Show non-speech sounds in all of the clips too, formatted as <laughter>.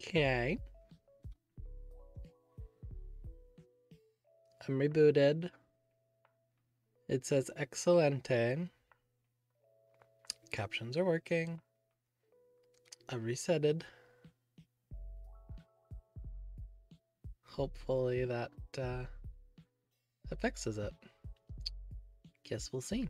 Okay. I'm rebooted. It says excelente. Captions are working. I've resetted. Hopefully that uh, fixes it. Guess we'll see.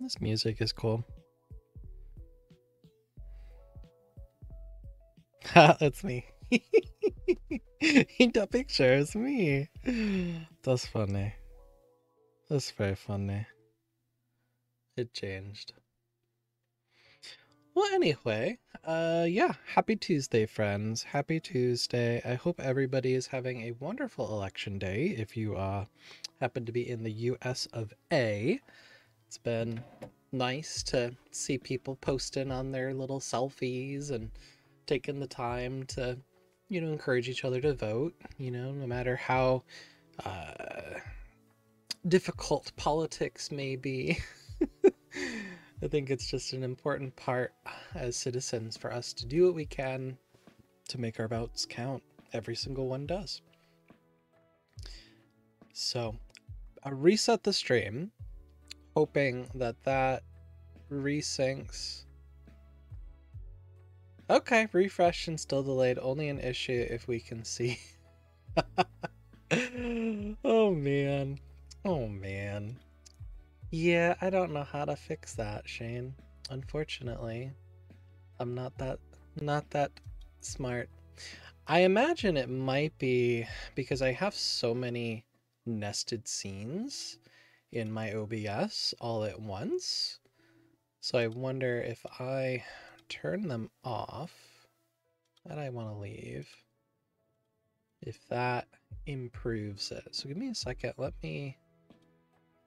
This music is cool. <laughs> That's me. <laughs> In the picture, it's me. That's funny. That's very funny. It changed. Well, anyway, uh, yeah, happy Tuesday, friends. Happy Tuesday. I hope everybody is having a wonderful election day if you uh, happen to be in the US of A. It's been nice to see people posting on their little selfies and taking the time to, you know, encourage each other to vote, you know, no matter how uh, difficult politics may be. <laughs> I think it's just an important part as citizens for us to do what we can to make our votes count. Every single one does. So, I reset the stream, hoping that that resyncs. Okay, refresh and still delayed. Only an issue if we can see. <laughs> oh man. Oh man. Yeah, I don't know how to fix that, Shane. Unfortunately, I'm not that not that smart. I imagine it might be because I have so many nested scenes in my OBS all at once. So I wonder if I turn them off, that I want to leave, if that improves it. So give me a second. Let me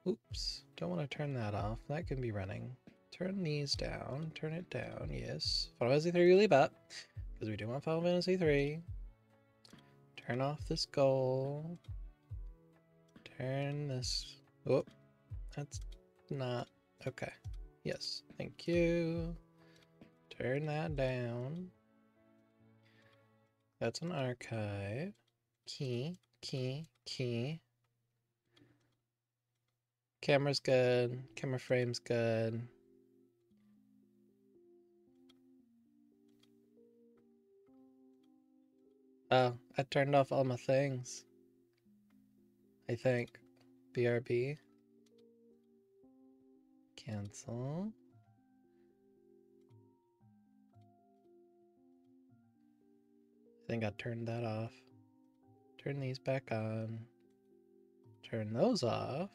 Oops, don't want to turn that off. That can be running. Turn these down. Turn it down. Yes. Final Fantasy 3 leave up. Because we do want Final Fantasy 3. Turn off this goal. Turn this... Oh, that's not... Okay. Yes. Thank you. Turn that down. That's an archive. Key, key, key. Camera's good. Camera frame's good. Oh, I turned off all my things. I think. BRB. Cancel. I think I turned that off. Turn these back on. Turn those off.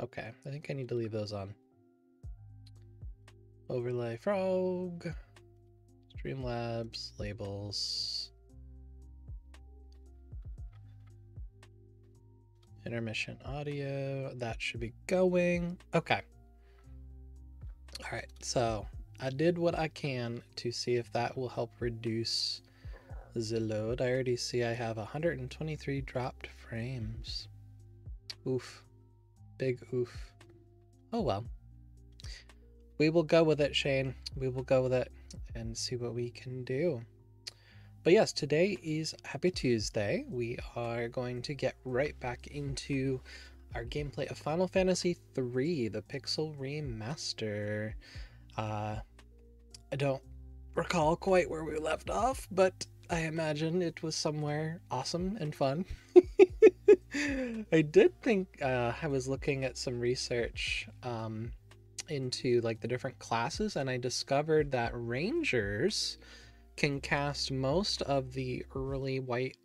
Okay, I think I need to leave those on. Overlay frog, Streamlabs, labels, intermission audio, that should be going. Okay. All right, so I did what I can to see if that will help reduce the load. I already see I have 123 dropped frames. Oof. Big oof. Oh well. We will go with it, Shane. We will go with it and see what we can do. But yes, today is Happy Tuesday. We are going to get right back into our gameplay of Final Fantasy III, the Pixel Remaster. Uh, I don't recall quite where we left off, but I imagine it was somewhere awesome and fun. <laughs> <laughs> I did think uh, I was looking at some research um, into like the different classes, and I discovered that rangers can cast most of the early white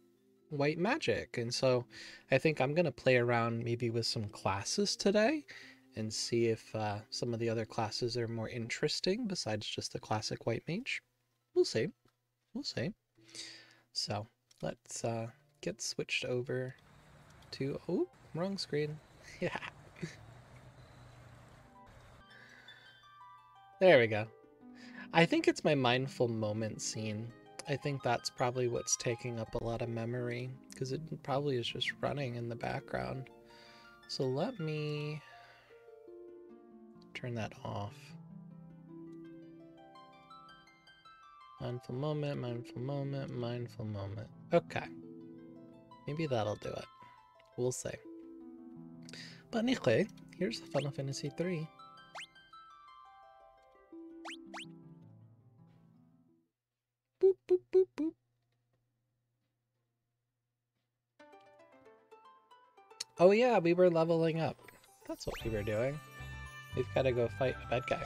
white magic, and so I think I'm gonna play around maybe with some classes today and see if uh, some of the other classes are more interesting besides just the classic white mage. We'll see. We'll see. So let's uh, get switched over to... Oh, wrong screen. <laughs> Yeah. There we go. I think it's my mindful moment scene. I think that's probably what's taking up a lot of memory because it probably is just running in the background. So let me turn that off. Mindful moment, mindful moment, mindful moment. Okay. Maybe that'll do it. We'll see. But anyway, here's Final Fantasy 3. Boop, boop, boop, boop. Oh yeah, we were leveling up. That's what we were doing. We've got to go fight a bad guy.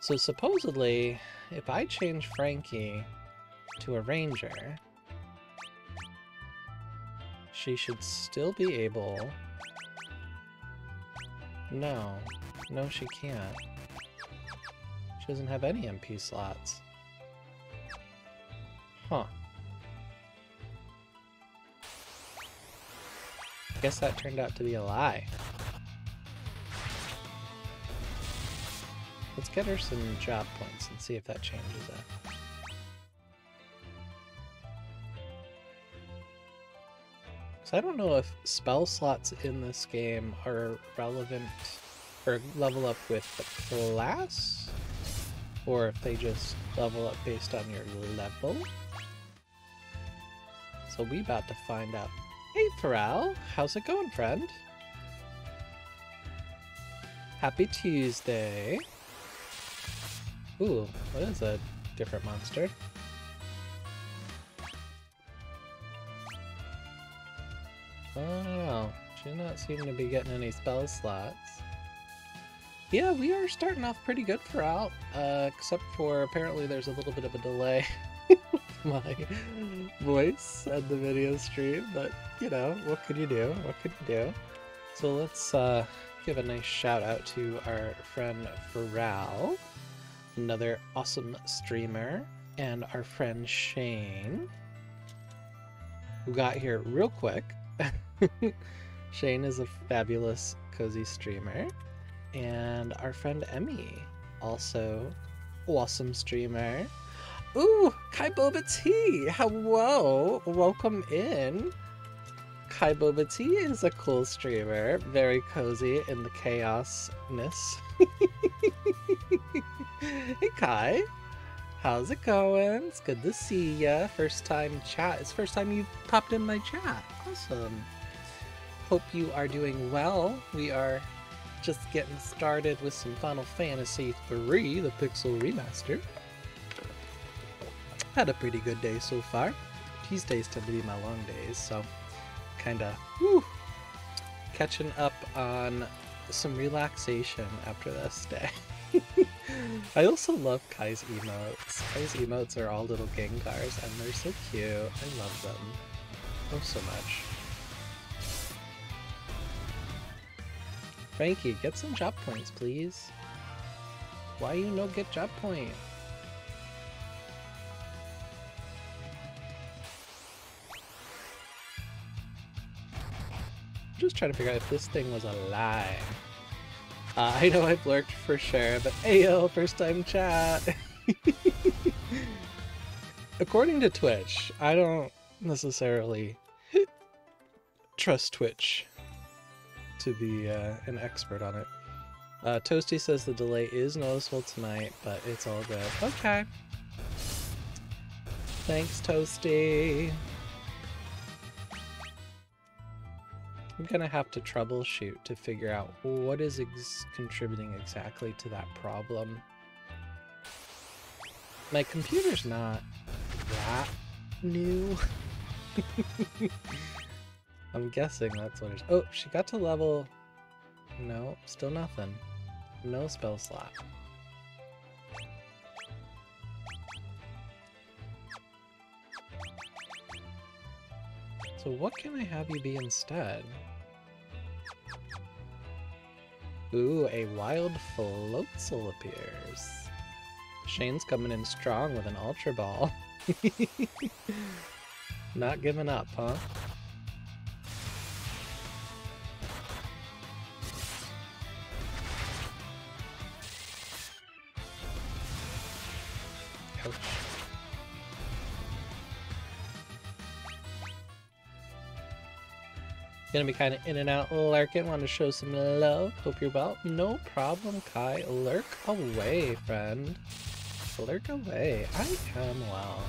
So supposedly, if I change Frankie to a ranger, she should still be able... No. No, she can't. She doesn't have any MP slots. Huh. I Guess that turned out to be a lie. Let's get her some job points and see if that changes it. I don't know if spell slots in this game are relevant or level up with the class, or if they just level up based on your level. So we about to find out. Hey Pharrell, how's it going, friend? Happy Tuesday. Ooh, what is a different monster? I don't know. Not seeming to be getting any spell slots. Yeah, we are starting off pretty good for out, uh, except for apparently there's a little bit of a delay <laughs> my voice and the video stream, but you know, what could you do? What could you do? So let's uh, give a nice shout out to our friend Pharrell, another awesome streamer, and our friend Shane, who got here real quick. <laughs> Shane is a fabulous cozy streamer, and our friend Emmy, also awesome streamer. Ooh, Kai Boba T! Hello! Welcome in! Kai Boba T is a cool streamer, very cozy in the chaosness. <laughs> hey Kai! How's it going? It's good to see ya. First time chat. It's first time you've popped in my chat. Awesome. Hope you are doing well. We are just getting started with some Final Fantasy III, the Pixel Remaster. Had a pretty good day so far. These days tend to be my long days, so kinda catching up on some relaxation after this day. <laughs> I also love Kai's emotes. Kai's emotes are all little Gengars and they're so cute. I love them. Oh so much. Frankie, get some job points, please. Why you no get job point? just trying to figure out if this thing was a lie. Uh, I know I've lurked for sure, but ayo, first time chat! <laughs> According to Twitch, I don't necessarily trust Twitch to be uh, an expert on it. Uh, Toasty says the delay is noticeable tonight, but it's all good. Okay. Thanks, Toasty. I'm gonna have to troubleshoot to figure out what is ex contributing exactly to that problem. My computer's not that new. <laughs> I'm guessing that's what it's- Oh, she got to level... No, still nothing. No spell slot. So what can I have you be instead? Ooh, a wild floatzel appears. Shane's coming in strong with an Ultra Ball. <laughs> Not giving up, huh? Gonna be kind of in and out lurking. Want to show some love. Hope you're well. No problem, Kai. Lurk away, friend. Lurk away. I am well.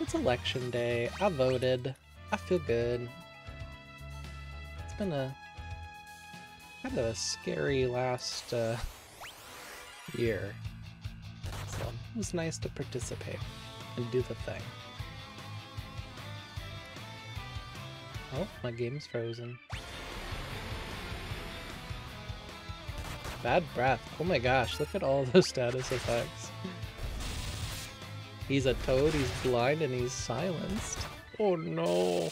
It's election day. I voted. I feel good. It's been a kind of a scary last uh, year. So it was nice to participate and do the thing. Oh, my game's frozen. Bad breath. Oh my gosh, look at all <laughs> those status effects. He's a toad, he's blind, and he's silenced. Oh no.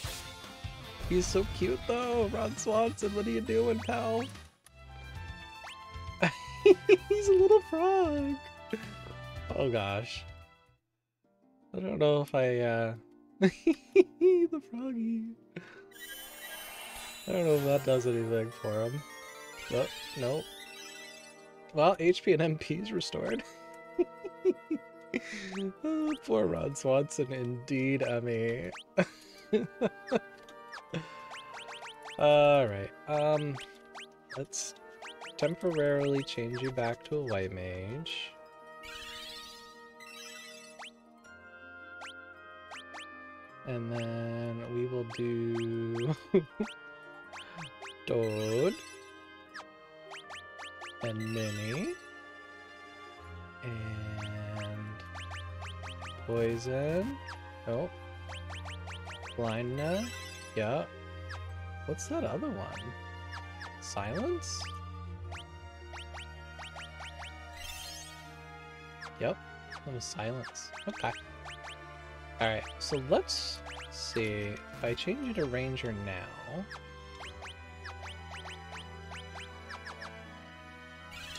He's so cute though. Ron Swanson, what are you doing, pal? <laughs> he's a little frog. Oh gosh. I don't know if I, uh... <laughs> the froggy. I don't know if that does anything for him. But, nope. Well, HP and MP is restored. oh, <laughs> poor Ron Swanson, indeed, Emmy. <laughs> Alright, um, let's temporarily change you back to a white mage. And then we will do <laughs> Toad and Minnie and Poison. Oh, Blindness. Yeah. What's that other one? Silence? Yep, that was silence. Okay. Alright, so let's see. If I change you to Ranger now...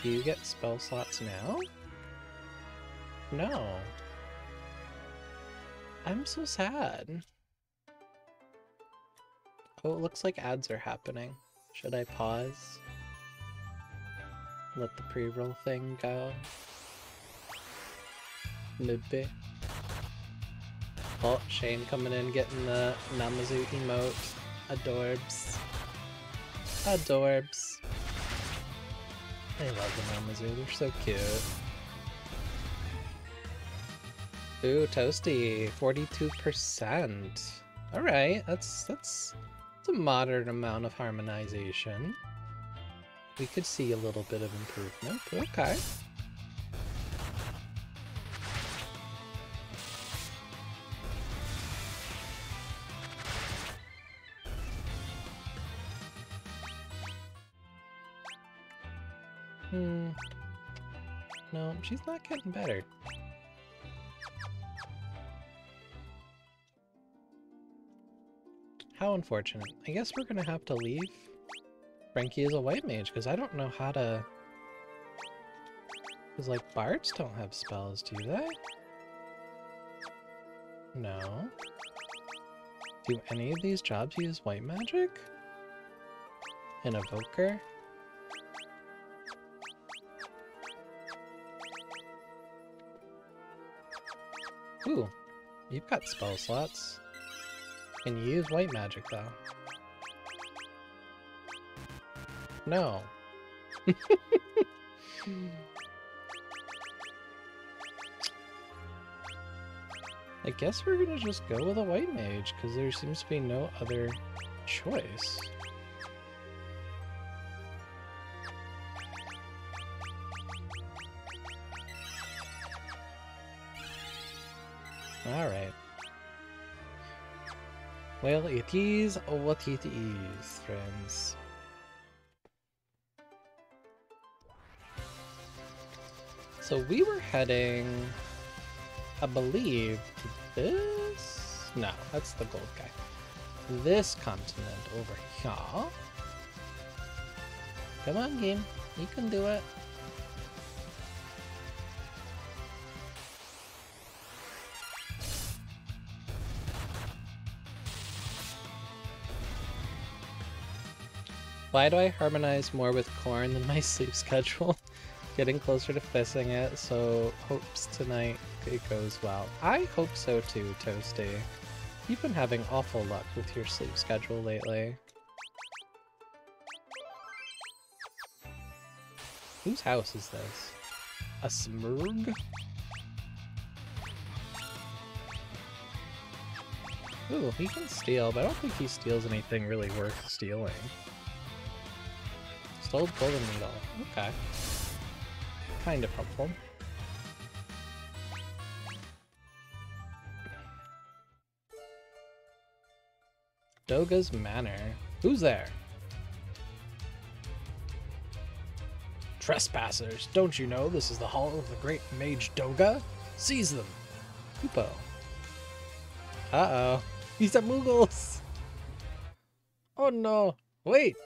Do you get spell slots now? No. I'm so sad. Oh, it looks like ads are happening. Should I pause? Let the pre-roll thing go? Maybe. Oh, Shane coming in getting the Namazu emote. Adorbs. Adorbs. I love the Namazu, they're so cute. Ooh, Toasty, 42%. Alright, that's that's that's a moderate amount of harmonization. We could see a little bit of improvement, okay. Hmm. No, she's not getting better. How unfortunate. I guess we're gonna have to leave Frankie as a white mage, because I don't know how to... Because, like, bards don't have spells, do they? No. Do any of these jobs use white magic? An evoker? Ooh, you've got spell slots. Can you use white magic, though? No. <laughs> I guess we're gonna just go with a white mage, because there seems to be no other choice. Alright. Well, it is what it is, friends. So we were heading, I believe, to this? No, that's the gold guy. This continent over here. Come on, game. You can do it. Why do I harmonize more with Corn than <laughs> my sleep schedule? <laughs> Getting closer to fixing it, so hopes tonight it goes well. I hope so too, Toasty. You've been having awful luck with your sleep schedule lately. Whose house is this? A smurg? Ooh, he can steal, but I don't think he steals anything really worth stealing. Stole golden needle. Okay. Kind of helpful. Doga's Manor. Who's there? Trespassers, don't you know this is the hall of the great mage Doga? Seize them! Kupo. Uh-oh. <laughs> These are Moogles! <laughs> Oh no! Wait!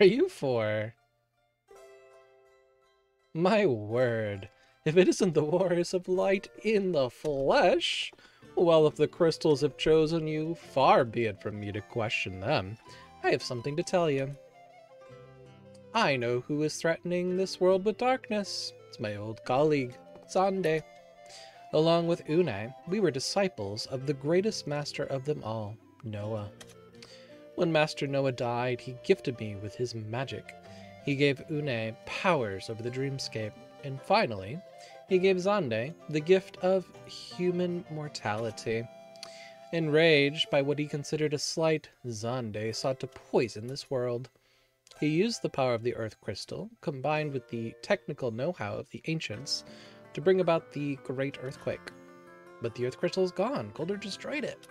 Are you for? My word. If it isn't the Warriors of Light in the flesh! Well, if the crystals have chosen you, far be it from me to question them. I have something to tell you. I know who is threatening this world with darkness. It's my old colleague, Xande. Along with Unei, we were disciples of the greatest master of them all, Noah. When Master Noah died, he gifted me with his magic. He gave Unei powers over the dreamscape, and finally, he gave Xande the gift of human mortality. Enraged by what he considered a slight, Xande sought to poison this world. He used the power of the Earth Crystal, combined with the technical know-how of the ancients, to bring about the Great Earthquake. But the Earth Crystal is gone. Golder destroyed it.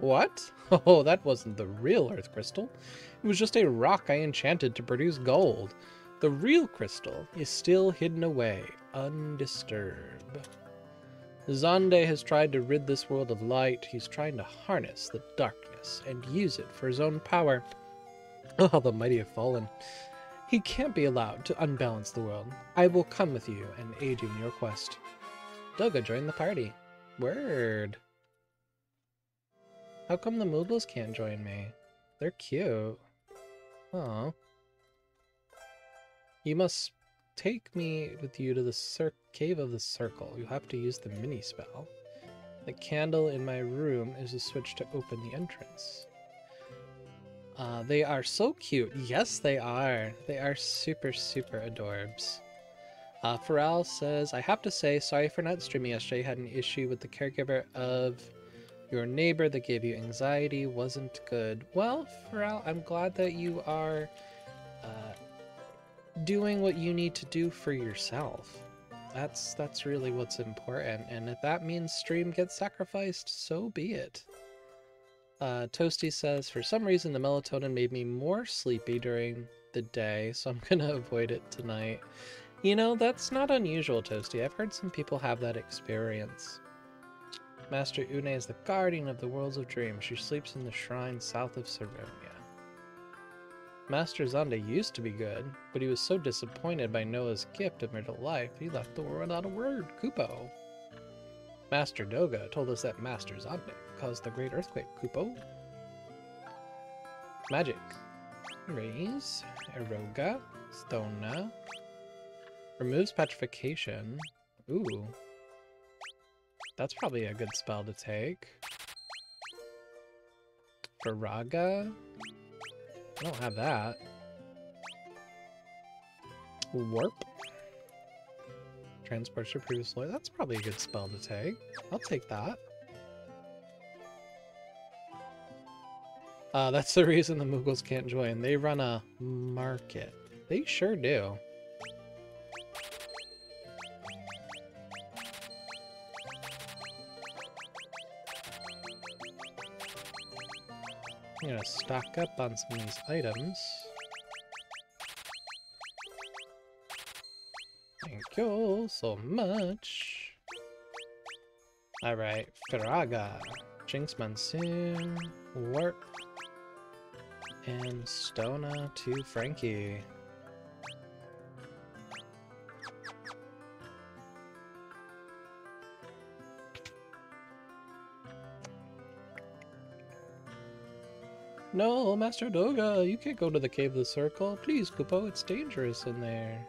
What? <laughs> Oh, that wasn't the real Earth Crystal. It was just a rock I enchanted to produce gold. The real crystal is still hidden away, undisturbed. Xande has tried to rid this world of light. He's trying to harness the darkness and use it for his own power. <laughs> Oh, the mighty have fallen. He can't be allowed to unbalance the world. I will come with you and aid you in your quest. Doga joined the party. Word. How come the Moogles can't join me? They're cute. Oh. You must take me with you to the cave of the circle. You have to use the mini spell. The candle in my room is a switch to open the entrance. Uh, they are so cute. Yes, they are. They are super, super adorbs. Uh, Pharrell says, I have to say, sorry for not streaming yesterday. Had an issue with the caregiver of your neighbor that gave you anxiety. Wasn't good. Well, Pharrell, I'm glad that you are uh, doing what you need to do for yourself. That's that's really what's important. And if that means stream gets sacrificed, so be it. Uh, Toasty says, for some reason the melatonin made me more sleepy during the day, so I'm <laughs> gonna avoid it tonight. You know, that's not unusual, Toasty. I've heard some people have that experience. Master Unei is the guardian of the worlds of dreams. She sleeps in the shrine south of Saronia. Master Xande used to be good, but he was so disappointed by Noah's gift of mortal life, he left the world without a word. Kupo. Master Doga told us that Master Xande caused the great earthquake, Kupo. Magic. Raise. Aeroga. Stona. Removes petrification. Ooh. That's probably a good spell to take. Firaga. I don't have that. Warp. Transports your previous lawyer. That's probably a good spell to take. I'll take that. Uh, that's the reason the Moogles can't join. They run a market. They sure do. I'm gonna stock up on some of these items. Thank you so much. Alright, Firaga, Jinx Monsoon, Warp, and Stona to Frankie. No, Master Doga, you can't go to the Cave of the Circle. Please, Kupo, it's dangerous in there.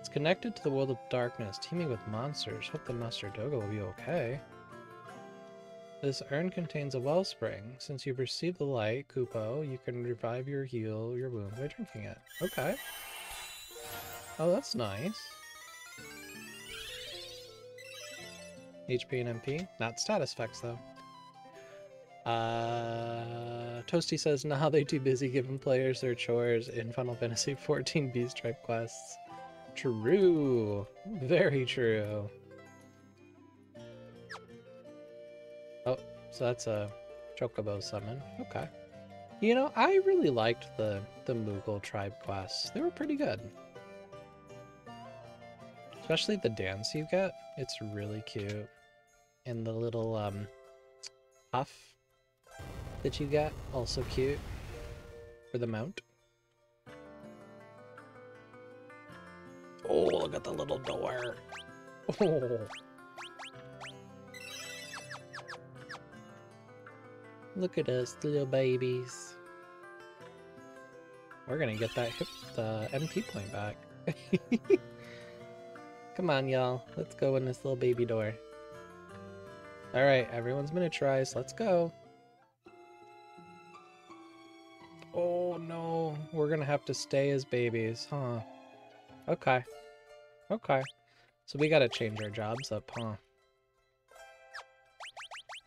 It's connected to the world of darkness, teeming with monsters. Hope the Master Doga will be okay. This urn contains a wellspring. Since you've received the light, Kupo, you can revive your heal your wounds by drinking it. Okay. Oh, that's nice. HP and MP. Not status effects, though. Uh, Toasty says, nah, they too busy giving players their chores in Final Fantasy XIV Beast Tribe quests. True. Very true. Oh, so that's a Chocobo summon. Okay. You know, I really liked the, the Moogle tribe quests. They were pretty good. Especially the dance you get. It's really cute. And the little, um, puff that you got. also cute. For the mount. Oh, look at the little door. Oh. <laughs> Look at us, little babies. We're gonna get that hip, the MP point back. <laughs> Come on, y'all. Let's go in this little baby door. Alright, everyone's miniaturized. Let's go. Oh no, we're gonna have to stay as babies, huh? Okay. Okay. So we gotta change our jobs up, huh?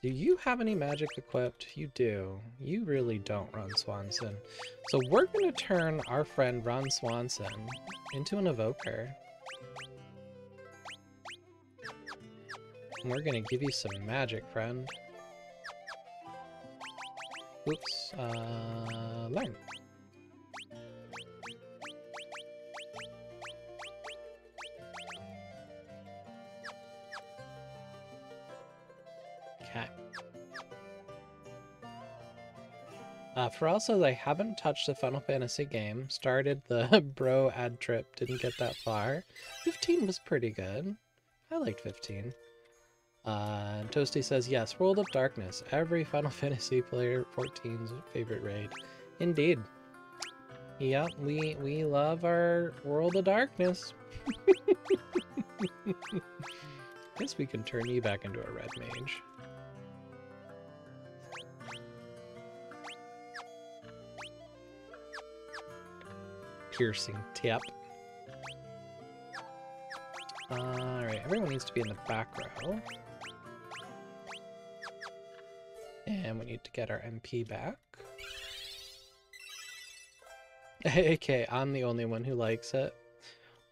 Do you have any magic equipped? You do. You really don't, Ron Swanson. So we're gonna turn our friend Ron Swanson into an evoker. And we're gonna give you some magic, friend. Oops, uh, learn. Okay. Uh, for also, I haven't touched a Final Fantasy game. Started the <laughs> bro ad trip, didn't get that far. 15 was pretty good. I liked 15. Uh, Toasty says, yes, World of Darkness. Every Final <laughs> Fantasy player 14's favorite raid. Indeed. Yep, we, we love our World of Darkness. <laughs> Guess we can turn you back into a red mage. Piercing tip. Alright, everyone needs to be in the back row. And we need to get our MP back. <laughs> okay, I'm the only one who likes it.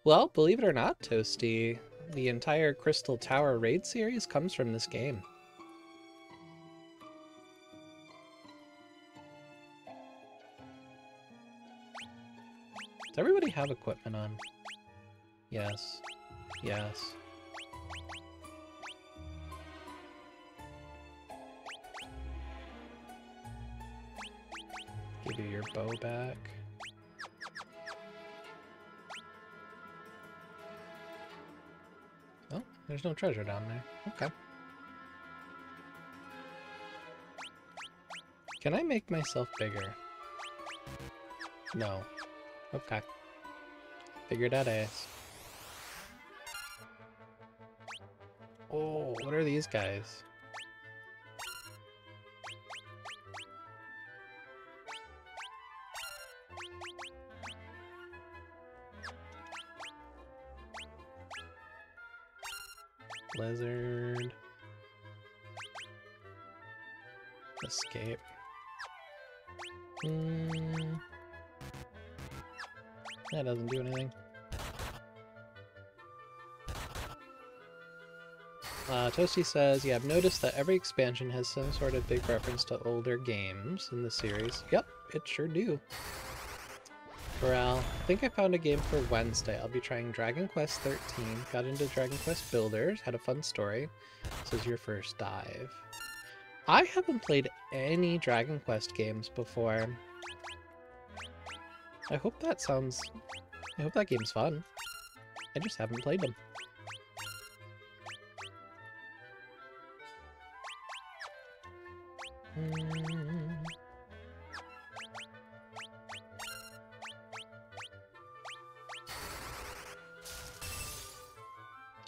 Well, believe it or not, Toasty, the entire Crystal Tower raid series comes from this game. Does everybody have equipment on? Yes. Yes. Give you your bow back. Oh, there's no treasure down there. Okay. Can I make myself bigger? No. Okay. Figured that ass. Oh, what are these guys? Blizzard. Escape. Hmm. That doesn't do anything. Uh, Toasty says, yeah, I've noticed that every expansion has some sort of big reference to older games in the series. Yep, it sure do. Corral, I think I found a game for Wednesday. I'll be trying Dragon Quest 13. Got into Dragon Quest Builders, had a fun story. This is your first dive. I haven't played any Dragon Quest games before. I hope that sounds... I hope that game's fun. I just haven't played them. Mm.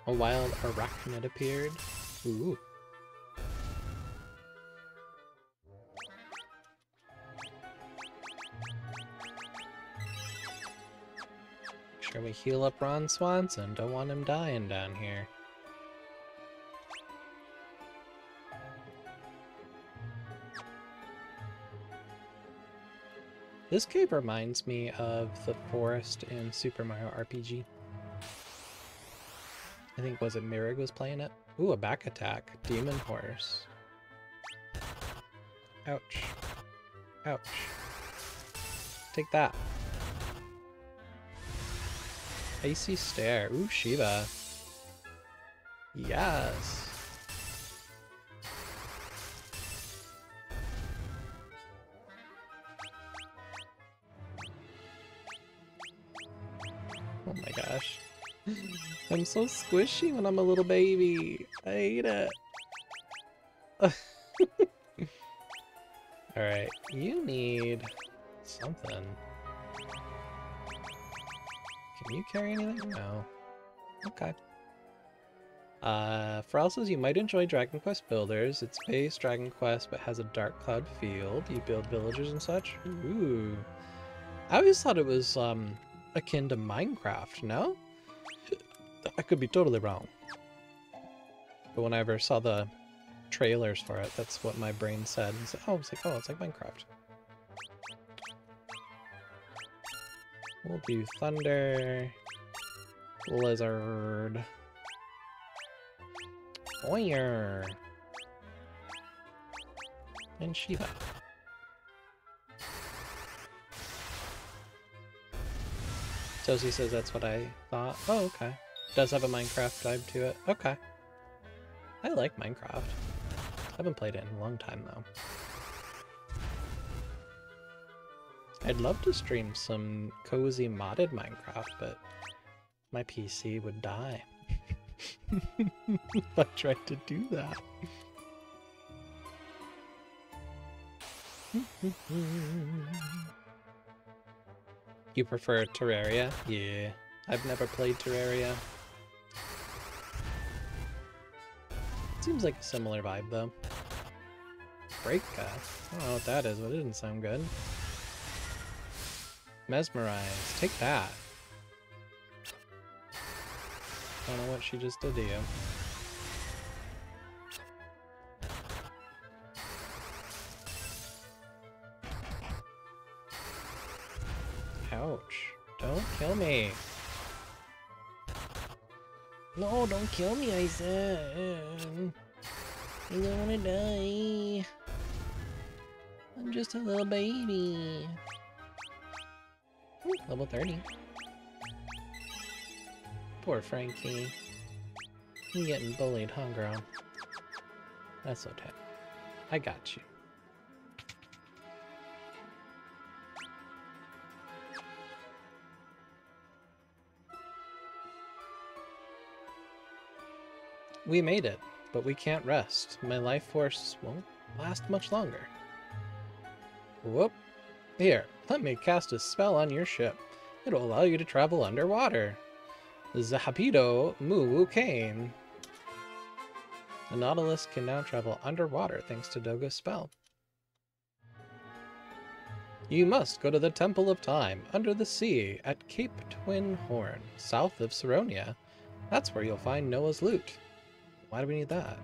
A wild arachnid appeared. Ooh. Make sure we heal up Ron Swanson. Don't want him dying down here. This cave reminds me of the forest in Super Mario RPG. I think, was it Mirig was playing it? Ooh, a back attack. Demon Horse. Ouch. Ouch. Take that. Icy Stare. Ooh, Shiva. Yes. I'm so squishy when I'm a little baby. I hate it. <laughs> Alright, you need something. Can you carry anything? No. Okay. Uh, for else's, you might enjoy Dragon Quest Builders. It's based Dragon Quest, but has a Dark Cloud field. You build villagers and such. Ooh. I always thought it was, um, akin to Minecraft, no? I could be totally wrong. But whenever I ever saw the trailers for it, that's what my brain said. Oh, it's like, oh, it's like Minecraft. We'll do Thunder, lizard, Fire, and Shiva. Toasty says that's what I thought. Oh, okay. Does have a Minecraft vibe to it. Okay. I like Minecraft. I haven't played it in a long time, though. I'd love to stream some cozy modded Minecraft, but my PC would die if <laughs> I tried to do that. you prefer Terraria? Yeah. I've never played Terraria. Seems like a similar vibe, though. Breaka. I don't know what that is, but it didn't sound good. Mesmerize. Take that. I don't know what she just did to you. Ouch. Don't kill me. No, don't kill me, I said. I don't wanna die. I'm just a little baby. Ooh, level 30. Poor Frankie. You getting bullied, huh, girl? That's okay. I got you. We made it, but we can't rest. My life force won't last much longer. Whoop. Here, let me cast a spell on your ship. It'll allow you to travel underwater. Zahapido Mu Kane. The Nautilus can now travel underwater thanks to Doga's spell. You must go to the Temple of Time, under the sea, at Cape Twin Horn, south of Saronia. That's where you'll find Noah's lute. Why do we need that?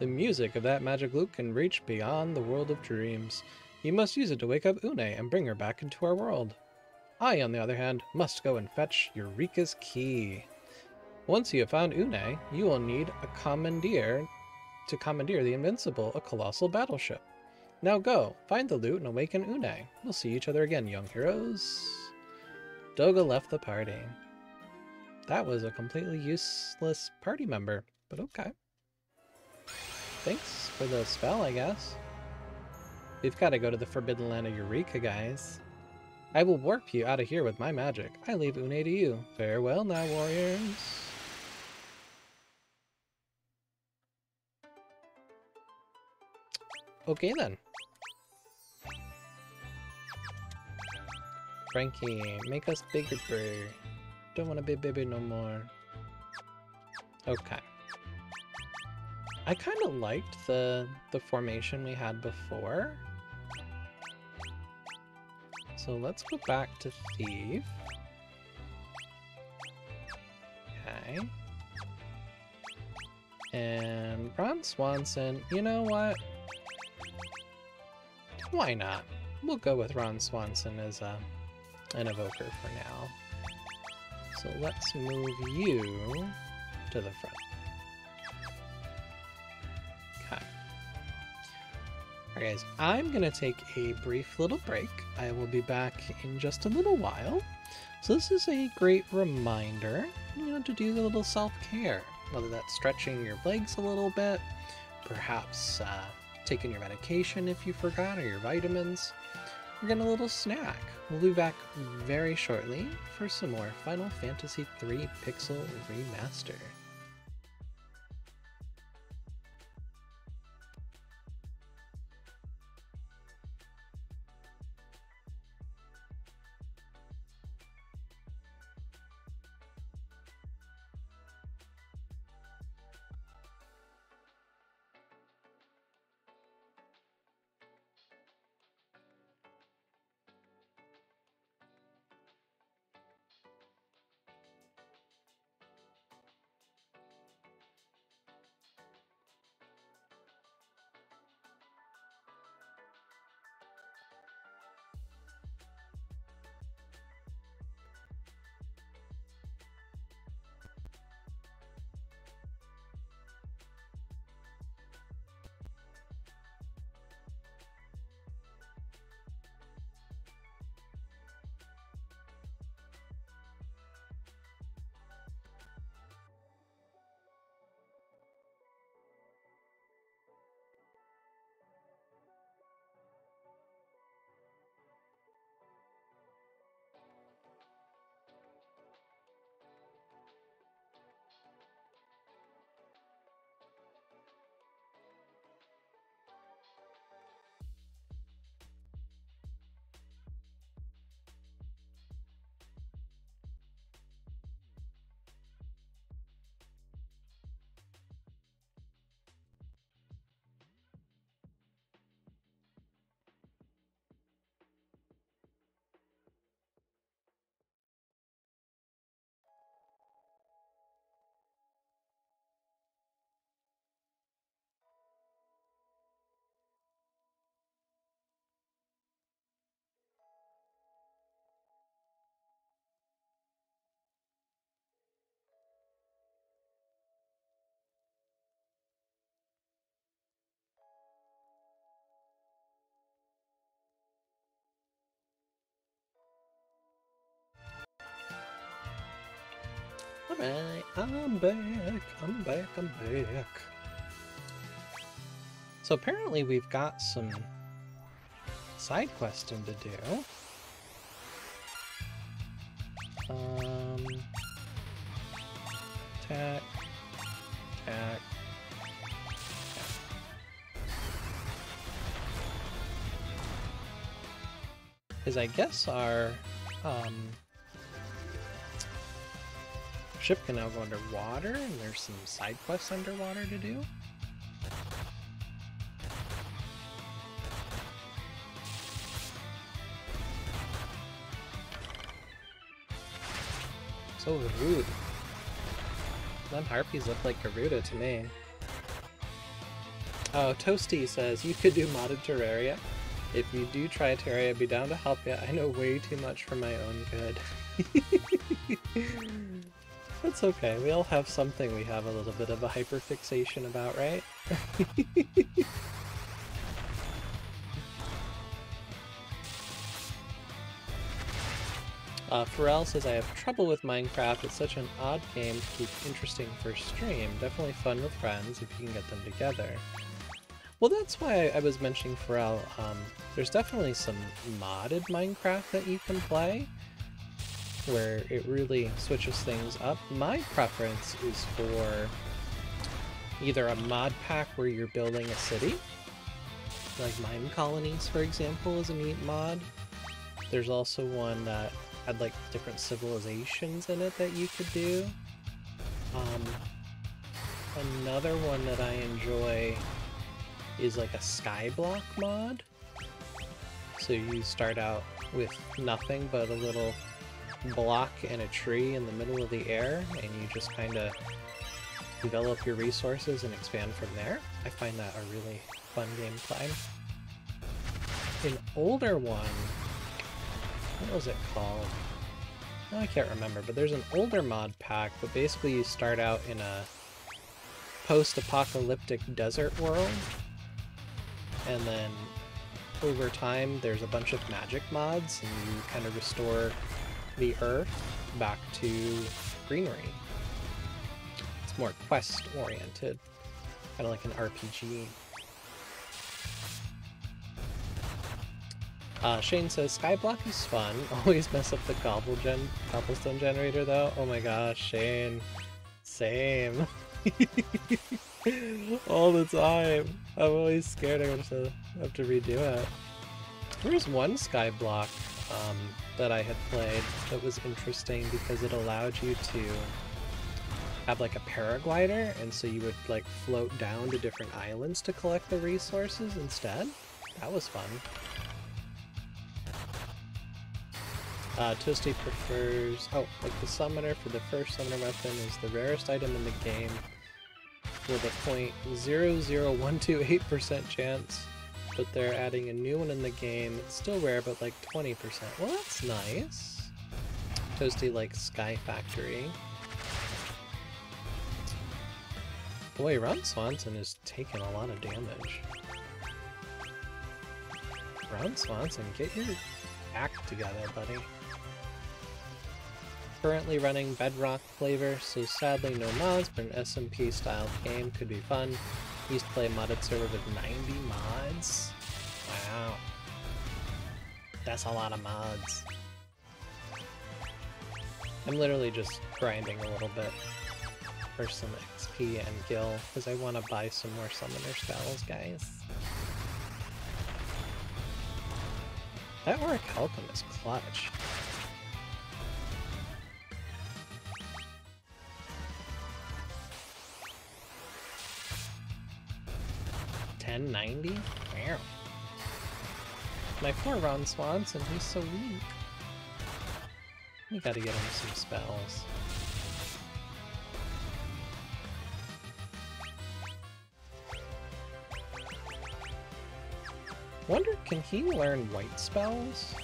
The music of that magic lute can reach beyond the world of dreams. You must use it to wake up Unei and bring her back into our world. I, on the other hand, must go and fetch Eureka's key. Once you have found Unei, you will need a commandeer to commandeer the Invincible, a colossal battleship. Now go, find the lute and awaken Unei. We'll see each other again, young heroes. Doga left the party. That was a completely useless party member. But okay. Thanks for the spell, I guess. We've got to go to the Forbidden Land of Eureka, guys. I will warp you out of here with my magic. I leave Unei to you. Farewell now, warriors. Okay then. Frankie, make us bigger, bro. Don't want to be baby no more. Okay. I kind of liked the the formation we had before. So let's go back to Thief. Okay. And Ron Swanson, you know what? Why not? We'll go with Ron Swanson as a, an evoker for now. So let's move you to the front. Alright guys, I'm gonna take a brief little break. I will be back in just a little while. So this is a great reminder, you know, to do a little self-care. Whether that's stretching your legs a little bit, perhaps uh, taking your medication if you forgot, or your vitamins, or getting a little snack. We'll be back very shortly for some more Final Fantasy III Pixel Remaster. Alright, I'm back, I'm back, I'm back. So apparently we've got some side questing to do. Um, tack, tack, Because I guess our um, ship can now go underwater, and there's some side quests underwater to do. So rude. Them harpies look like Garuda to me. Oh, Toasty says, you could do modded Terraria. If you do try Terraria, I'd be down to help you. I know way too much for my own good. <laughs> That's okay. We all have something we have a little bit of a hyperfixation about, right? <laughs> uh, Pharrell says, I have trouble with Minecraft. It's such an odd game to keep interesting for stream. Definitely fun with friends if you can get them together. Well, that's why I was mentioning Pharrell. Um, there's definitely some modded Minecraft that you can play where it really switches things up. My preference is for either a mod pack where you're building a city, like Mine Colonies, for example, is a neat mod. There's also one that had like different civilizations in it that you could do. Um, another one that I enjoy is like a skyblock mod. So you start out with nothing but a little block and a tree in the middle of the air, and you just kind of develop your resources and expand from there. I find that a really fun game gameplay. An older one, what was it called? Oh, I can't remember, but there's an older mod pack, but basically you start out in a post-apocalyptic desert world, and then over time there's a bunch of magic mods, and you kind of restore the earth back to greenery. It's more quest-oriented, kind of like an RPG. Uh, Shane says, Skyblock is fun. <laughs> Always mess up the gobble gen cobblestone generator though. Oh my gosh, Shane. Same. <laughs> All the time. I'm always scared I'm gonna have to redo it. There's one Skyblock um, that I had played that was interesting because it allowed you to have like a paraglider and so you would like float down to different islands to collect the resources instead. That was fun. Uh, Toasty prefers... Oh, like the summoner for the first summoner weapon is the rarest item in the game with a 0.00128% chance, but they're adding a new one in the game. It's still rare, but like 20%. Well, that's nice. Toasty like Sky Factory. Boy, Ron Swanson is taking a lot of damage. Ron Swanson, get your act together, buddy currently running Bedrock flavor, so sadly no mods, but an SMP style game could be fun. Used to play a modded server with 90 mods. Wow. That's a lot of mods. I'm literally just grinding a little bit for some XP and gil, because I want to buy some more summoner spells, guys. That Orichalcum is clutch. 1090? Wow. My poor Ron Swanson, he's so weak. We gotta get him some spells. Wonder, can he learn white spells?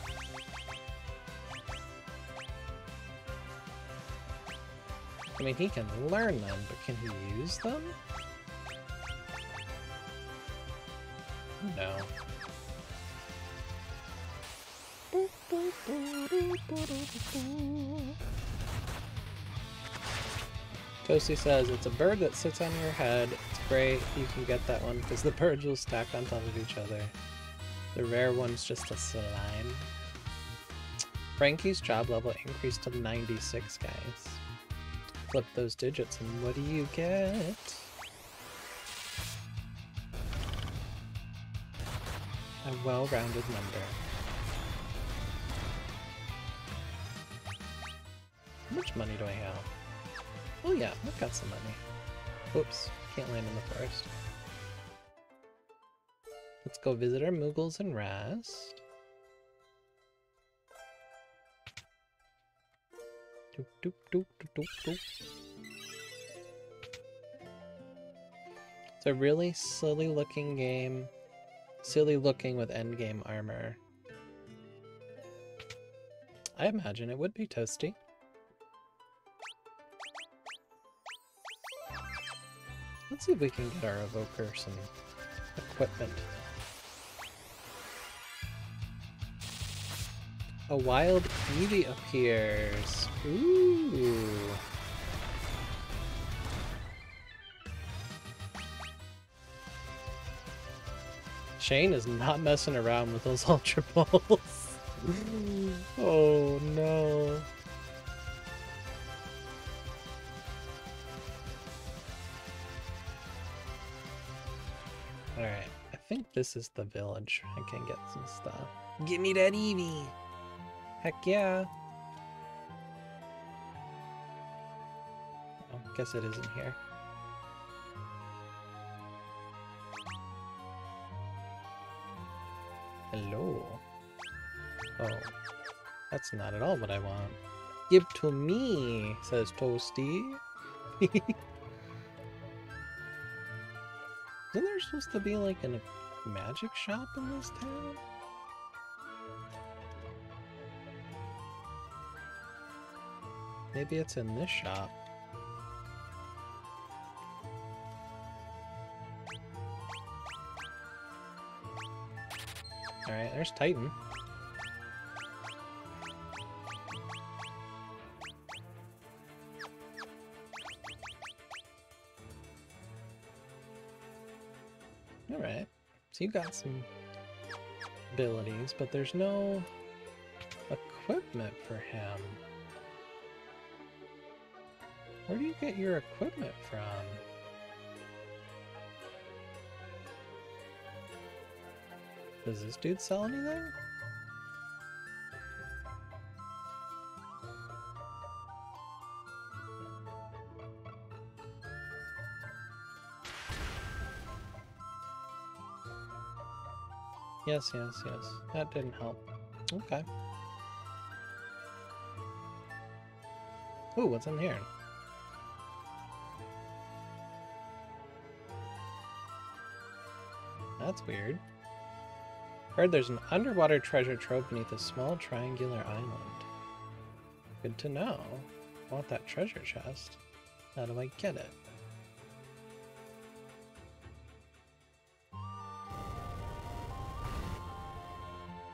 I mean, he can learn them, but can he use them? No. Toasty says, it's a bird that sits on your head. It's great. You can get that one because the birds will stack on top of each other. The rare one's just a slime. Frankie's job level increased to 96, guys. Flip those digits and what do you get? A well-rounded number. How much money do I have? Oh yeah, I've got some money. Oops, can't land in the forest. Let's go visit our Moogles and rest. Doop, doop, doop, doop, doop. It's a really silly looking game silly looking with endgame armor. I imagine it would be toasty. Let's see if we can get our evoker some equipment. A wild Eevee appears. Ooh. Shane is not messing around with those <laughs> Ultra Balls. oh no. Alright, I think this is the village. I can get some stuff. Give me that Eevee! Heck yeah! Oh, guess it isn't here. Hello. Oh. That's not at all what I want. Give to me, says Toasty. <laughs> Isn't there supposed to be like a magic shop in this town? Maybe it's in this shop. Alright, there's Titan. Alright, so you got some abilities, but there's no equipment for him. Where do you get your equipment from? Does this dude sell anything? Yes, yes, yes. That didn't help. Okay. Ooh, what's in here? That's weird. Heard there's an underwater treasure trove beneath a small triangular island. Good to know. I want that treasure chest. How do I get it?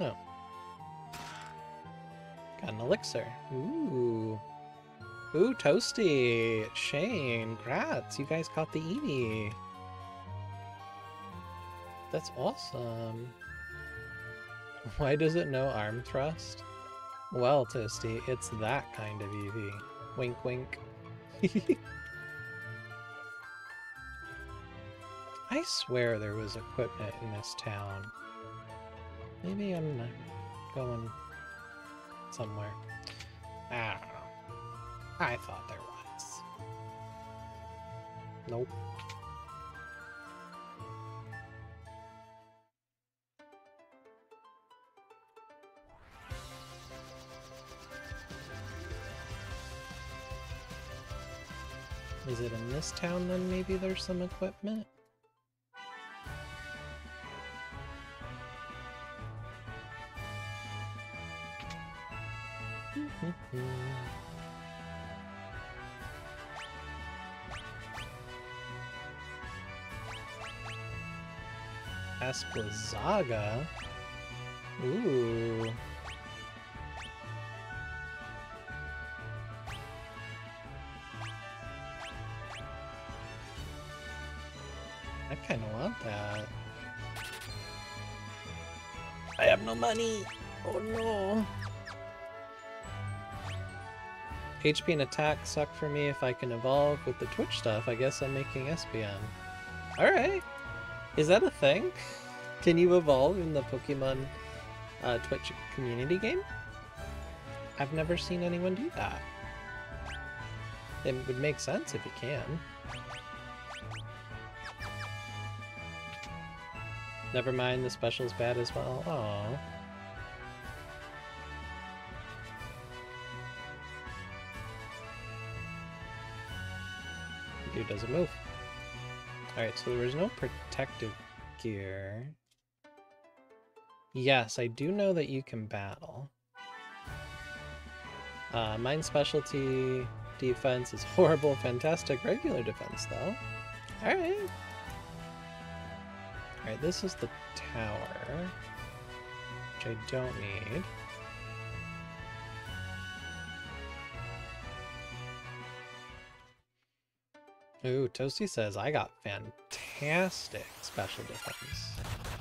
Oh. Got an elixir. Ooh. Ooh, Toasty! Shane, grats! You guys caught the Eevee! That's awesome. <laughs> Why does it know arm thrust? Well, Toasty, it's that kind of Eevee. Wink wink. <laughs> I swear there was equipment in this town. Maybe I'm going somewhere. I don't know. I thought there was. Nope. Is it in this town then maybe there's some equipment? <laughs> Asplazaga? Ooh. No money. Oh no. HP and attack suck for me if I can evolve with the Twitch stuff. I guess I'm making Espeon. Alright. Is that a thing? <laughs> Can you evolve in the Pokemon uh, Twitch community game? I've never seen anyone do that. It would make sense if you can. Never mind, the special's bad as well. Aww. Dude doesn't move. Alright, so there was no protective gear. Yes, I do know that you can battle. Uh, mine specialty defense is <laughs> horrible, fantastic regular defense, though. Alright. Alright, this is the tower, which I don't need. Ooh, Toasty says I got fantastic special defense.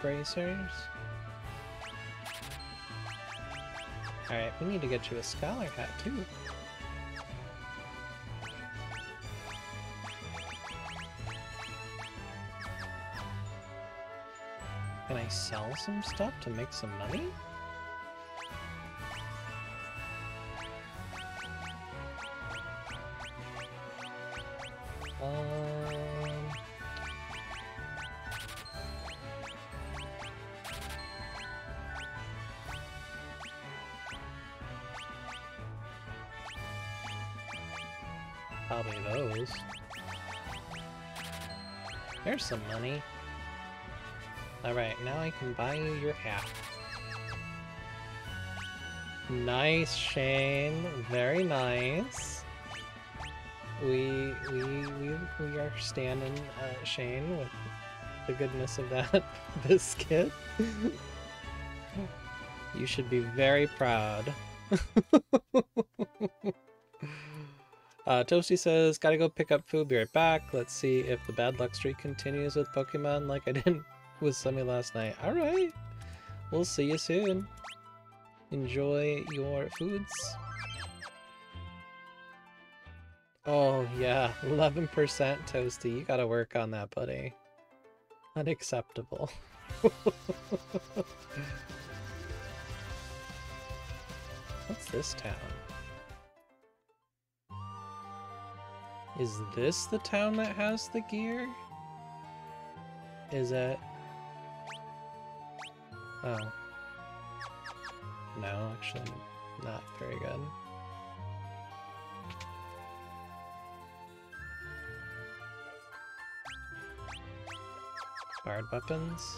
Bracers. Alright, we need to get you a scholar hat too. Can I sell some stuff to make some money? Some money. Alright, now I can buy you your hat. Nice, Shane. Very nice. We we we we are standing uh, Shane with the goodness of that <laughs> biscuit. you should be very proud. <laughs> Uh, Toasty says, gotta go pick up food, be right back. Let's see if the bad luck streak continues with Pokemon like I <laughs> did with Summy last night. Alright, we'll see you soon. Enjoy your foods. Oh yeah, 11% Toasty. You gotta work on that, buddy. Unacceptable. <laughs> What's this town? Is this the town that has the gear? Is it? Oh. No, actually not very good. Bard weapons?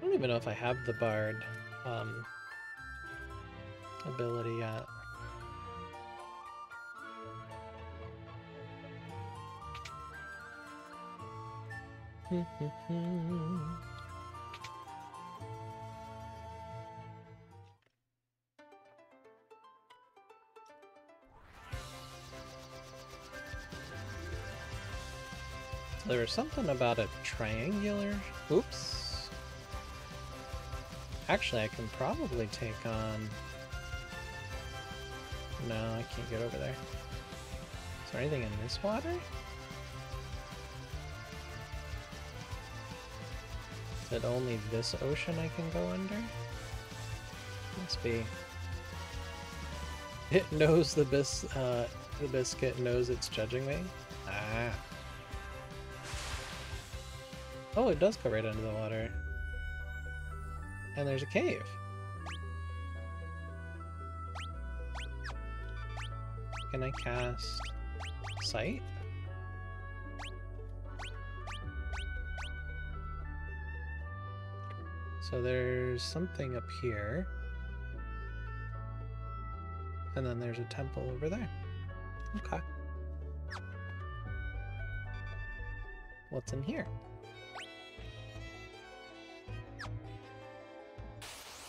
I don't even know if I have the Bard um, ability yet. There was something about a triangular... Oops. Actually, I can probably take on... No, I can't get over there. Is there anything in this water? It only this ocean I can go under? Must be. It knows the bis uh, the biscuit knows it's judging me. Ah. Oh, it does go right under the water. And there's a cave. Can I cast sight? So there's something up here. And then there's a temple over there. Okay. What's in here?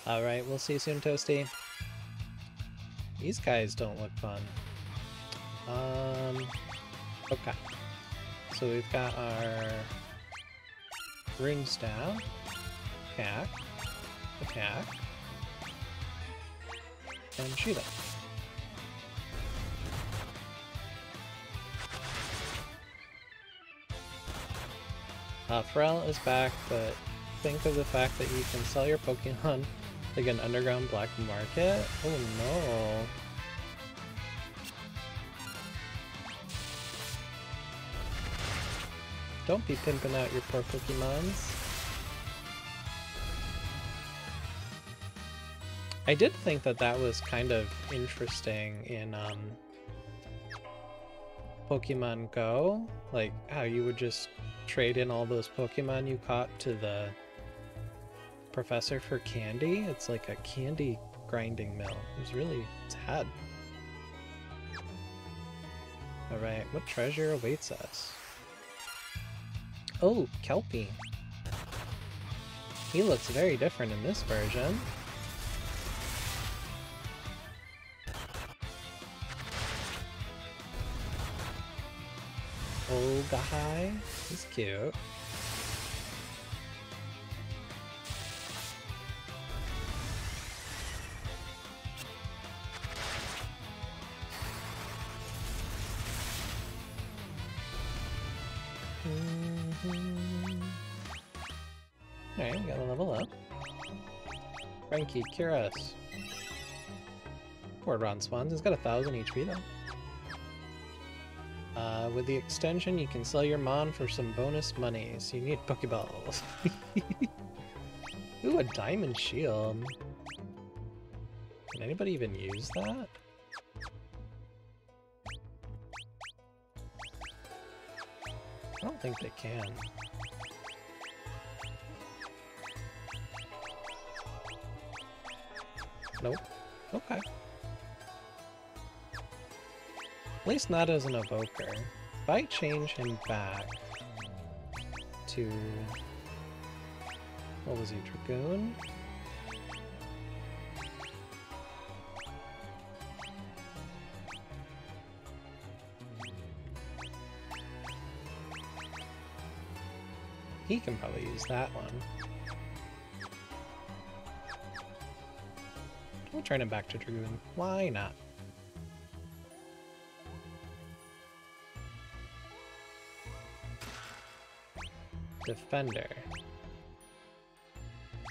Alright, we'll see you soon, Toasty. These guys don't look fun. Um, okay. So we've got our ring staff attack, attack, and shoot it. Uh, Pharrell is back, but think of the fact that you can sell your Pokemon <laughs> like an underground black market? Oh no. Don't be pimping out your poor Pokemons. I did think that that was kind of interesting in um, Pokemon Go, like how you would just trade in all those Pokemon you caught to the professor for candy. It's like a candy grinding mill. It was really sad. Alright, what treasure awaits us? Oh, Kelpie. He looks very different in this version. Old guy. He's cute. Mm-hmm. Alright, we gotta level up. Frankie, cure us. Poor Ron Swans, he's got a thousand HP though. Uh, with the extension, you can sell your Mon for some bonus money, so you need Pokeballs. <laughs> Ooh, a Diamond Shield. Can anybody even use that? I don't think they can. Nope. Okay. At least not as an evoker. If I change him back to... What was he, Dragoon? He can probably use that one. We'll turn him back to Dragoon. Why not? Defender.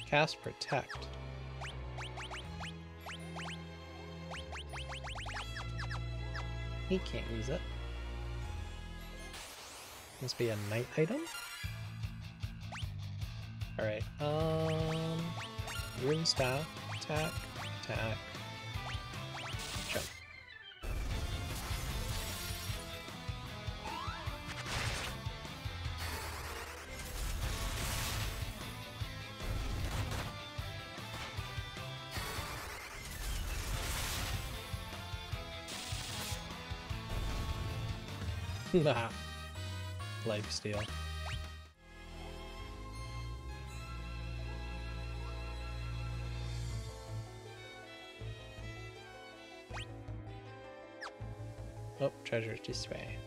Cast Protect. He can't use it. Must be a knight item? Alright, um... Rune Staff, attack, attack, Nah. Life steal. Oh, treasure's this way.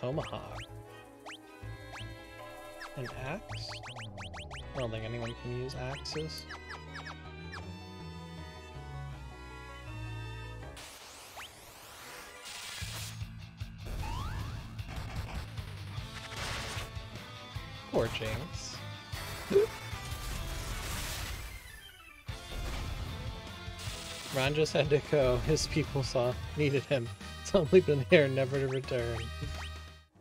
Tomahawk. An axe? I don't think anyone can use axes. Poor Jinx. Ron just had to go. His people saw needed him. It's only been here, never to return.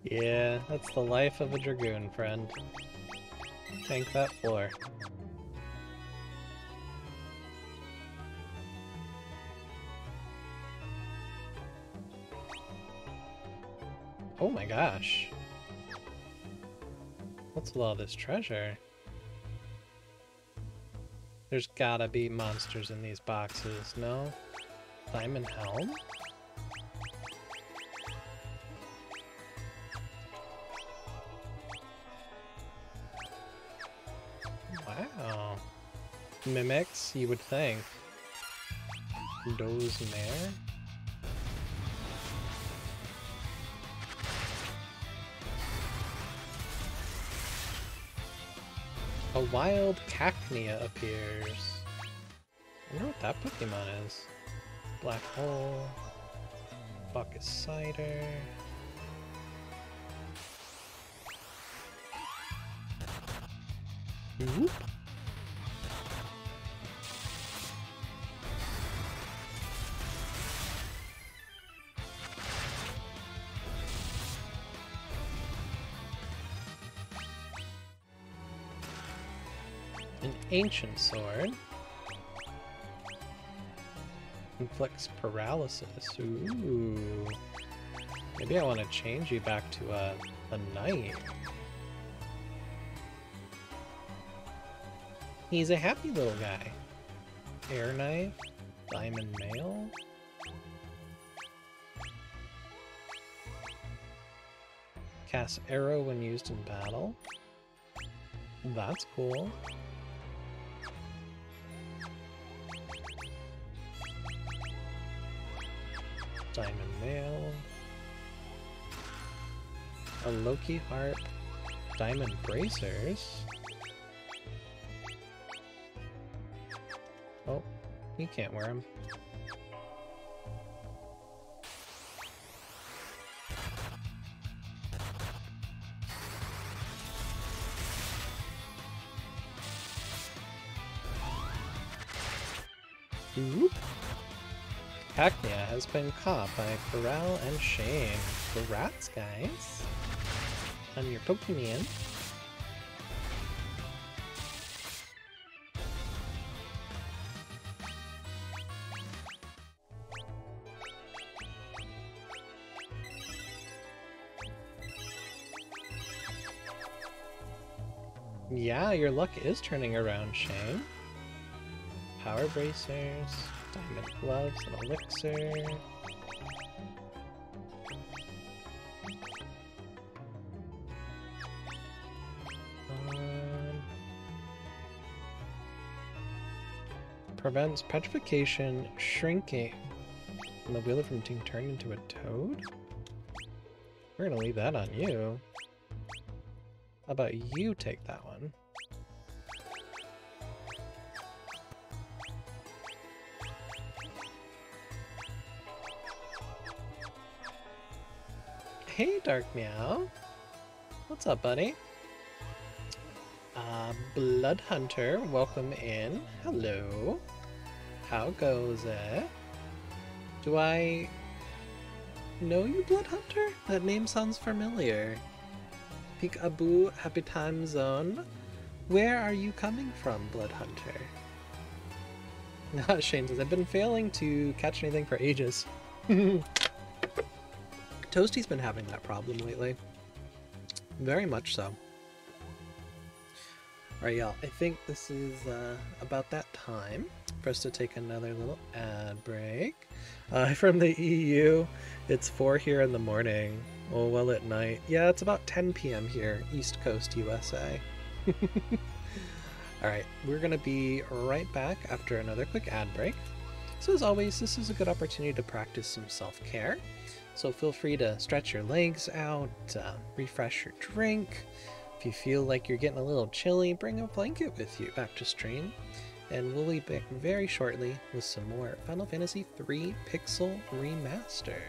Yeah, that's the life of a Dragoon, friend. Tank that floor. Oh my gosh. What's with all this treasure? There's gotta be monsters in these boxes, no? Diamond Helm? Mimics, you would think. Doze Mare? A wild Cacnea appears. I wonder what that Pokemon is. Black Hole. Bucket Cider. Whoop. Ancient sword. Inflicts paralysis. Ooh. Maybe I want to change you back to a, a knight. He's a happy little guy. Air knife, diamond mail. Cast arrow when used in battle. That's cool. Diamond. A Loki harp. Diamond bracers. Oh, you can't wear them. Been caught by Corral and Shane. The rats, guys. On your Pokemon. Yeah, your luck is turning around, Shane. Power bracers, diamond gloves, and elixir. Um, prevents petrification, shrinking, and the wheeler from being turned into a toad? We're gonna leave that on you. How about you take that one? Dark Meow. What's up, buddy? Uh, Blood Hunter, welcome in. Hello. How goes it? Do I know you, Blood Hunter? That name sounds familiar. Peekaboo, Happy Time Zone. Where are you coming from, Blood Hunter? <laughs> Shane says, I've been failing to catch anything for ages. <laughs> Toasty's been having that problem lately. Very much so. Alright, y'all, I think this is uh, about that time for us to take another little ad break. Uh, <laughs> from the EU, it's 4 here in the morning. Oh, well at night. Yeah, it's about 10 p.m. here, East Coast, USA. <laughs> Alright, we're going to be right back after another quick ad break. So as always, this is a good opportunity to practice some self-care. So feel free to stretch your legs out, uh, refresh your drink. If you feel like you're getting a little chilly, bring a blanket with you back to stream. And we'll be back very shortly with some more Final Fantasy III Pixel Remaster.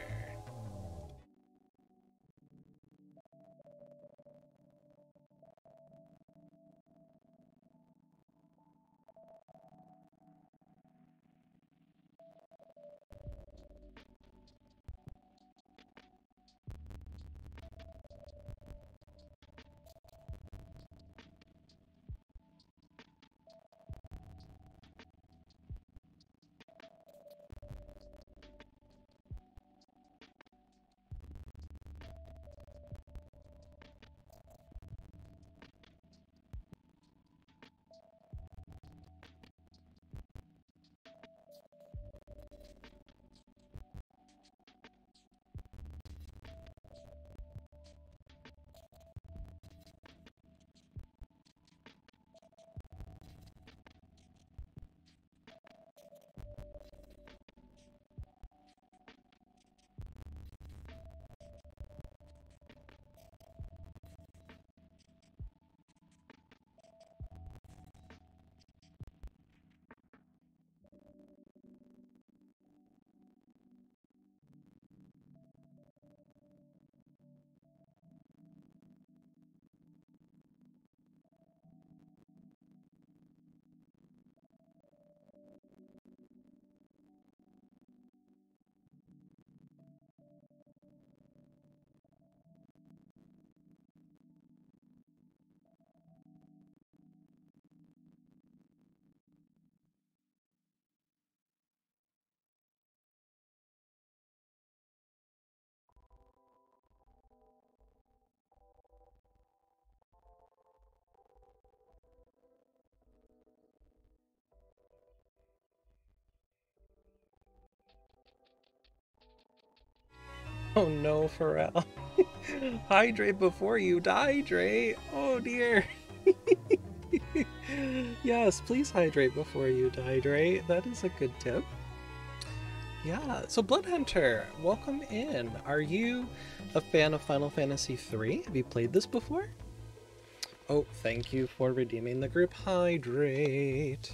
<laughs> Oh no, Pharrell. <laughs> hydrate before you dehydrate. Oh dear. <laughs> yes, please hydrate before you dehydrate. That is a good tip. Yeah, so Blood Hunter, welcome in. Are you a fan of Final Fantasy III? Have you played this before? Oh, thank you for redeeming the group hydrate.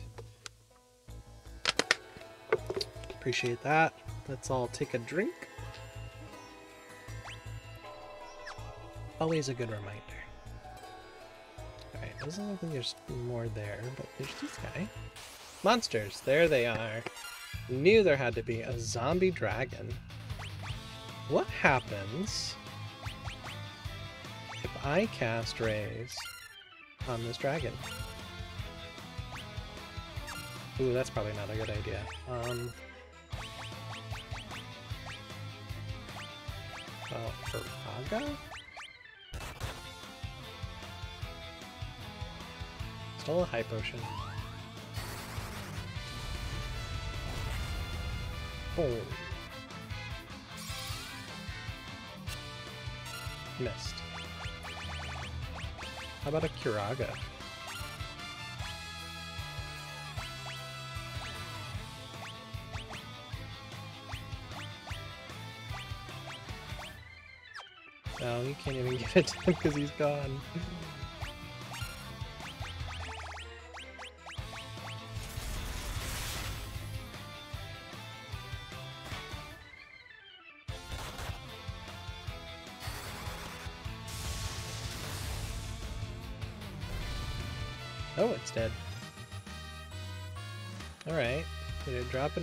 Appreciate that. Let's all take a drink. Always a good reminder. Alright, doesn't look like there's more there, but there's this guy. Monsters, there they are. Knew there had to be a zombie dragon. What happens if I cast Raise on this dragon? Ooh, that's probably not a good idea. Um, well, for Still a high potion. Oh. Missed. How about a Curaga? No, you can't even <laughs> give it to him because he's gone. <laughs>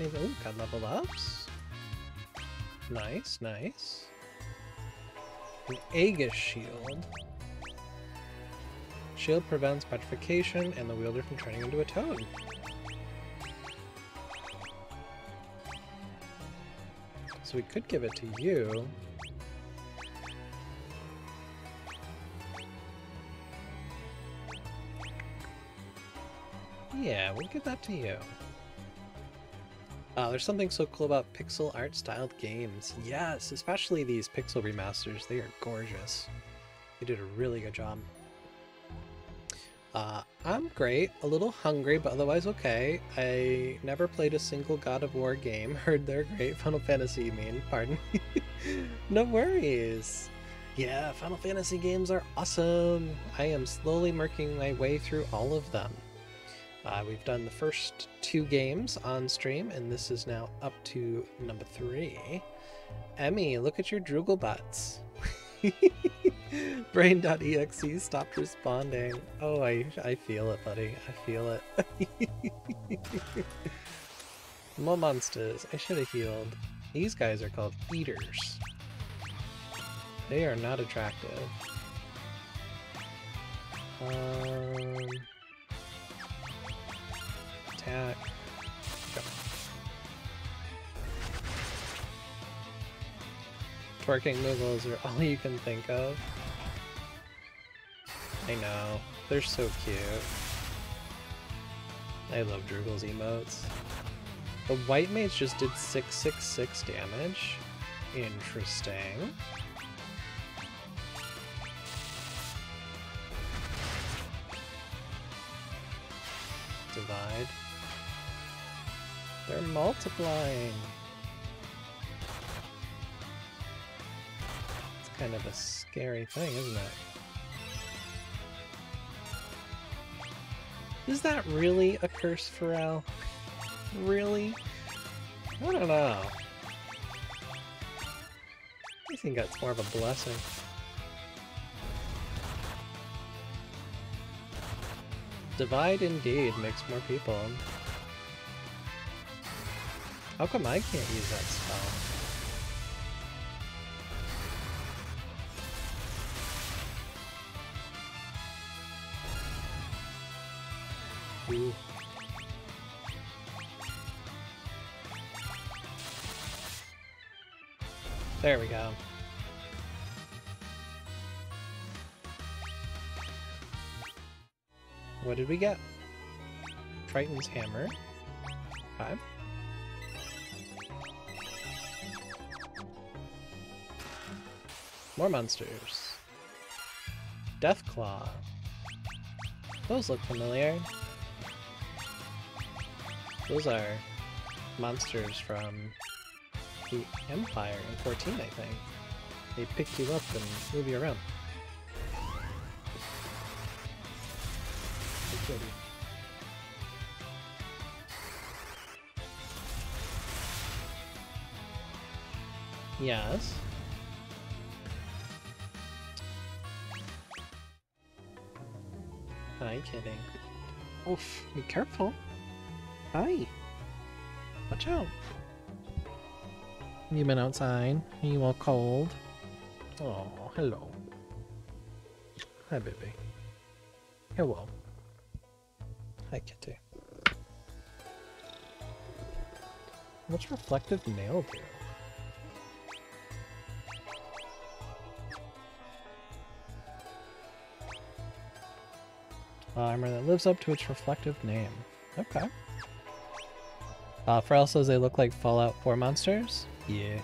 anything? Ooh, got level ups. Nice, nice. An Aegis shield. Shield prevents petrification and the wielder from turning into a toad. So we could give it to you. Yeah, we'll give that to you. Uh, there's something so cool about pixel art styled games. Yes, especially these pixel remasters. They are gorgeous. They did a really good job. Uh, I'm great, a little hungry, but otherwise okay. I never played a single God of War game. <laughs> Heard they're great. Final Fantasy, you mean? Pardon <laughs> no worries. Yeah, Final Fantasy games are awesome. I am slowly working my way through all of them. Uh, we've done the first two games on stream, and this is now up to number three. Emmy, look at your droogle butts. <laughs> Brain.exe stopped responding. Oh, I, I feel it, buddy. I feel it. <laughs> More monsters. I should have healed. These guys are called eaters. They are not attractive. Um attack. Twerking Moogles are <laughs> all you can think of. I know. They're so cute. I love Drugle's emotes. The White Mage just did 666 damage. Interesting. Divide. They're multiplying. It's kind of a scary thing, isn't it? Is that really a curse, Pharrell? Really? I don't know. I think that's more of a blessing. Divide indeed makes more people. How come I can't use that spell? Ooh. There we go. What did we get? Triton's Hammer. Five. More monsters. Deathclaw. Those look familiar. Those are monsters from the Empire in 14, I think. They pick you up and move you around. Yes. Hi, kidding. Oof, be careful. Hi. Watch out. You been outside? Are you all cold? Oh, hello. Hi, baby. Hello. Hi, kitty. What's reflective mail do? Armor that lives up to its reflective name. Okay. Uh, Pharrell says they look like Fallout 4 monsters. Yeah.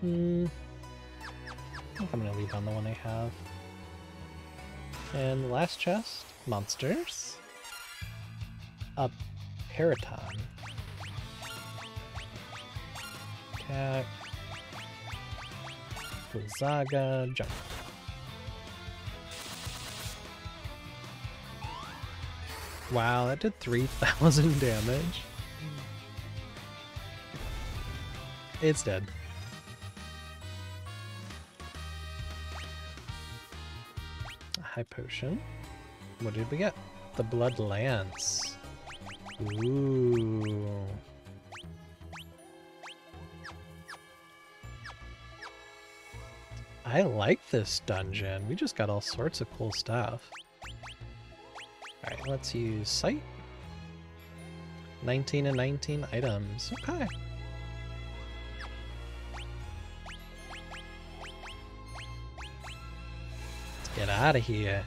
Hmm. I think I'm gonna leave on the one I have. And the last chest, monsters. A Paraton. Attack. Blizzaga, jump. Wow, that did 3,000 <laughs> damage. It's dead. A high potion. What did we get? The Blood Lance. Ooh. I like this dungeon. We just got all sorts of cool stuff. Alright, let's use sight. 19 and 19 items. Okay. Let's get out of here.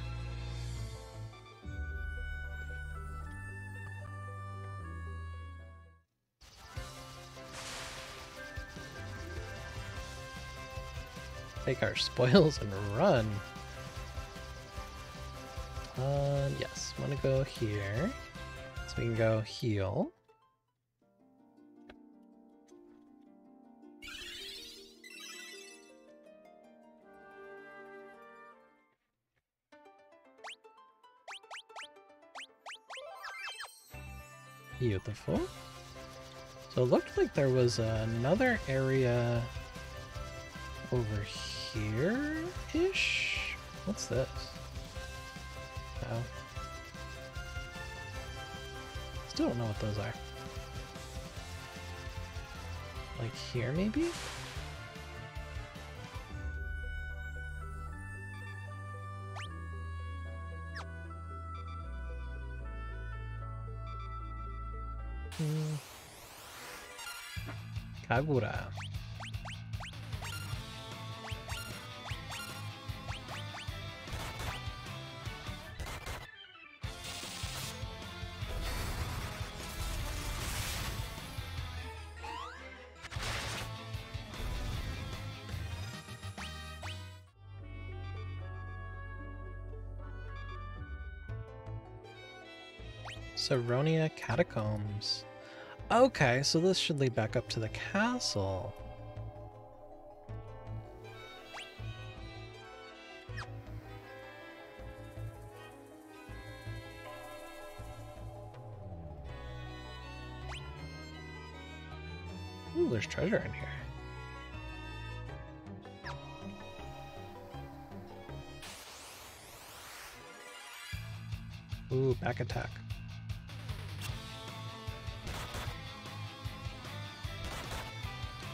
Take our <laughs> spoils and run. Uh, yes, I'm gonna go here. So we can go heal. Beautiful. So it looked like there was another area over here-ish? What's this? Oh. Still don't know what those are. Like here, maybe? Hmm. Kagura. Saronia Catacombs. Okay, so this should lead back up to the castle. Ooh, there's treasure in here. Ooh, back attack.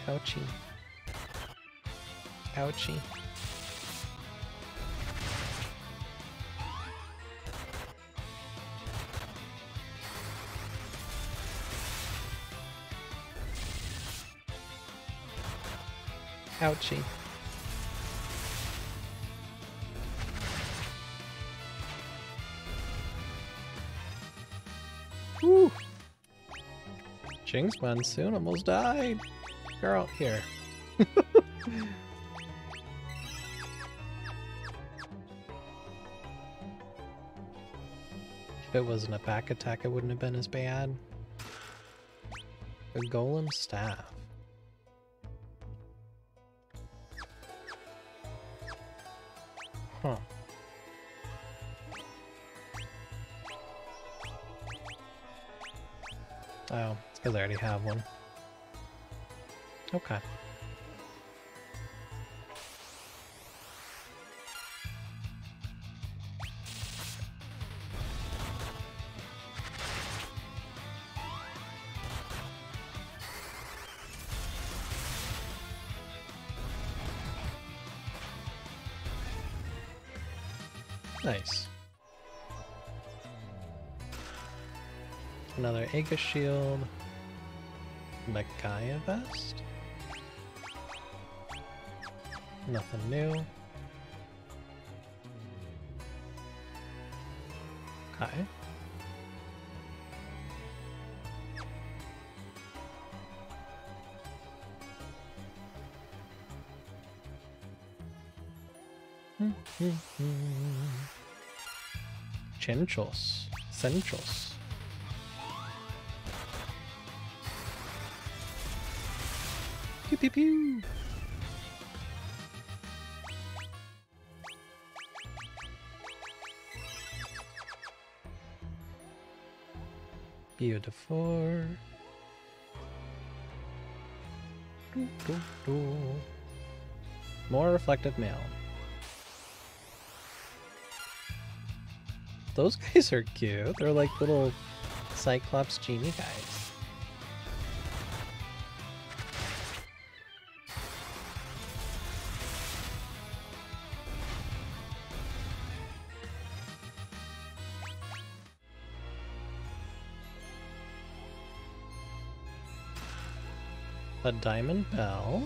Ouchie. Ouchie. Ouchie. Woo! Jinx Monsoon almost died. Girl, here. <laughs> if it wasn't a back attack, it wouldn't have been as bad. A golem staff. Huh. Oh, it's because I already have one. Okay. Nice. Another Aegis Shield. Micaiah Vest. Nothing new. Okay. <laughs> Chinchos. Centros. Pew pew pew. Beautiful. Do. More reflective mail. Those guys are cute. They're like little Cyclops genie guys. A diamond bell.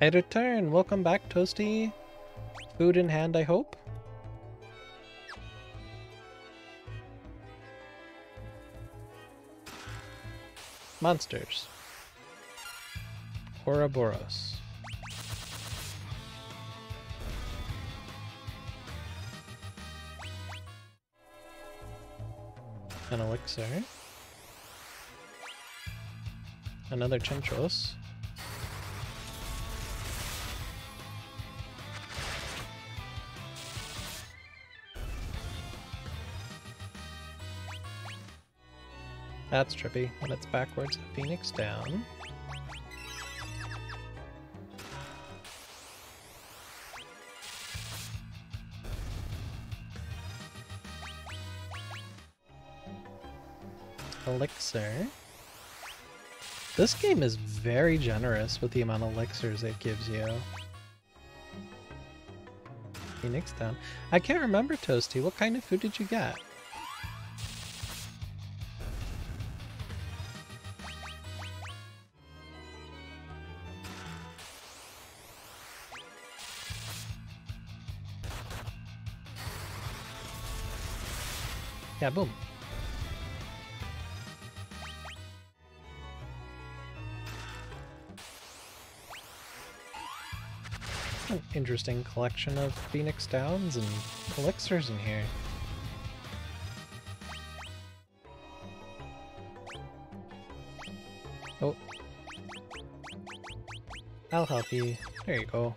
I return. Welcome back, Toasty. Food in hand, I hope. Monsters. Ouroboros. An elixir. Another Chintros. That's trippy. When it's backwards, Phoenix down. Elixir. This game is very generous with the amount of elixirs it gives you. Phoenix down. I can't remember, Toasty. What kind of food did you get? Yeah, boom. Interesting collection of Phoenix Downs and elixirs in here. Oh. I'll help you. There you go.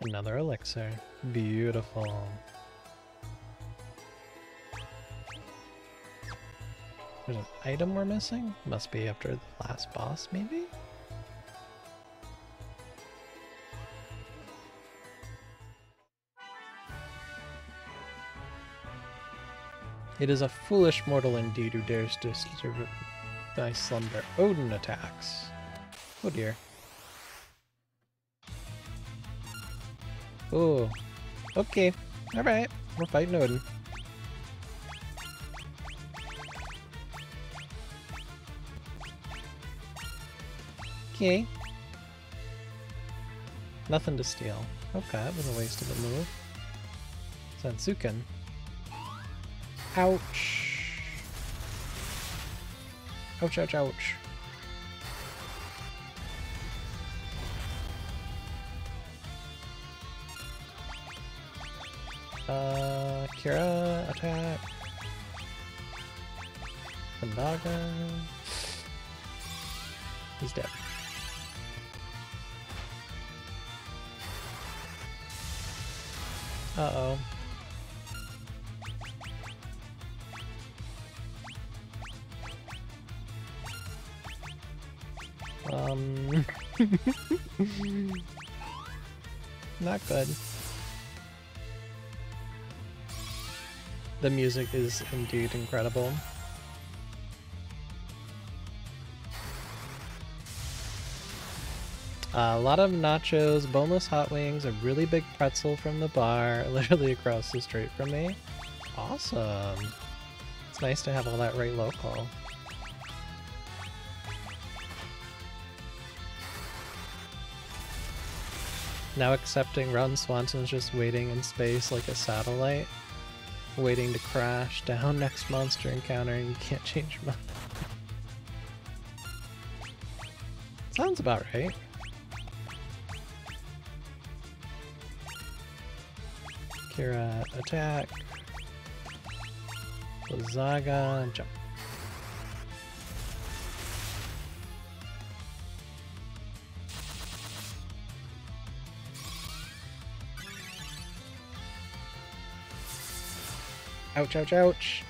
Another elixir. Beautiful. Item we're missing? Must be after the last boss, maybe? It is a foolish mortal indeed who dares to disturb thy slumber. Odin attacks. Oh dear. Oh, okay. Alright, we're fighting Odin. Okay. Nothing to steal. Okay, that was a waste of a move. Sansuken. Ouch. Ouch, ouch, ouch. Uh, Kira, attack. Pandaga. He's dead. Uh-oh. Um... <laughs> Not good. The music is indeed incredible. Uh, a lot of nachos, boneless hot wings, a really big pretzel from the bar, <laughs> literally across the street from me. Awesome. It's nice to have all that right local. Now accepting Ron Swanson's just waiting in space like a satellite, waiting to crash down <laughs> next monster encounter and you can't change your mind. <laughs> Sounds about right. Kira uh, attack. Zaga jump. Ouch, ouch, ouch.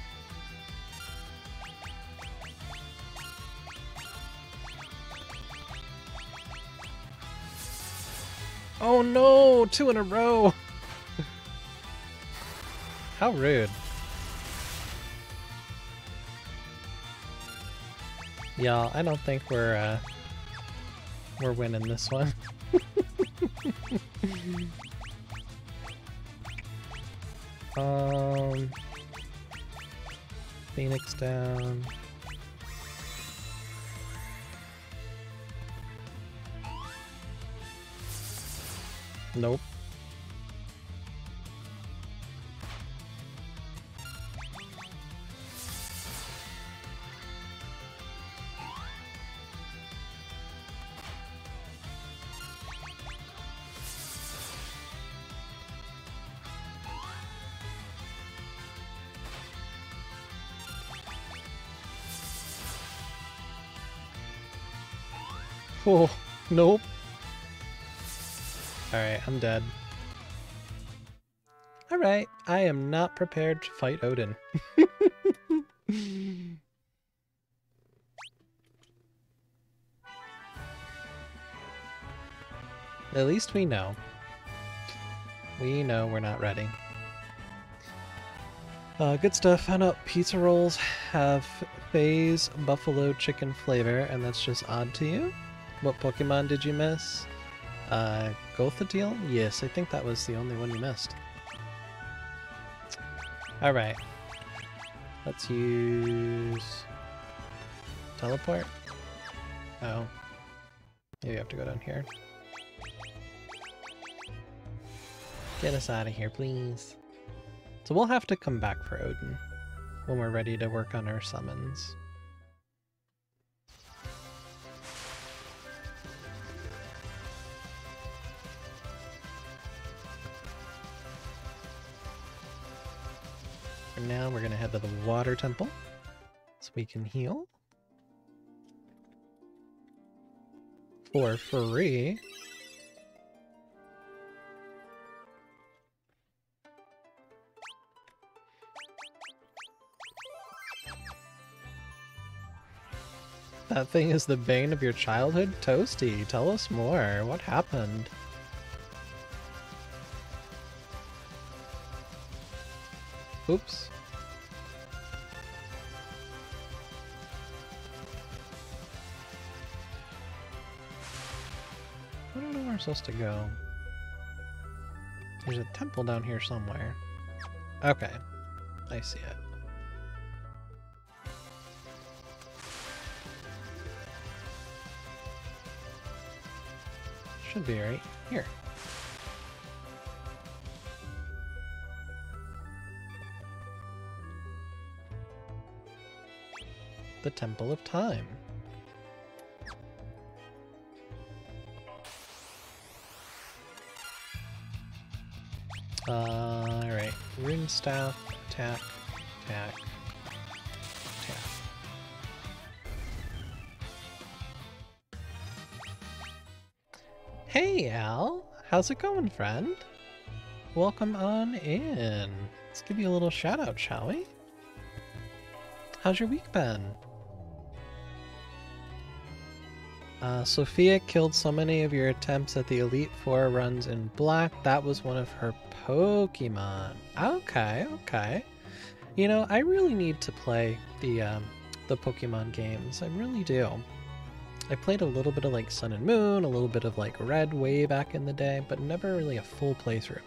Oh no! Two in a row! <laughs> How rude. Y'all, I don't think we're, uh, we're winning this one. <laughs> um... Phoenix down. Nope. Nope. Alright, I'm dead. Alright, I am not prepared to fight Odin. <laughs> At least we know. We know we're not ready. Uh, good stuff. Found out pizza rolls have phase buffalo chicken flavor, and that's just odd to you? What Pokemon did you miss? Uh, Gothitelle? Yes, I think that was the only one you missed. Alright. Let's use... Teleport? Oh. Maybe I have to go down here. Get us out of here, please. So we'll have to come back for Odin when we're ready to work on our summons. Now, we're going to head to the water temple so we can heal. For free. That thing is the bane of your childhood? Toasty, tell us more. What happened? Oops. I don't know where I'm supposed to go. There's a temple down here somewhere. Okay. I see it. Should be right here. The Temple of Time. Uh, alright. Rune Staff, attack, attack, attack. Hey, Al. How's it going, friend? Welcome on in. Let's give you a little shout out, shall we? How's your week been? Uh, Sophia killed so many of your attempts at the Elite Four runs in black. That was one of her Pokemon. Okay, okay. You know, I really need to play the um, the Pokemon games. I really do. I played a little bit of like Sun and Moon, a little bit of like Red way back in the day, but never really a full playthrough.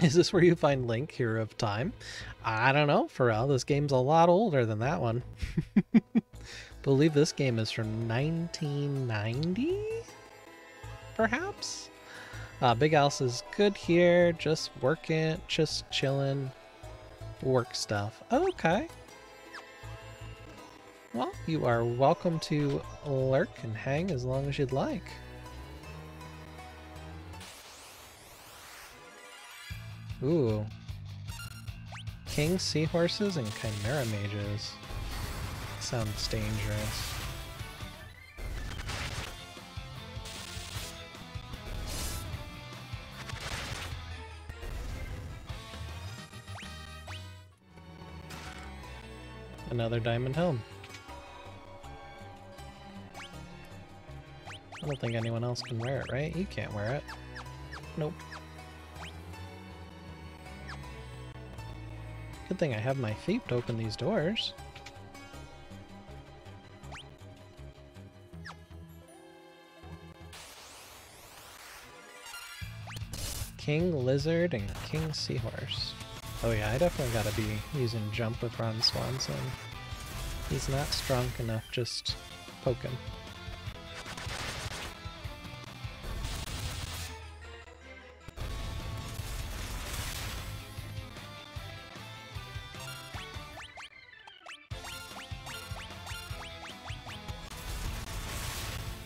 <laughs> Is this where you find Link, Hero of Time? I don't know, Pharrell. This game's a lot older than that one. <laughs> believe this game is from 1990? Perhaps? Uh, Big Alice is good here, just working, just chilling, work stuff. Okay. Well, you are welcome to lurk and hang as long as you'd like. Ooh. King Seahorses and Chimera Mages sounds dangerous. Another diamond helm. I don't think anyone else can wear it, right? You can't wear it. Nope. Good thing I have my feet to open these doors. King Lizard and King Seahorse. Oh yeah, I definitely gotta be using Jump with Ron Swanson. He's not strong enough just poking.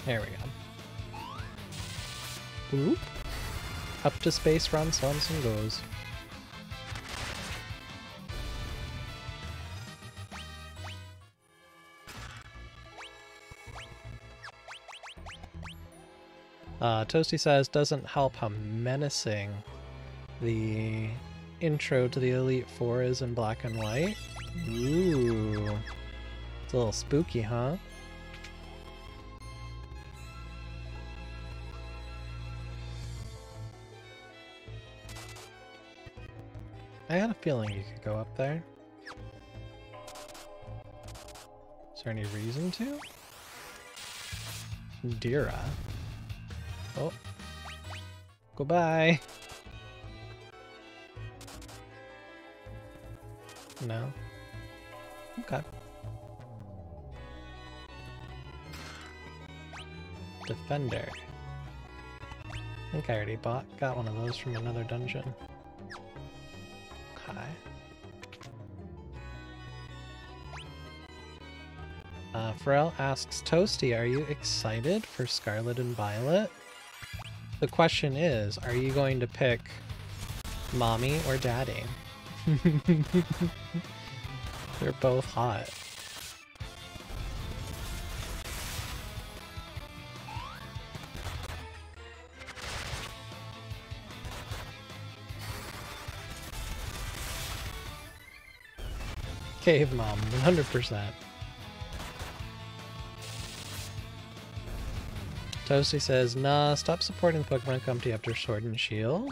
There we go. Oop. Up to space Ron Swanson goes. Uh, Toasty says, doesn't help how menacing the intro to the Elite Four is in black and white. Ooh. It's a little spooky, huh? I had a feeling you could go up there. Is there any reason to? Dira. Oh. Goodbye. No. Okay. Defender. I think I already bought got one of those from another dungeon. Pharrell asks, Toasty, are you excited for Scarlet and Violet? The question is, are you going to pick mommy or daddy? <laughs> They're both hot. Cave Mom, 100%. Toasty says, nah, stop supporting the Pokemon Company after Sword and Shield.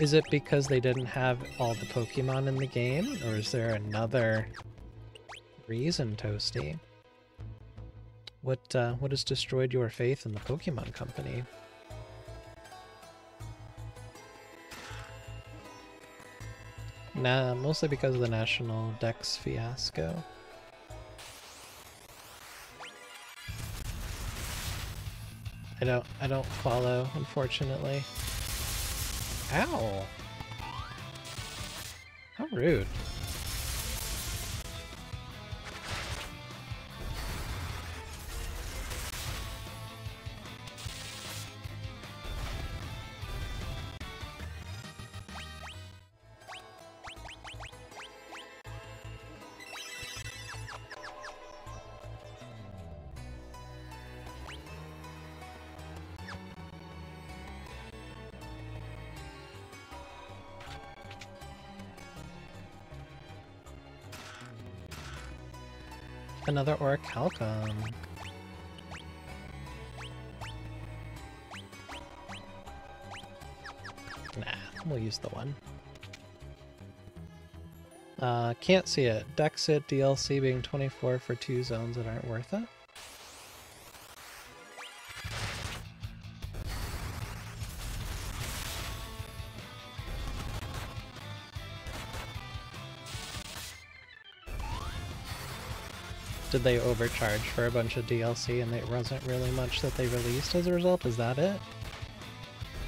Is it because they didn't have all the Pokemon in the game? Or is there another reason, Toasty? What, uh, what has destroyed your faith in the Pokemon Company? Nah, mostly because of the National Dex fiasco. I don't I don't follow, unfortunately. Ow! How rude. Another Orichalcum. Nah, we'll use the one. Uh, can't see it. Dexit DLC being 24 for two zones that aren't worth it. Did they overcharge for a bunch of DLC and there wasn't really much that they released as a result? Is that it?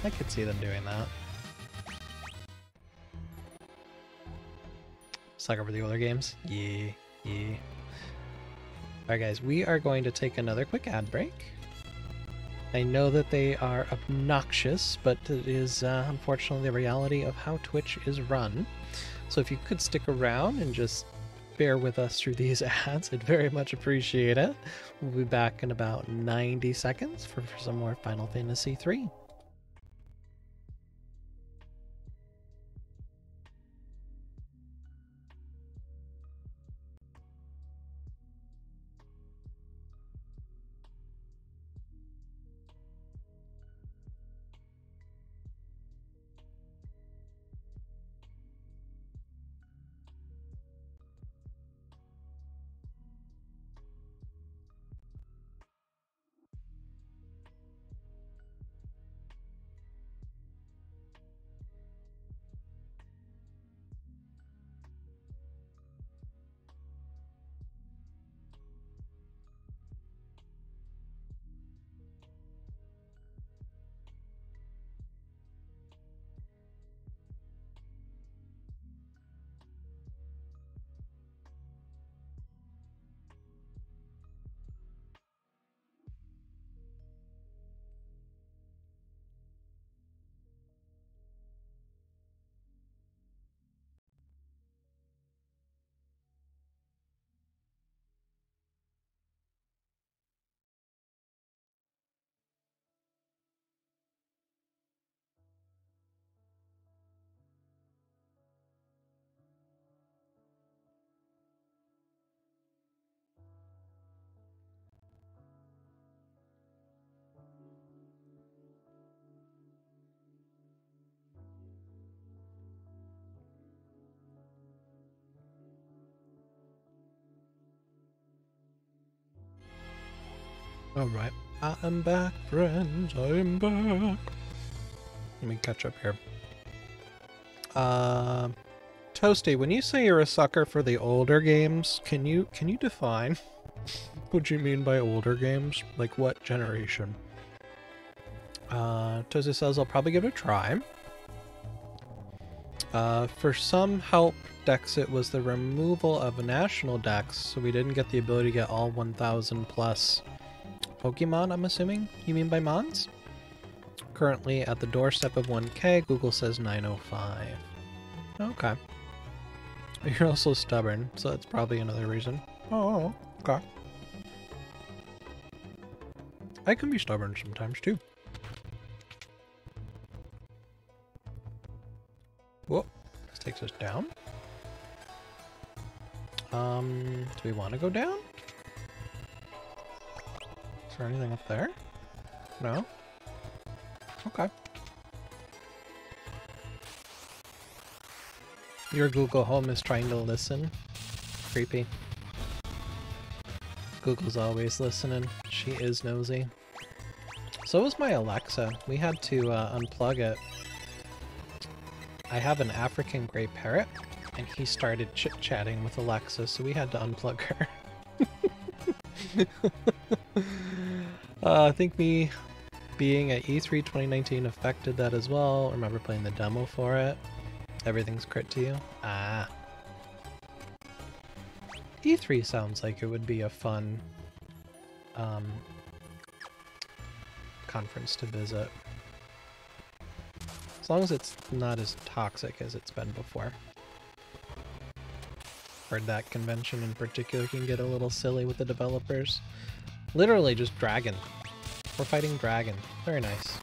I could see them doing that. Sucker for the older games? Yeah, yeah. Alright guys, we are going to take another quick ad break. I know that they are obnoxious, but it is uh, unfortunately the reality of how Twitch is run. So if you could stick around and just bear with us through these <laughs> ads. I'd very much appreciate it. We'll be back in about 90 seconds for, for some more Final Fantasy 3. Alright, I am back, friends, I am back. Let me catch up here. Uh, Toasty, when you say you're a sucker for the older games, can you can you define <laughs> what you mean by older games? Like what generation? Uh, Toasty says I'll probably give it a try. Uh, for some help, Dexit was the removal of national dex, so we didn't get the ability to get all 1,000 plus Pokemon, I'm assuming you mean by Mons? Currently at the doorstep of 1k, Google says 905. Okay. <laughs> You're also stubborn, so that's probably another reason. Oh, okay. I can be stubborn sometimes too. Whoa, this takes us down. Um, do we want to go down? Is there anything up there? No? Okay. Your Google Home is trying to listen. Creepy. Google's always listening. She is nosy. So was my Alexa. We had to uh, unplug it. I have an African gray parrot, and he started chit-chatting with Alexa, so we had to unplug her. <laughs> <laughs> Uh, I think me, being at E E3 2019 affected that as well? Remember playing the demo for it? Everything's crit to you? Ah. E3 sounds like it would be a fun um, conference to visit. As long as it's not as toxic as it's been before. Heard that convention in particular can get a little silly with the developers. Literally just dragon. We're fighting dragon. Very nice.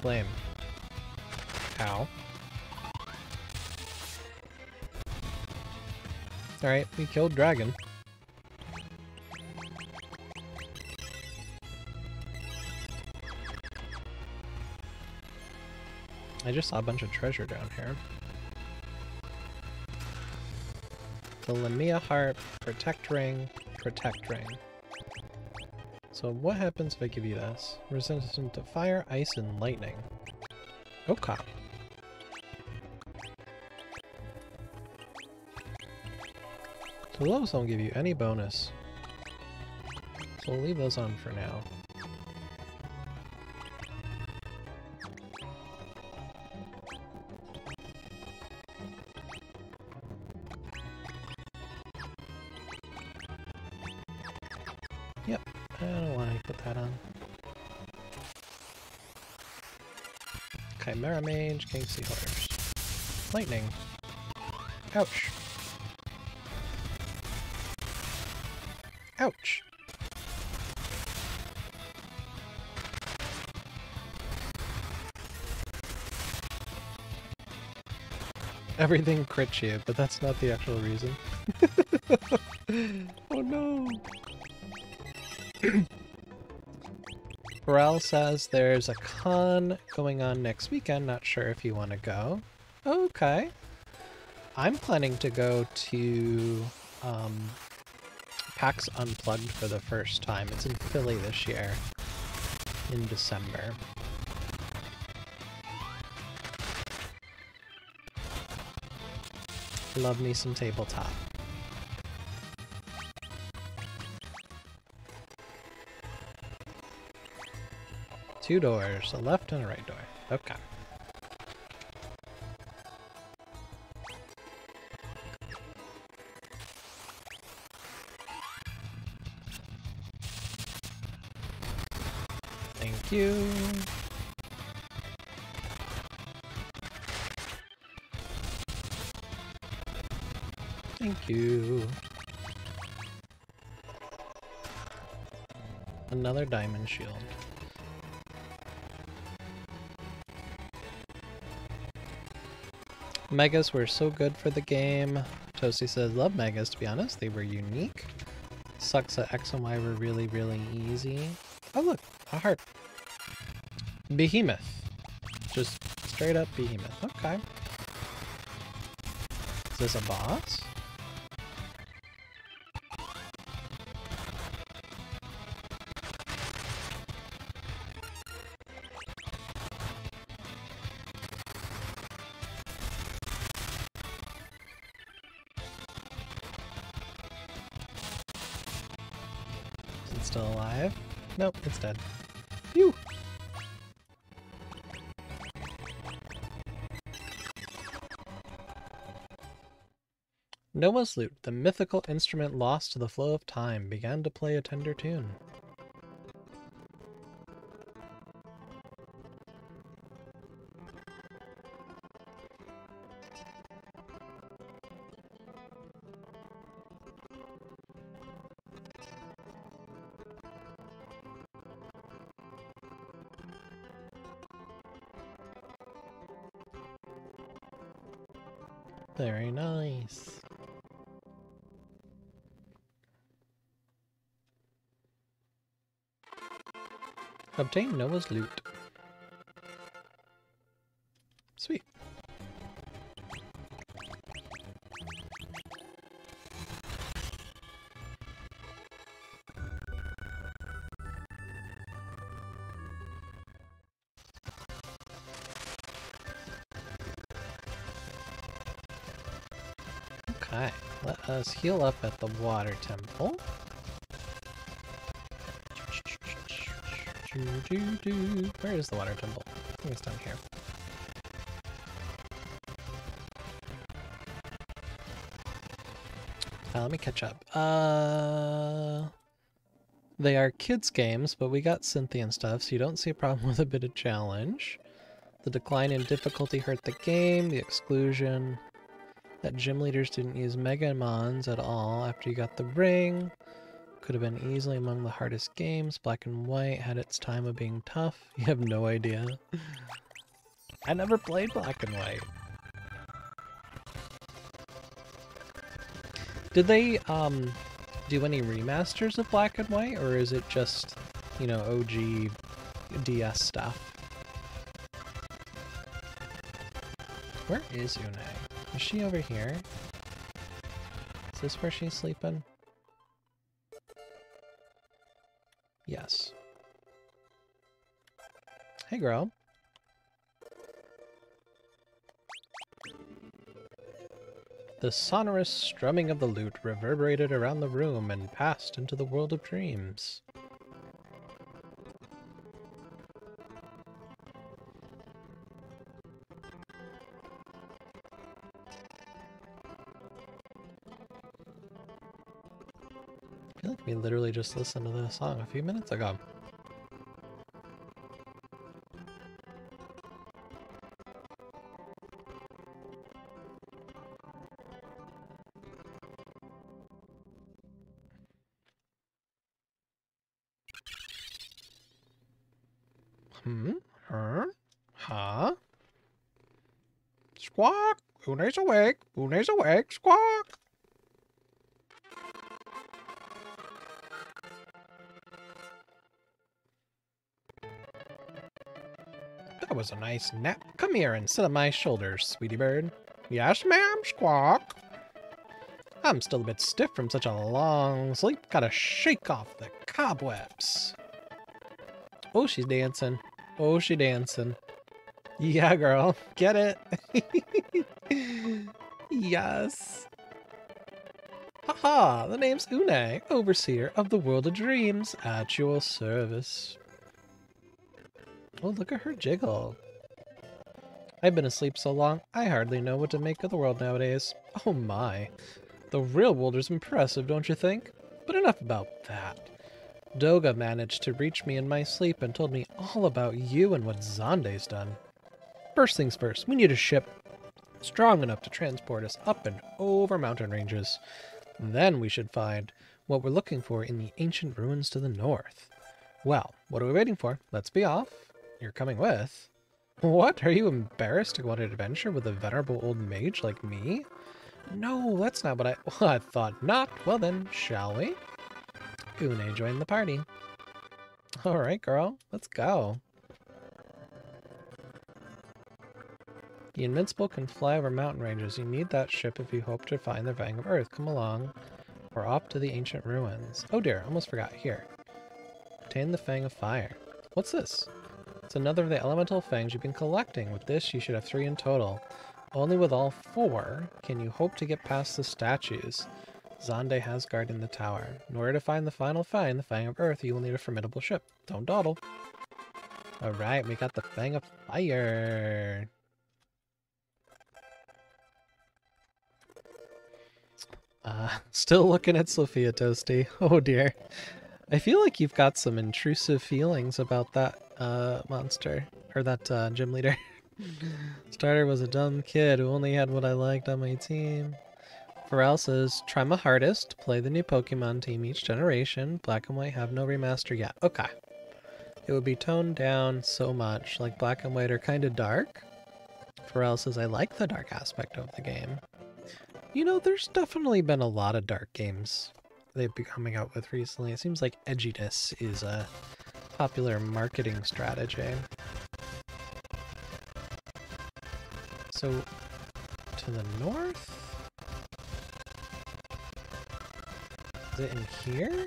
Flame. Ow. Alright, we killed dragon. I just saw a bunch of treasure down here. The Lamia Harp, Protect Ring, Protect Ring. So what happens if I give you this? Resistant to fire, ice, and lightning. Oh, okay. So those don't give you any bonus. So we'll leave those on for now. Chimera Mage, King Seahorse. Lightning. Ouch. Ouch. Everything crits you, but that's not the actual reason. <laughs> oh no! <clears throat> Pharrell says there's a con going on next weekend. Not sure if you want to go. Okay. I'm planning to go to um, PAX Unplugged for the first time. It's in Philly this year in December. Love me some tabletop. Two doors, a left and a right door. Okay. Thank you. Thank you. Another diamond shield. Megas were so good for the game. Toasty says, love Megas, to be honest. They were unique. Sucks that X and Y were really, really easy. Oh look, a heart. Behemoth. Just straight up Behemoth. Okay. Is this a boss? Nope, it's dead. Phew! Noah's lute, the mythical instrument lost to the flow of time, began to play a tender tune. Very nice. Obtain Noah's lute. is heal up at the water temple. Where is the water temple? I think it's down here. Uh, let me catch up. Uh, they are kids' games, but we got Cynthia and stuff, so you don't see a problem <laughs> with a bit of challenge. The decline in difficulty hurt the game, the exclusion that gym leaders didn't use Megamons at all after you got the ring. Could have been easily among the hardest games. Black and White had its time of being tough. <laughs> You have no idea. I never played Black and White. Did they um do any remasters of Black and White, or is it just, you know, OG DS stuff? Where is Unei? Is she over here? Is this where she's sleeping? Yes. Hey, girl. The sonorous strumming of the lute reverberated around the room and passed into the world of dreams. Literally just listened to this song a few minutes ago. Hmm? Huh? Huh? Squawk! Unei's awake! Unei's awake! Squawk! Was a nice nap. Come here and sit on my shoulders, sweetie bird. Yes, ma'am, squawk. I'm still a bit stiff from such a long sleep. Gotta shake off the cobwebs. Oh, she's dancing. Oh, she dancing. Yeah, girl. <laughs> Get it? <laughs> yes. Haha, the name's Unei, Overseer of the World of Dreams, at your service. Oh, look at her jiggle. I've been asleep so long, I hardly know what to make of the world nowadays. Oh my. The real world is impressive, don't you think? But enough about that. Doga managed to reach me in my sleep and told me all about you and what Xande's done. First things first, we need a ship strong enough to transport us up and over mountain ranges. Then we should find what we're looking for in the ancient ruins to the north. Well, what are we waiting for? Let's be off. You're coming with? What? Are you embarrassed to go on an adventure with a venerable old mage like me? No, that's not what I... Well, <laughs> I thought not. Well then, shall we? Unei joined the party. Alright, girl. Let's go. The Invincible can fly over mountain ranges. You need that ship if you hope to find the Fang of Earth. Come along. We're off to the ancient ruins. Oh dear, almost forgot. Here. Obtain the Fang of Fire. What's this? It's another of the elemental fangs you've been collecting. With this, you should have three in total. Only with all four can you hope to get past the statues. Xande has guarding the tower. In order to find the final Fang, the Fang of Earth, you will need a formidable ship. Don't dawdle. Alright, we got the Fang of Fire. Uh, <laughs> still looking at Sophia Toasty. <laughs> Oh dear. I feel like you've got some intrusive feelings about that uh, monster, or that uh, gym leader. <laughs> Starter was a dumb kid who only had what I liked on my team. Pharrell says, try my hardest, play the new Pokemon team each generation. Black and White have no remaster yet. Okay. It would be toned down so much, like Black and White are kind of dark. Pharrell says, I like the dark aspect of the game. You know, there's definitely been a lot of dark games they've been coming out with recently. It seems like edginess is a popular marketing strategy. So, to the north? Is it in here?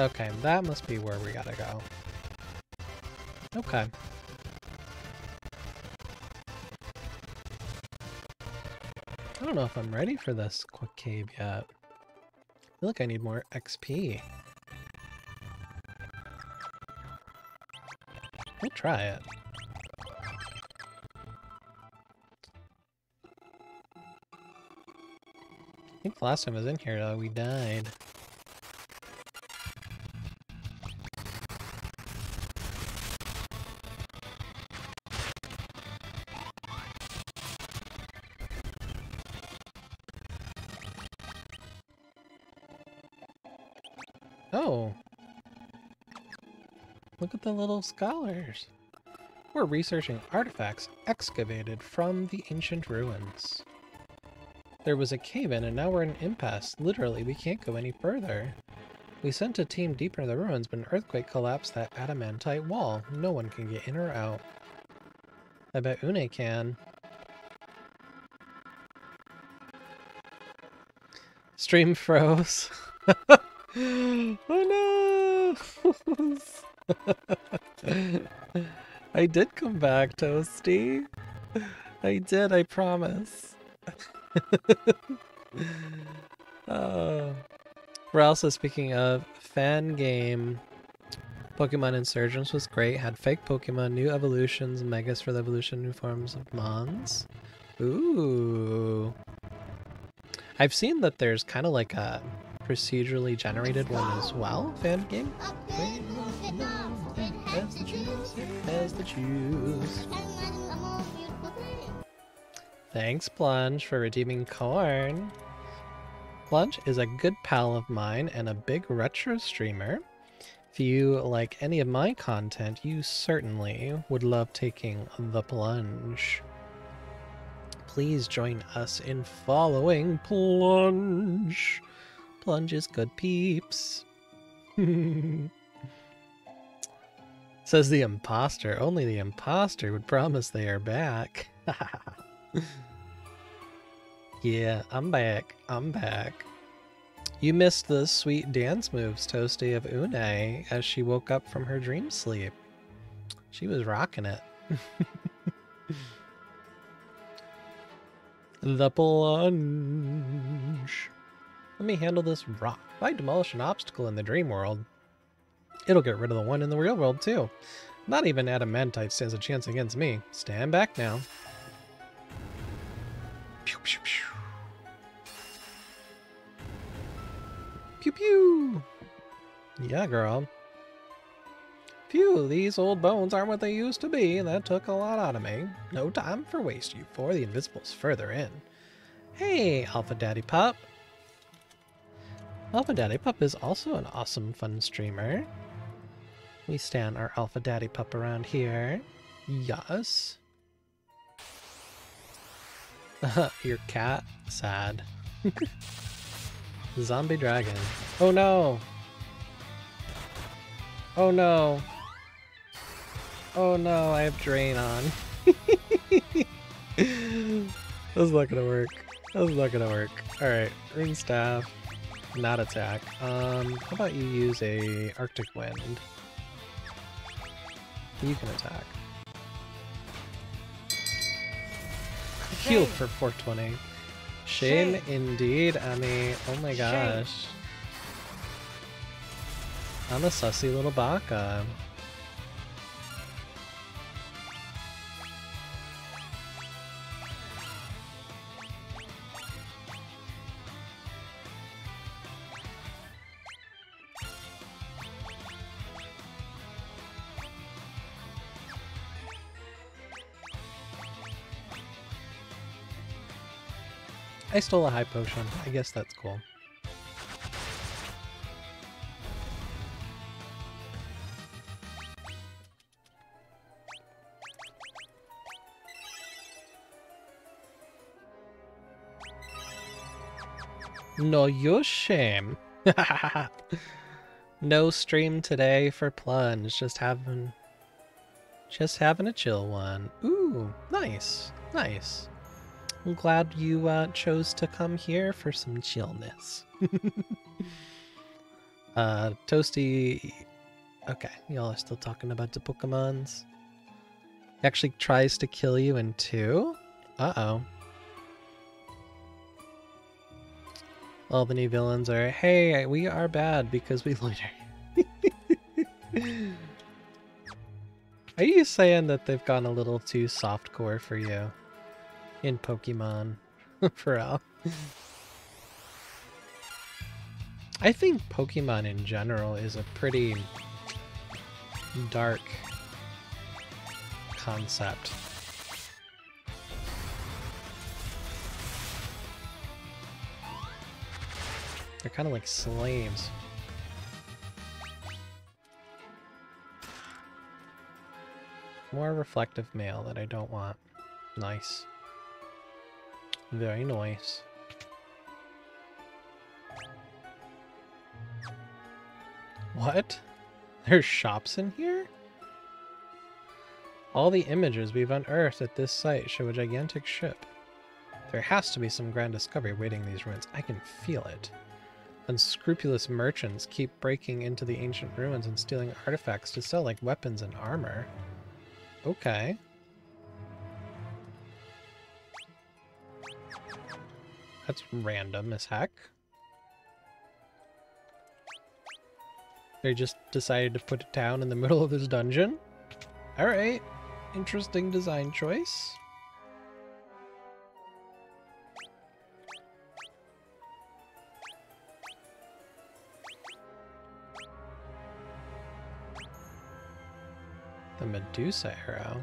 Okay, that must be where we gotta go. Okay. I don't know if I'm ready for this quick cave yet. Feel like I need more XP. We'll try it. I think the last time I was in here, uh, we died. Oh. Look at the little scholars. We're researching artifacts excavated from the ancient ruins. There was a cave-in and now we're in an impasse. Literally, we can't go any further. We sent a team deeper the ruins, but an earthquake collapsed that adamantite wall. No one can get in or out. I bet Unei can. Stream froze. <laughs> oh no! <laughs> I did come back, Toasty. I did, I promise. <laughs> uh, we're also speaking of fan game. Pokemon Insurgence was great. Had fake Pokemon, new evolutions, Megas for the evolution, new forms of Mons. Ooh. I've seen that there's kind of like a procedurally generated one as well, fan game. Has the juice, has the juice. Thanks, Plunge, for redeeming corn. Plunge is a good pal of mine and a big retro streamer. If you like any of my content, you certainly would love taking the plunge. Please join us in following Plunge. Plunge is good peeps. <laughs> Says the imposter. Only the imposter would promise they are back. <laughs> yeah, I'm back. I'm back. You missed the sweet dance moves, Toasty, of Unei as she woke up from her dream sleep. She was rocking it. <laughs> the plunge. Let me handle this rock. If I demolish an obstacle in the dream world, it'll get rid of the one in the real world too. Not even adamantite stands a chance against me. Stand back now. Pew pew pew. Pew pew. Yeah, girl. Phew, these old bones aren't what they used to be. That took a lot out of me. No time for waste, you four. The Invincible's further in. Hey, Alpha Daddy Pup. Alpha Daddy Pup is also an awesome fun streamer. We stand our Alpha Daddy Pup around here. Yes. <laughs> Your cat? Sad. <laughs> Zombie dragon. Oh no! Oh no! Oh no, I have drain on. <laughs> That's not gonna work. That's not gonna work. Alright, rune staff. Not attack. Um, how about you use a Arctic Wind? You can attack. Healed for 420. Shame, Shame. indeed, Emmy. Oh my gosh. I'm a sussy little baka. I stole a high potion. I guess that's cool. No, you shame. <laughs> no stream today for plunge. Just having, just having a chill one. Ooh, nice, nice. I'm glad you uh, chose to come here for some chillness. <laughs> uh, Toasty... Okay, y'all are still talking about the Pokemons. He actually tries to kill you in two? Uh-oh. All the new villains are, hey, we are bad because we <laughs> loiter. Are you saying that they've gone a little too softcore for you in Pokemon? <laughs> for real? I think Pokemon in general is a pretty dark concept. They're kind of like slaves. More reflective mail that I don't want. Nice. Very nice. What? There's shops in here? All the images we've unearthed at this site show a gigantic ship. There has to be some grand discovery waiting these ruins. I can feel it. Unscrupulous merchants keep breaking into the ancient ruins and stealing artifacts to sell like weapons and armor. Okay. That's random as heck. They just decided to put a town in the <laughs> middle of this dungeon? Alright. Interesting design choice. The Medusa arrow.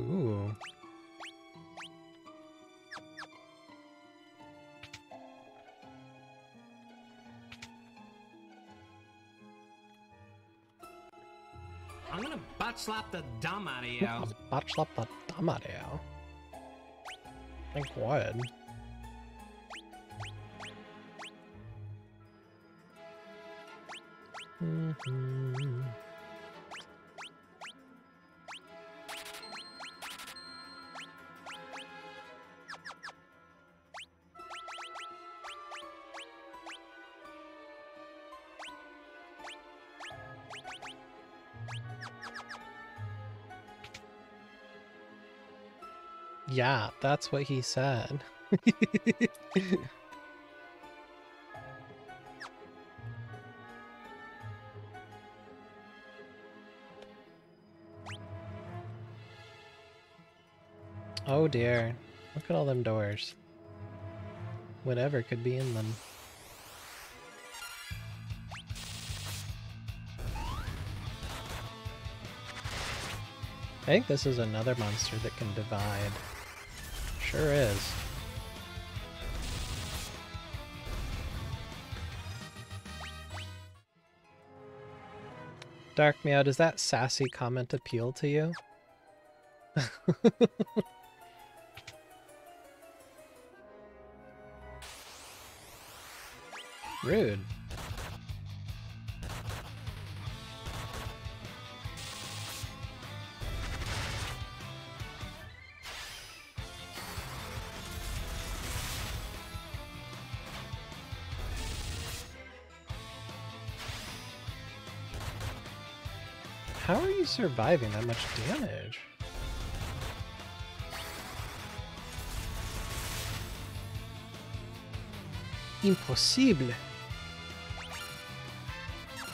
Ooh. Slap the dumb out of you. Butt slap the dumb out of you. Think what? Mm Yeah, that's what he said. <laughs> oh dear. Look at all them doors. Whatever could be in them. I think this is another monster that can divide. Sure is. Dark Meow, does that sassy comment appeal to you? <laughs> Rude. Surviving that much damage? Impossible.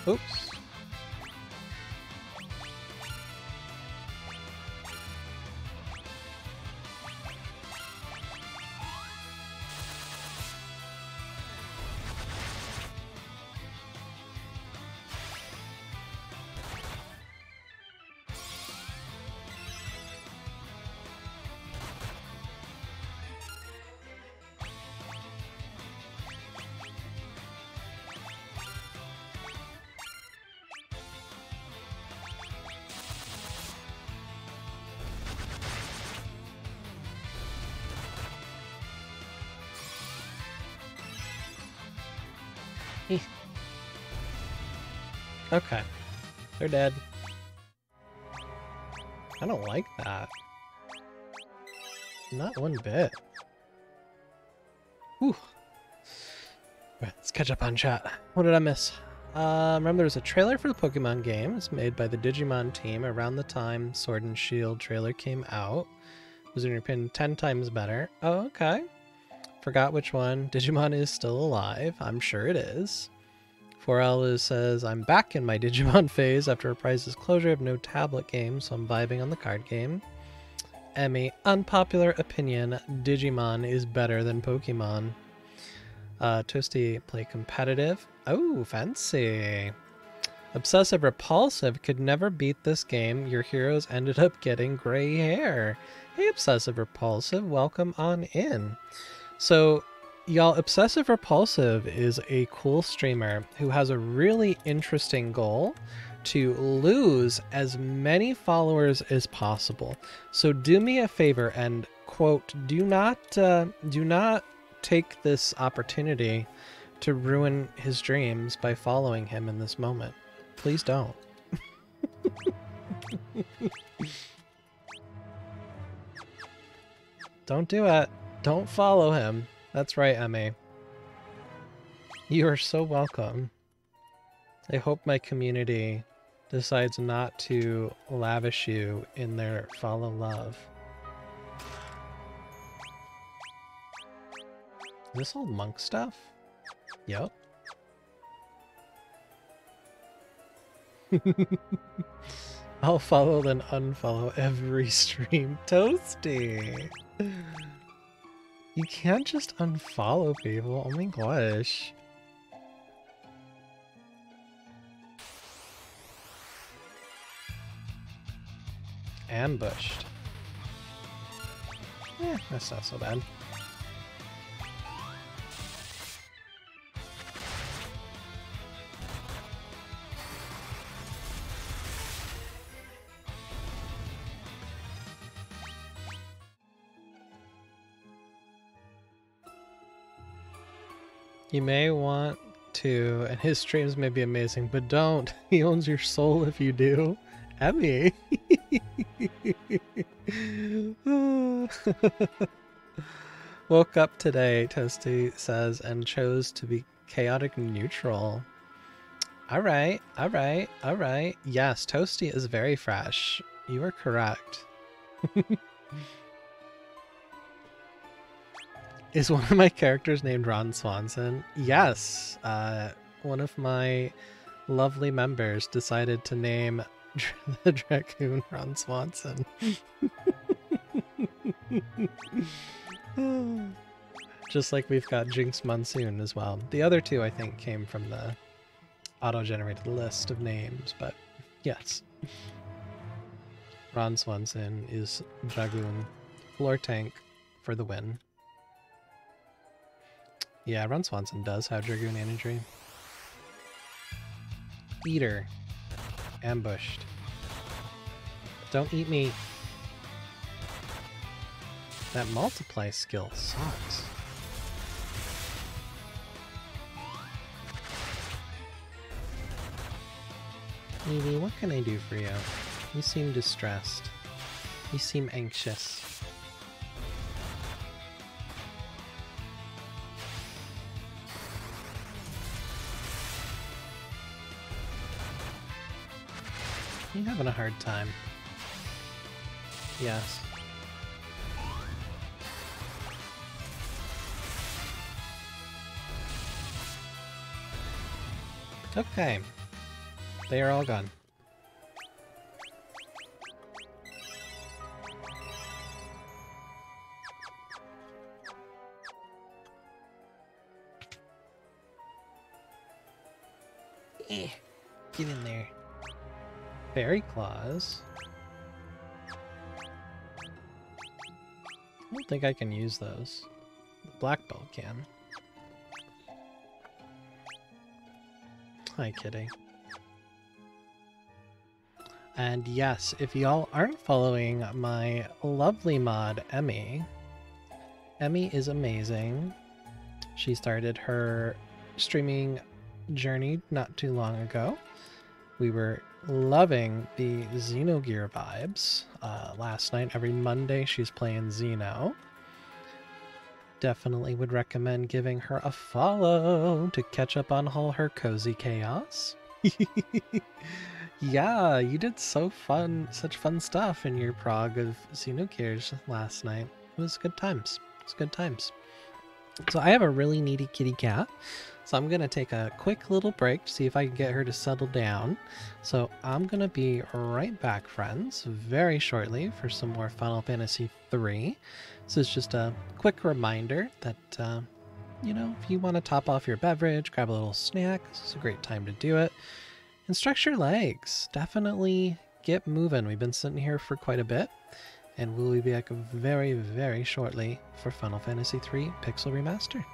Oops. Okay. They're dead. I don't like that. Not one bit. Whew. Right, let's catch up on chat. What did I miss? Uh, remember there was a trailer for the Pokemon games made by the Digimon team around the time Sword and Shield trailer came out. It was in your opinion 10 times better. Oh, okay. Forgot which one. Digimon is still alive. I'm sure it is. 4L says, I'm back in my <laughs> Digimon phase after Reprise's closure of no tablet game, so I'm vibing on the card game. Emmy, unpopular opinion, Digimon is better than Pokemon. Uh, Toasty, play competitive. Oh, fancy. Obsessive Repulsive could never beat this game. Your heroes ended up getting gray hair. Hey, Obsessive Repulsive, welcome on in. So, y'all, Obsessive Repulsive is a cool streamer who has a really interesting goal to lose as many followers as possible. So do me a favor and quote, do not uh, do not take this opportunity to ruin his dreams by following him in this moment. Please don't. <laughs> don't do it. Don't follow him. That's right, Emmy. You are so welcome. I hope my community decides not to lavish you in their follow love. Is this all monk stuff? Yep. <laughs> I'll follow then unfollow every stream. Toasty! You can't just unfollow people. Oh my gosh. Ambushed. Eh, that's not so bad. You may want to, and his streams may be amazing, but don't. <laughs> He owns your soul if you do. Emmy. <laughs> Woke up today, Toasty says, and chose to be chaotic neutral. Alright, alright, alright. Yes, Toasty is very fresh. You are correct. <laughs> is <laughs> one of my characters named Ron Swanson? Yes. Uh, one of my lovely members decided to name <laughs> the Dragoon Ron Swanson. <laughs> Just like we've got Jinkx Monsoon as well. The other two, I think, came from the auto-generated list of names, but yes. Ron Swanson is Dragoon. Floor tank for the win. Yeah, Ron Swanson does have Dragoon energy. Eater. Ambushed. Don't eat me. That multiply skill sucks. Evie, what can I do for you? You seem distressed. You seem anxious. Having a hard time? Yes. Okay. They are all gone. Eh, get in there. Fairy Claws. I don't think I can use those. The Black Belt can. Hi, kitty. And yes, if y'all aren't following my lovely mod, Emmy, Emmy is amazing. She started her streaming journey not too long ago. We were loving the Xenogear vibes. Uh, last night, every Monday, she's playing Xeno. Definitely would recommend giving her a follow to catch up on all her cozy chaos. <laughs> yeah, you did so fun, such fun stuff in your prog of Xenogears last night. It was good times. It was good times. So I have a really needy kitty cat. So I'm going to take a quick little break to see if I can get her to settle down. So I'm going to be right back, friends, very shortly for some more Final Fantasy III. This is just a quick reminder that, uh, you know, if you want to top off your beverage, grab a little snack, this is a great time to do it. And stretch your legs. Definitely get moving. We've been sitting here for quite a bit. And we'll be back very, very shortly for Final Fantasy III Pixel Remaster.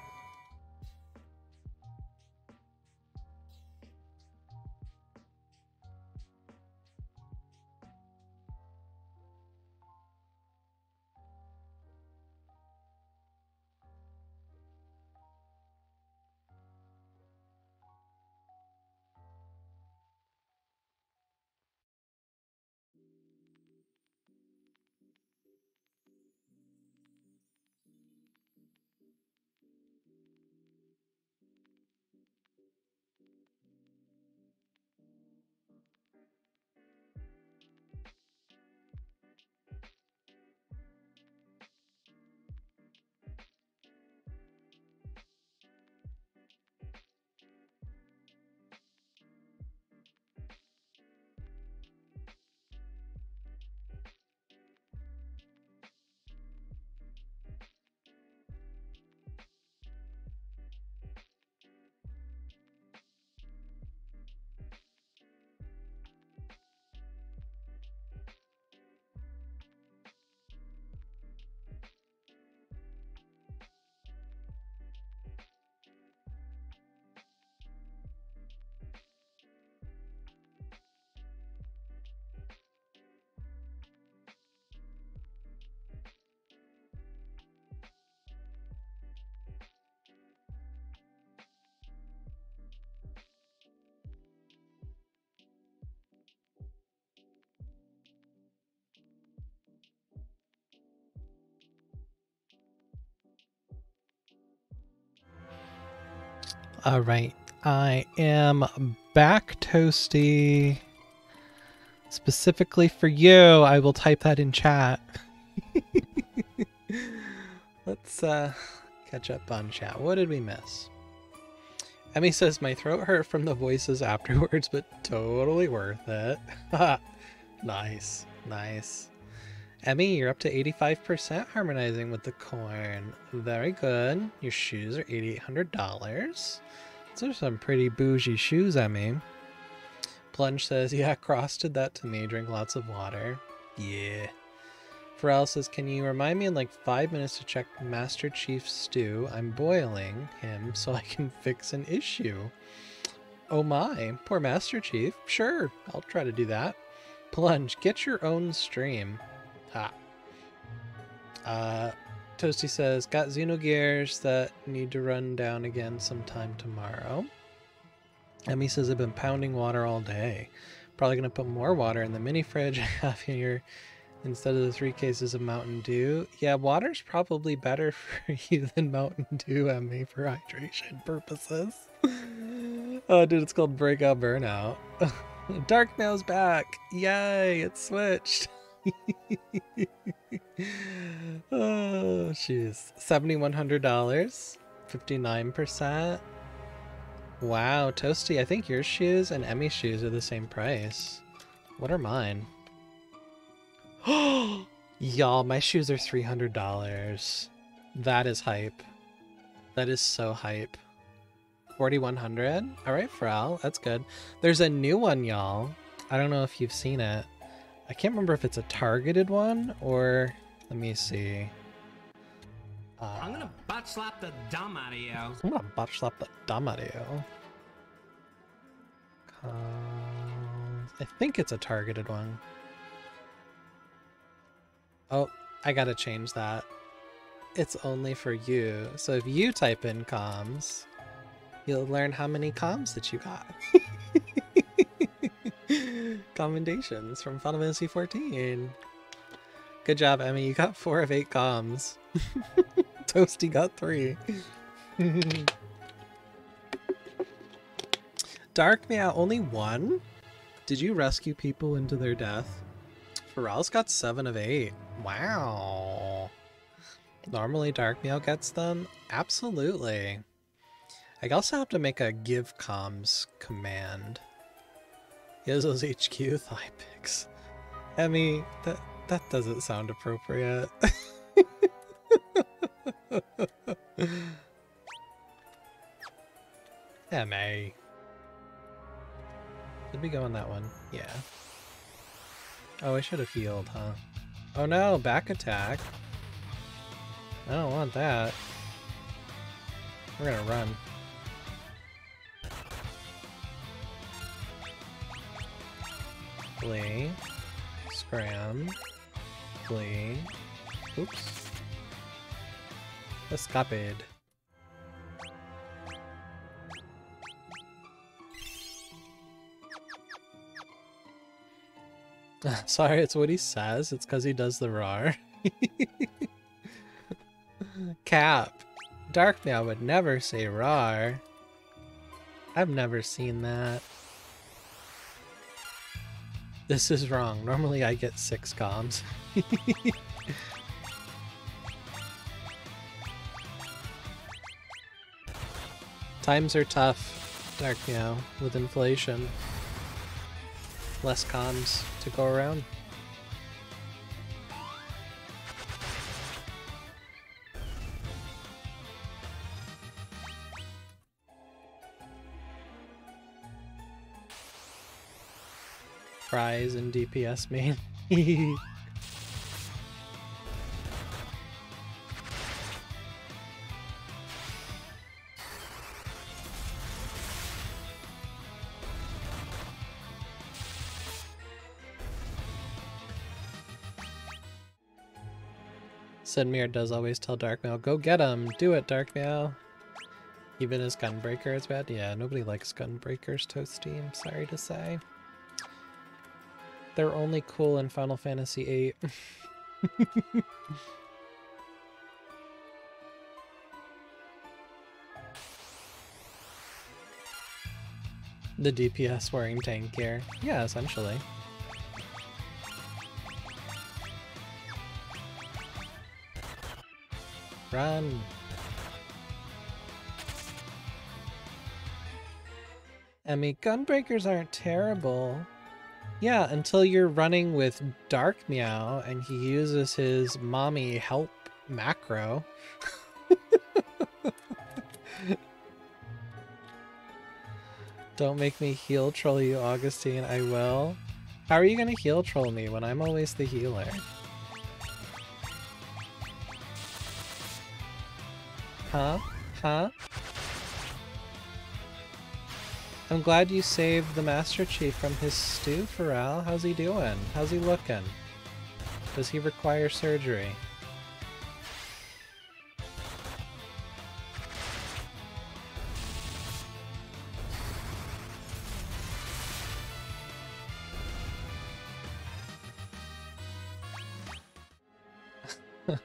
All right, I am back, Toasty. Specifically for you, I will type that in chat. <laughs> Let's uh, catch up on chat. What did we miss? Emmy says my throat hurt from the voices afterwards, but totally worth it. <laughs> nice, nice. Emmy, you're up to 85% harmonizing with the corn. Very good. Your shoes are $8,800. Those are some pretty bougie shoes, Emmy. Plunge says, yeah, Cross did that to me. Drink lots of water. Yeah. Pharrell says, can you remind me in like five minutes to check Master Chief's stew? I'm boiling him <laughs> so I can fix an issue. Oh my, poor Master Chief. Sure, I'll try to do that. Plunge, get your own stream. Ha. Uh, Toasty says, got Xenogears that need to run down again sometime tomorrow. Emmy says, I've been pounding water all day. Probably going to put more water in the mini fridge I have here instead of the three cases of Mountain Dew. Yeah, water's probably better <laughs> for you than Mountain Dew, Emmy, for hydration purposes. oh, <laughs> dude, it's called Breakout Burnout. <laughs> Dark Mail's back. Yay, it switched. Oh, jeez. $7,100. 59%. Wow, Toasty, I think your shoes and Emmy's shoes are the same price. What are mine? <gasps> Y'all, my shoes are $300. That is hype. That is so hype. 4100 All right, Frau, that's good. There's a new one, y'all. I don't know if you've seen it. I can't remember if it's a targeted one or let me see. Uh, I'm gonna butt slap the dumb out of you. I'm gonna butt slap the dumb out of you. I think it's a targeted one. Oh, I gotta change that. It's only for you. So if you type in comms, you'll learn how many comms that you got. <laughs> <laughs> Commendations from Final Fantasy XIV. Good job, Emmy. You got four of eight comms. <laughs> Toasty got three. <laughs> Dark Meow, only one? Did you rescue people into their death? Pharrell's got seven of eight. Wow. Normally Dark Meow gets them? Absolutely. I also have to make a give comms command. Has HQ thigh pics. Emmy, that that doesn't sound appropriate. <laughs> Emmy. Did we go on that one? Yeah. Oh, I should have healed, huh? Oh no, back attack. I don't want that. We're gonna run. Flee. Scram. Oops. Escaped. <laughs> Sorry, it's what he says. It's because he does the roar. <laughs> Cap. Dark Meow would never say roar. I've never seen that. This is wrong. Normally I get six comms. <laughs> Times are tough, Dark Meow, with inflation. Less comms to go around. Fries and DPS main. Sidmir does always tell Dark go get him! Do it, Dark! Even his Gunbreaker is bad? Yeah, nobody likes Gunbreakers, Toasty, I'm sorry to say. They're only cool in Final Fantasy VIII. <laughs> the DPS wearing tank gear. Yeah, essentially. Run! I mean, gunbreakers aren't terrible. Yeah, until you're running with Dark Meow and he uses his mommy help macro. <laughs> Don't make me heal troll you, Augustine. I will. How are you gonna heal troll me when I'm always the healer? Huh? Huh? I'm glad you saved the Master Chief from his stew, Pharrell. How's he doing? How's he looking? Does he require surgery?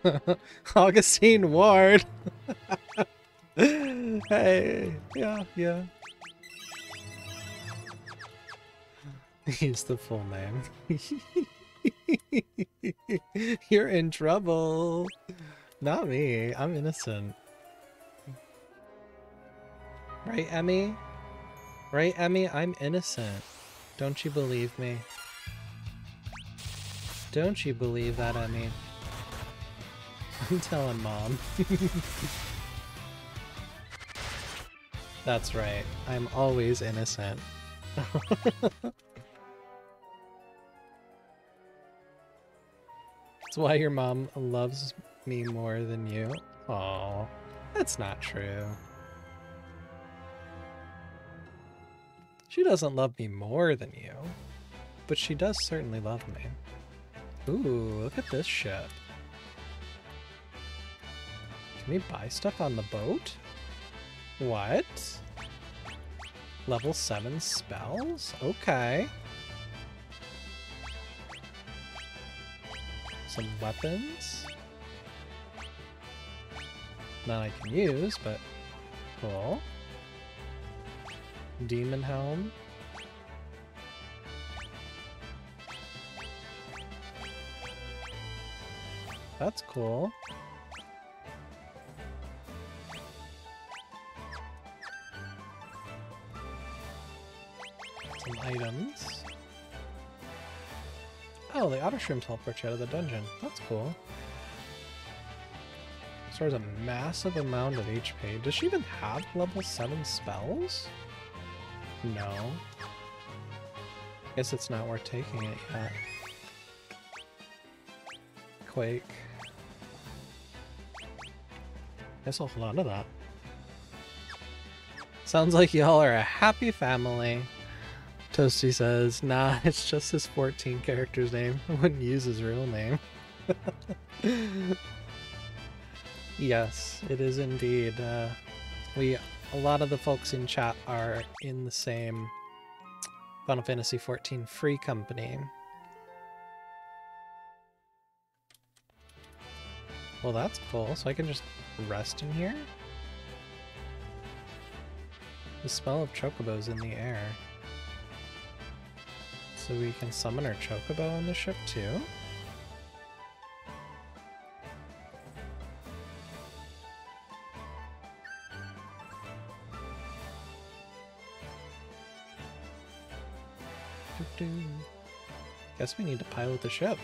<laughs> Augustine Ward! <laughs> hey, yeah, yeah. <laughs> He's the full name. <laughs> You're in trouble. Not me. I'm innocent. Right, Emmy? Right, Emmy? I'm innocent. Don't you believe me? Don't you believe that, Emmy? <laughs> I'm telling mom. That's right. I'm always innocent. That's why your mom loves me more than you. Oh, that's not true. She doesn't love me more than you, but she does certainly love me. Ooh, look at this ship. Can we buy stuff on the boat? What? Level 7 spells? Okay. some weapons. That I can use, but cool. Demon Helm. That's cool. Some items. Oh, the Otter Shroom teleports you out of the dungeon. That's cool. Stores a massive amount of HP. Does she even have level 7 spells? No. Guess it's not worth taking it yet. Quake. Guess I'll hold on to that. Sounds like y'all are a happy family. Toasty says, nah, <laughs> it's just his 14 character's name. I <laughs> wouldn't use his real name. <laughs> yes, it is indeed. Uh, we, a lot of the folks in chat are in the same Final Fantasy XIV free company. Well, that's cool. So I can just rest in here? The smell of chocobos in the air. So we can summon our chocobo on the ship too? Guess we need to pilot the ship.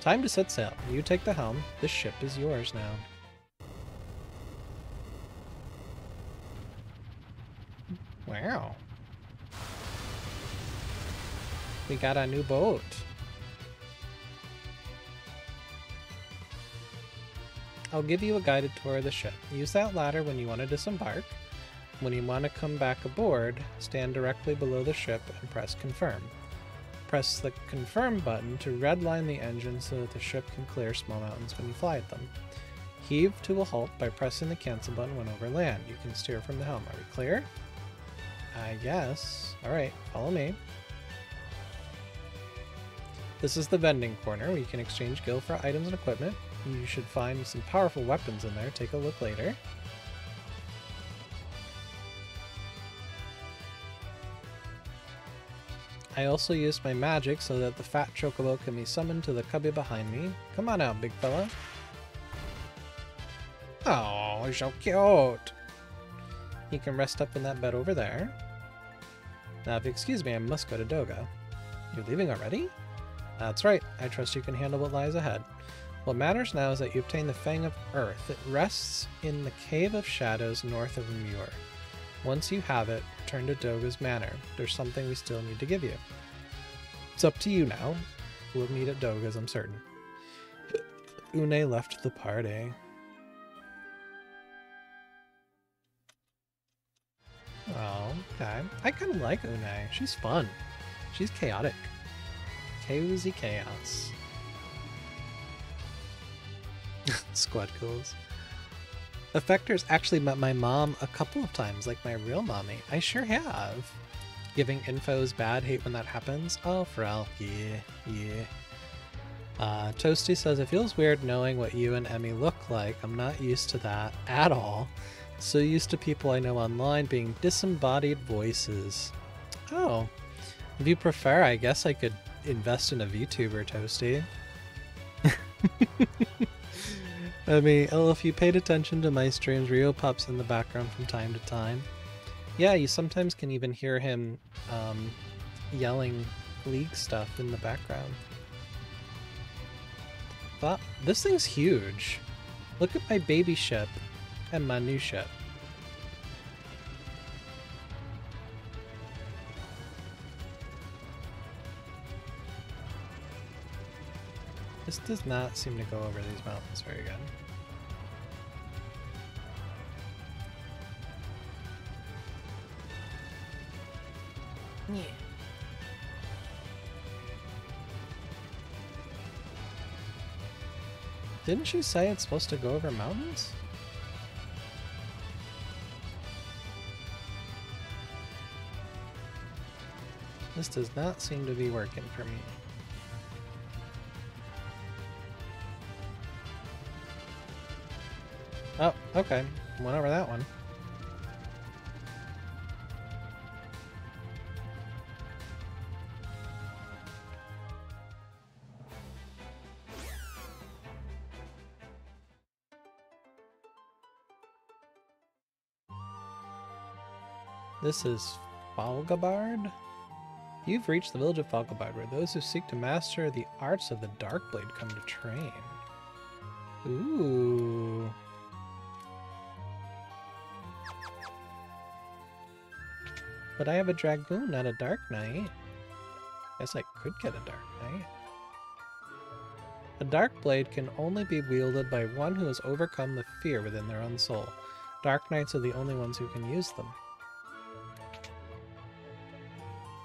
Time to set sail. You take the helm. This ship is yours now. Wow. We got a new boat. I'll give you a guided tour of the ship. Use that ladder when you want to disembark. When you want to come back aboard, stand directly below the ship and press confirm. Press the confirm button to redline the engine so that the ship can clear small mountains when you fly at them. Heave to a halt by pressing the cancel button when over land. You can steer from the helm. Are we clear? Ah, I guess. Alright, follow me. This is the vending corner where you can exchange gil for items and equipment. You should find some powerful weapons in there. Take a look later. I also used my magic so that the fat chocobo can be summoned to the cubby behind me. Come on out, big fella. Oh, so cute. He can rest up in that bed over there. Now, if you excuse me, I must go to Doga. You're leaving already? That's right. I trust you can handle what lies ahead. What matters now is that you obtain the Fang of Earth. It rests in the Cave of Shadows north of Muir. Once you have it, return to Doga's Manor. There's something we still need to give you. It's up to you now. We'll meet at Doga's, I'm certain. Unei left the party. Oh, okay. I kind of like Unei. She's fun. She's chaotic. Cozy chaos. <laughs> Squad kills. Affector's actually met my mom a couple of times, like my real mommy. I sure have. Giving infos bad, hate when that happens. Oh, Pharrell, yeah, yeah. Uh, Toasty says, it feels weird knowing what you and Emmy look like. I'm not used to that at all. So used to people I know online being disembodied voices. Oh. If you prefer, I guess I could invest in a VTuber, Toasty. <laughs> I mean, oh, if you paid attention to my streams, Rio pops in the background from time to time. Yeah, you sometimes can even hear him um, yelling League stuff in the background. But this thing's huge. Look at my baby ship and my new ship. This does not seem to go over these mountains very good. Yeah. Didn't she say it's supposed to go over mountains? This does not seem to be working for me. Oh, okay. Went over that one. This is Falgabard? You've reached the village of Falgabard, where those who seek to master the arts of the Darkblade come to train. Ooh. But I have a Dragoon, not a Dark Knight. Guess I could get a Dark Knight. A Dark Blade can only be wielded by one who has overcome the fear within their own soul. Dark Knights are the only ones who can use them.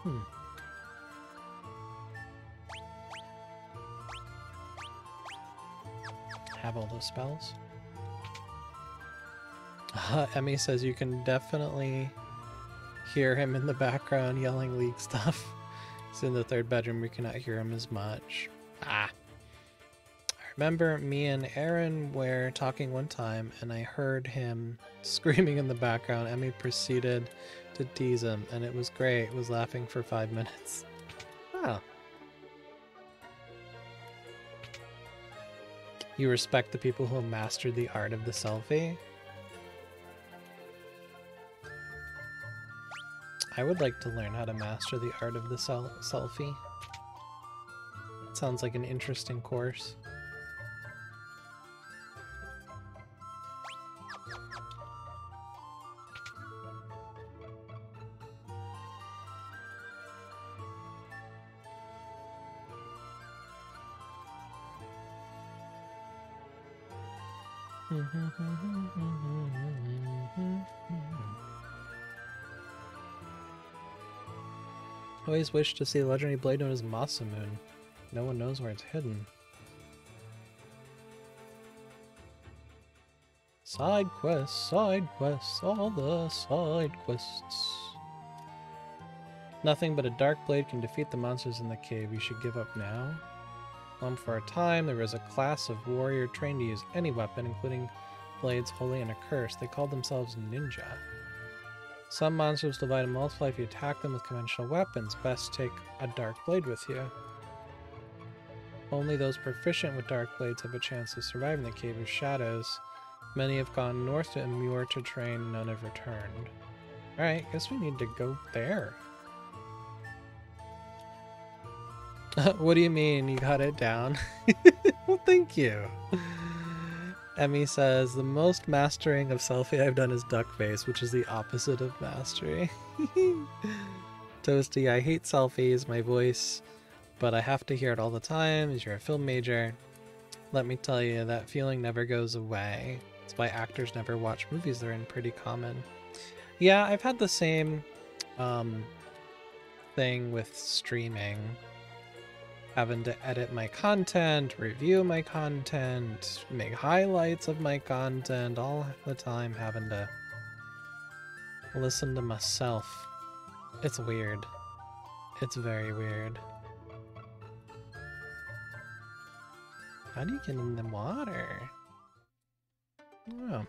Hmm. Have all those spells? Uh, <laughs> Emmy says you can definitely hear him in the background yelling league stuff. <laughs> He's in the third bedroom, we cannot hear him as much. Ah. I remember me and Aaron were talking one time and I heard him <laughs> screaming in the background. Emmy proceeded to tease him and it was great. Was laughing for five <laughs> minutes. Oh. You respect the people who have mastered the art of the selfie? I would like to learn how to master the art of the sel selfie. Sounds like an interesting course. Always wished to see a legendary blade known as Masamune. No one knows where it's hidden. Side quests, side quests, all the side quests. Nothing but a dark blade can defeat the monsters in the cave. We should give up now. Um, for a time, there was a class of warrior trained to use any weapon, including blades holy and accursed. They called themselves ninja. Some monsters divide and multiply if you attack them with conventional weapons. Best take a dark blade with you. Only those proficient with dark blades have a chance to survive in the Cave of Shadows. Many have gone north to Imur to train, none have returned. Alright, guess we need to go there. <laughs> what do you mean you got it down? <laughs> well, thank you. Emmy says, the most mastering of selfie I've done is duck face, which is the opposite of mastery. <laughs> Toasty, I hate selfies, my voice, but I have to hear it all the time as you're a film major. Let me tell you, that feeling never goes away. It's why actors never watch movies they're in pretty common. Yeah, I've had the same um, thing with streaming having to edit my content, review my content, make highlights of my content, all the time having to listen to myself. It's weird. It's very weird. How do you get in the water? Oh.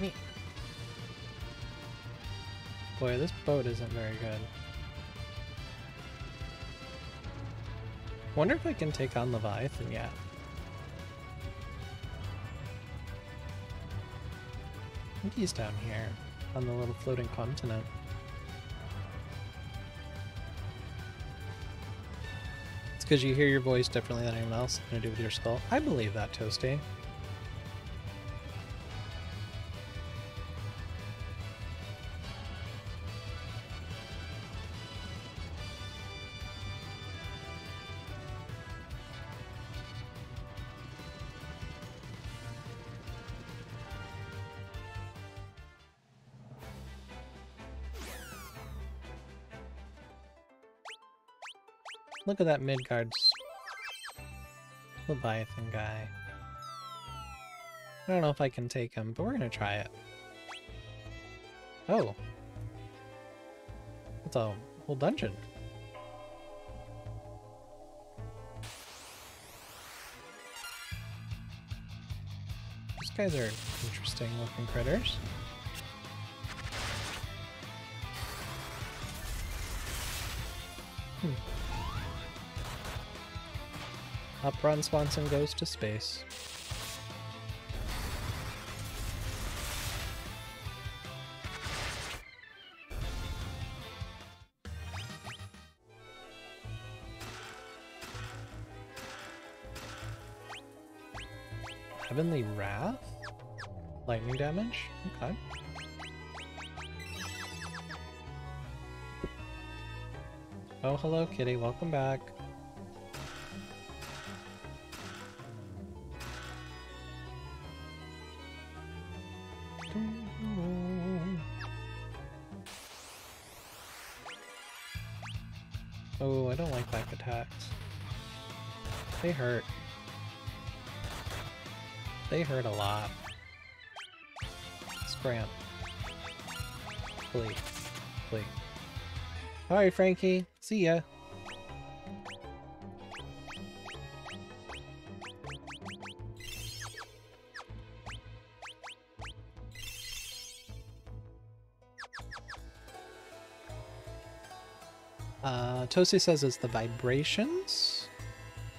Me. Boy, this boat isn't very good. Wonder if I can take on Leviathan yet. I think he's down here on the little floating continent. It's because you hear your voice differently than anyone else. Gonna do with your skull. I believe that, Toasty. Look at that Midgard Leviathan guy. I don't know if I can take him, but we're gonna try it. Oh. It's a whole dungeon. These guys are interesting looking critters. Hmm. Up Ron Swanson goes to space. Heavenly Wrath? Lightning damage? Okay. Oh, hello, kitty. Welcome back. They hurt. They hurt a lot. Scram. Flee. Flee. Alright, Frankie. See ya. Uh, Toasty says it's the vibrations,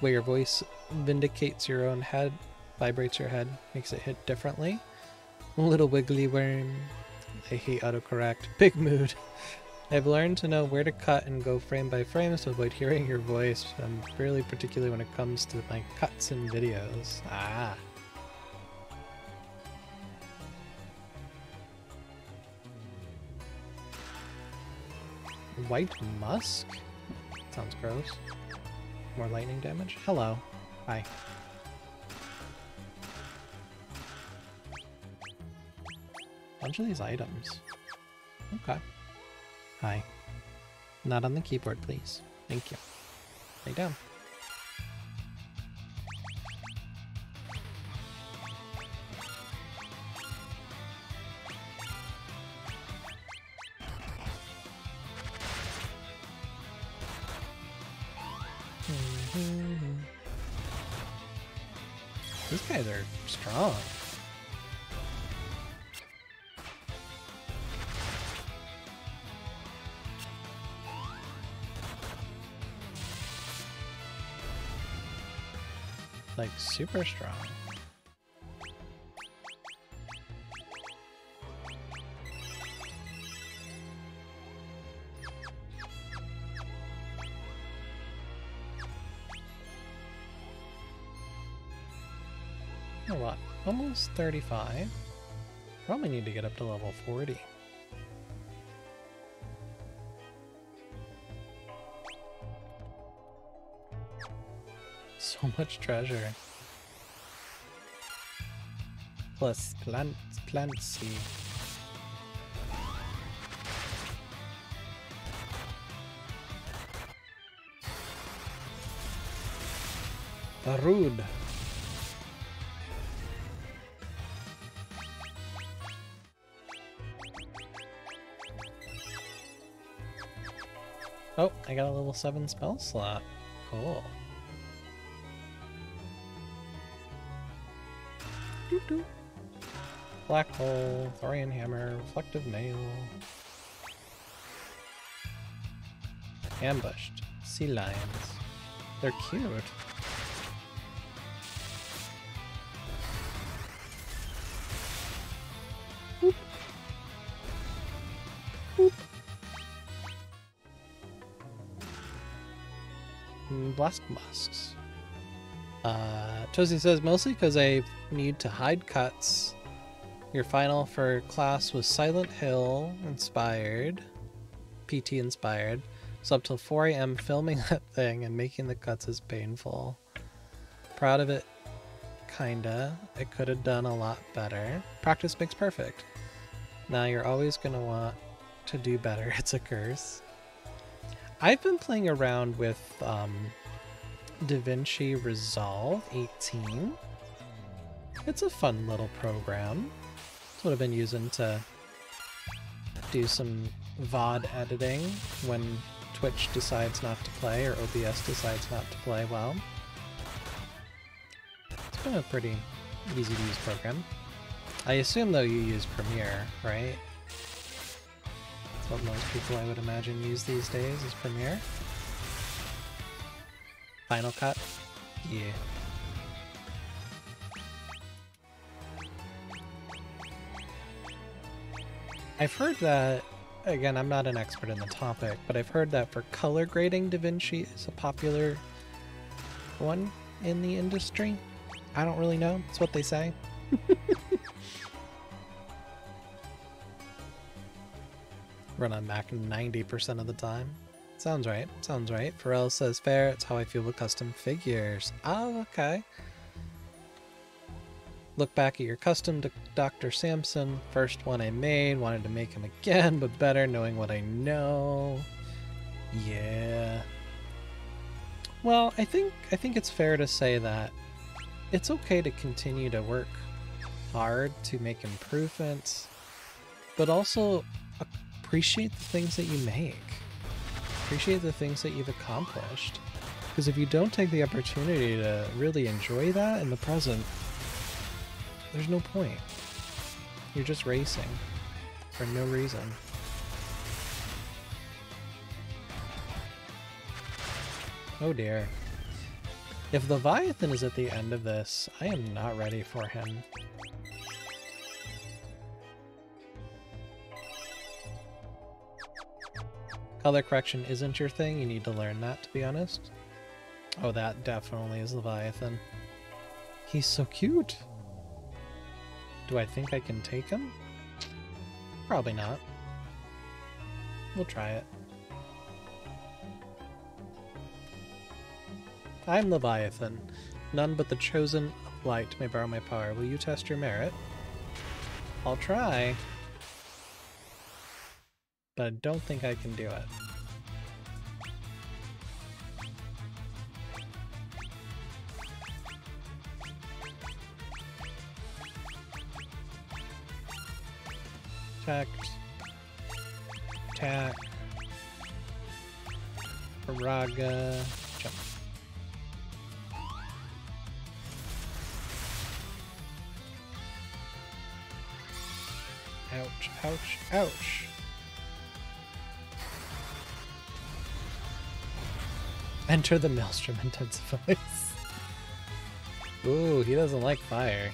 where your voice vindicates your own head, vibrates your head, makes it hit differently. Little wiggly worm. I hate autocorrect. <laughs> Big mood. I've learned to know where to cut and go frame by frame to avoid hearing your voice, I'm fairly particular when it comes to my cuts and videos. Ah. White musk? Sounds gross. More lightning damage? Hello. Hi. Bunch of these items. Okay. Hi. Not on the keyboard, please. Thank you. Lay down. Super strong. Lot. Almost 35. Probably need to get up to level 40. So much treasure. Plus plant seed. Rude. Oh, I got a level 7 spell slot. Cool. Doot doot. Black hole, Thorian hammer, reflective mail. Ambushed. Sea lions. They're cute. Boop. Boop. Mm, Blast musks. Uh, says mostly because I need to hide cuts. Your final for class was Silent Hill inspired, PT inspired. So up till 4 a.m. filming <laughs> that thing and making the cuts is painful. Proud of it, kinda. I could have done a lot better. Practice makes perfect. Now you're always gonna want to do better. <laughs> It's a curse. I've been playing around with um, DaVinci Resolve 18. It's a fun little program. It's what I've been using to do some VOD editing when Twitch decides not to play or OBS decides not to play well. It's been a pretty easy to use program. I assume though you use Premiere, right? That's what most people I would imagine use these days is Premiere. Final Cut. Yeah. I've heard that, again, I'm not an expert in the topic, but I've heard that for color grading, DaVinci is a popular one in the industry. I don't really know. It's what they say. <laughs> Run on Mac 90% of the time. Sounds right. Sounds right. Pharrell says fair. It's how I feel with custom figures. Oh, okay. Look back at your custom to Dr. Samson. First one I made. Wanted to make him again, but better knowing what I know. Yeah. Well, I think I think it's fair to say that it's okay to continue to work hard to make improvements, but also appreciate the things that you make. Appreciate the things that you've accomplished. Because if you don't take the opportunity to really enjoy that in the present, there's no point. You're just racing for no reason. Oh dear. If Leviathan is at the end of this, I am not ready for him. Color correction isn't your thing, you need to learn that, to be honest. Oh, that definitely is Leviathan. He's so cute! Do I think I can take him? Probably not. We'll try it. I'm Leviathan. None but the chosen of light may borrow my power. Will you test your merit? I'll try. But I don't think I can do it. Attack. Attack. Raga. Jump. Ouch, ouch, ouch. Enter the maelstrom intensifies. Ooh, he doesn't like fire.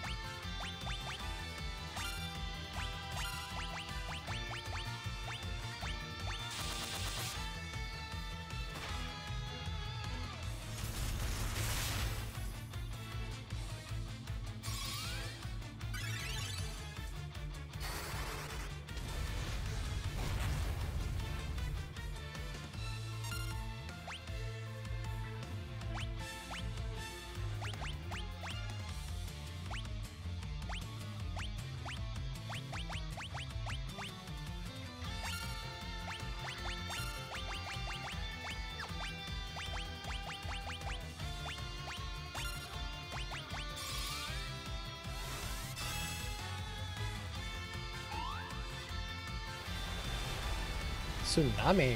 Tsunami.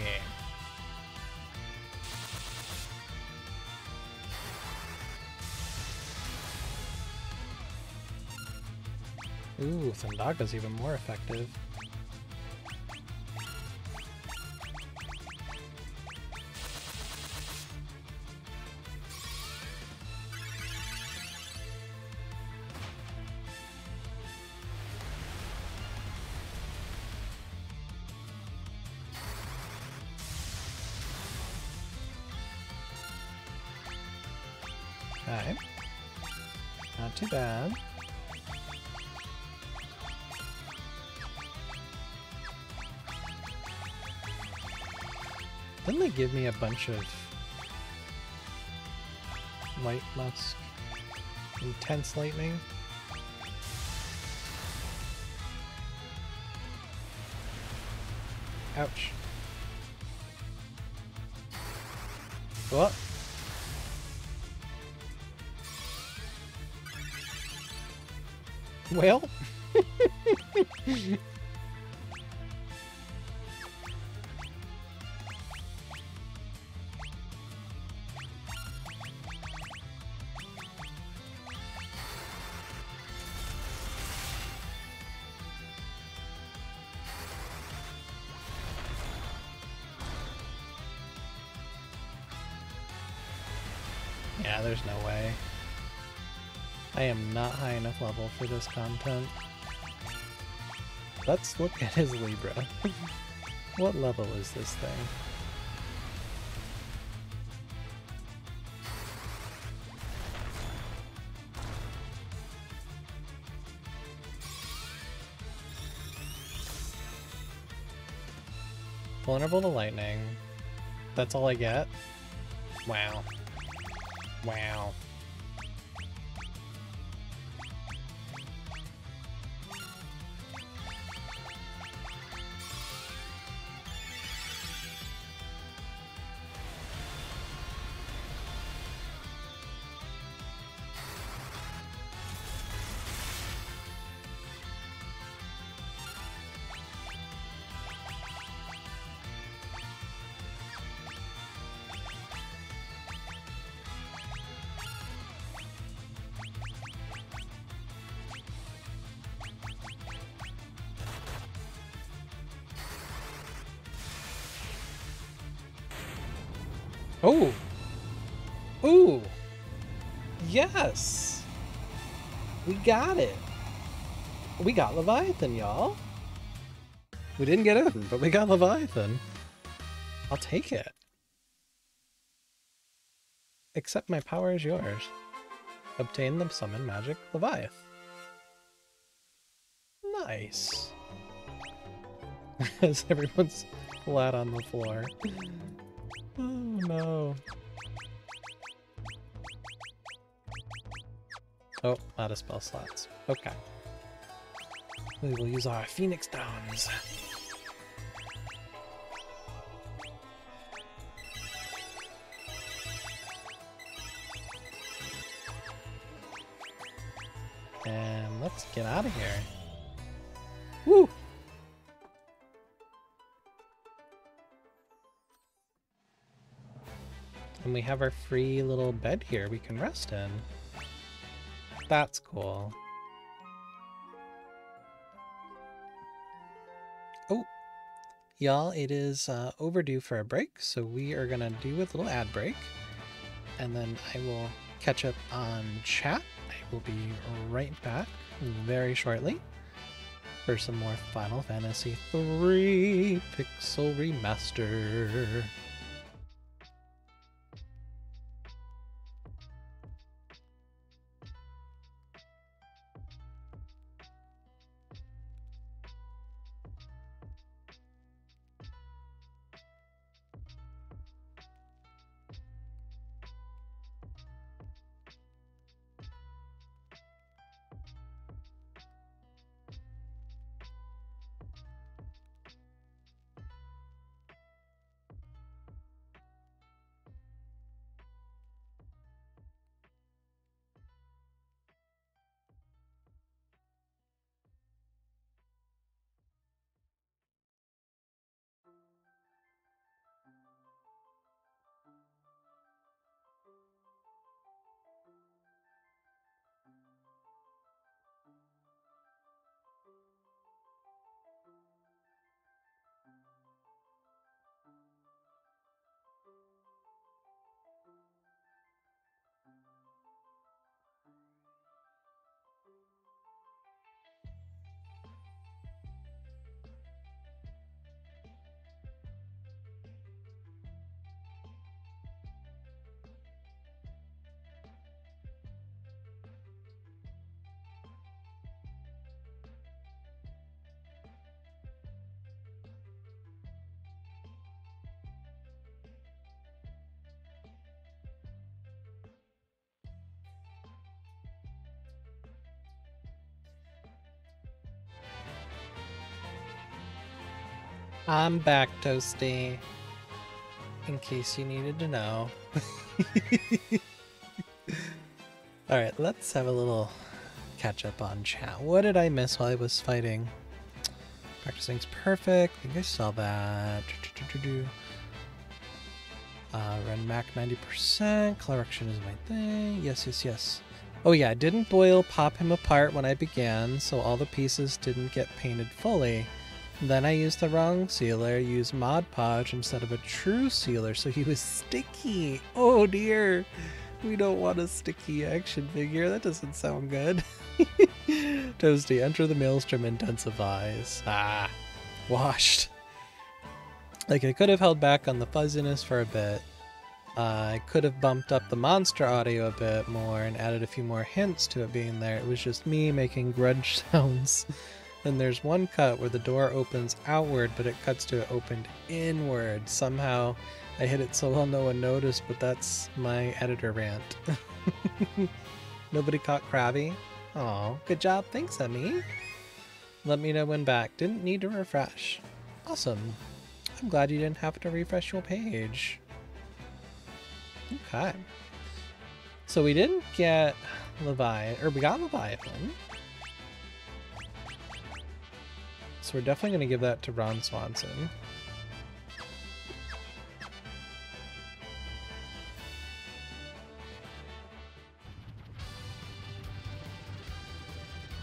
Ooh, Thundaga's even more effective. Give me a bunch of light musk? Intense lightning? Ouch. What? Well. High enough level for this content. Let's look at his Libra. <laughs> what level is this thing? Vulnerable to lightning. That's all I get? Wow. Wow. Yes! We got it! We got Leviathan, y'all! We didn't get Odin, but we got Leviathan. I'll take it. Accept my power is yours. Obtain the summon magic Leviathan. Nice. <laughs> As everyone's flat on the floor. Oh no. Out of spell slots. Okay. We will use our Phoenix Downs. And let's get out of here. Woo! And we have our free little bed here we can rest in. That's cool. Oh, y'all, it is uh, overdue for a break, so we are going to do a little ad break. And then I will catch up on chat. I will be right back very shortly for some more Final Fantasy III Pixel Remaster. I'm back, Toasty. In case you needed to know. <laughs> Alright, let's have a little catch up on chat. What did I miss while I was fighting? Practicing's perfect. I think I saw that. Uh, run Mac 90%. Correction is my thing. Yes, yes, yes. Oh yeah, I didn't boil pop him apart when I began, so all the pieces didn't get painted fully. Then I used the wrong sealer, used Mod Podge instead of a true sealer, so he was sticky. Oh dear. We don't want a sticky action figure. That doesn't sound good. <laughs> Toasty, enter the maelstrom intensifies. Ah, washed. Like, I could have held back on the fuzziness for a bit. Uh, I could have bumped up the monster audio a bit more and added a few more hints to it being there. It was just me making grudge <laughs> sounds. And there's one cut where the door opens outward, but it cuts to it opened inward. Somehow I hit it so well no one noticed, but that's my editor rant. <laughs> Nobody caught Krabby? Oh, good job. Thanks, Emmy. Let me know when back. Didn't need to refresh. Awesome. I'm glad you didn't have to refresh your page. Okay. So we didn't get Leviathan, or we got Leviathan. So we're definitely going to give that to Ron Swanson.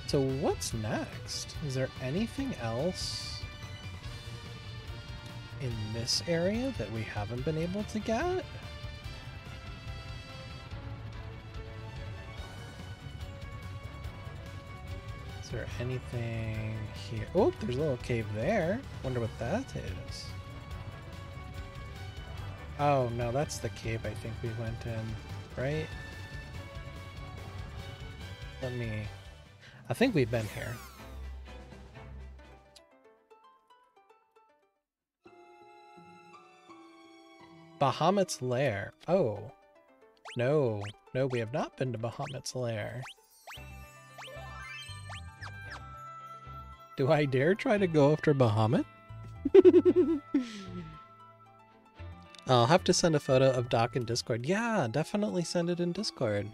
So what's next? Is there anything else in this area that we haven't been able to get? Is there anything here? Oh, there's a little cave there. Wonder what that is. Oh, no, that's the cave I think we went in, right? Let me... I think we've been here. Bahamut's Lair. Oh. No. No, we have not been to Bahamut's Lair. Do I dare try to go after Bahamut? <laughs> I'll have to send a photo of Doc in Discord. Yeah, definitely send it in Discord.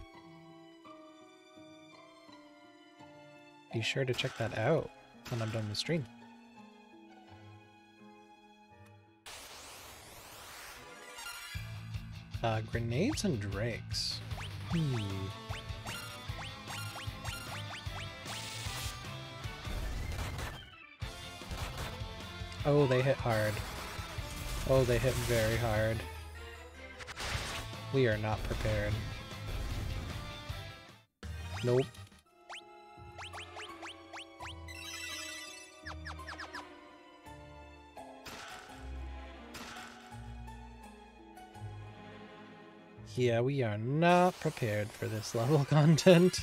Be sure to check that out when I'm done with stream. Uh, grenades and drakes. Hmm. Oh, they hit hard. Oh, they hit very hard. We are not prepared. Nope. Yeah, we are not prepared for this level content.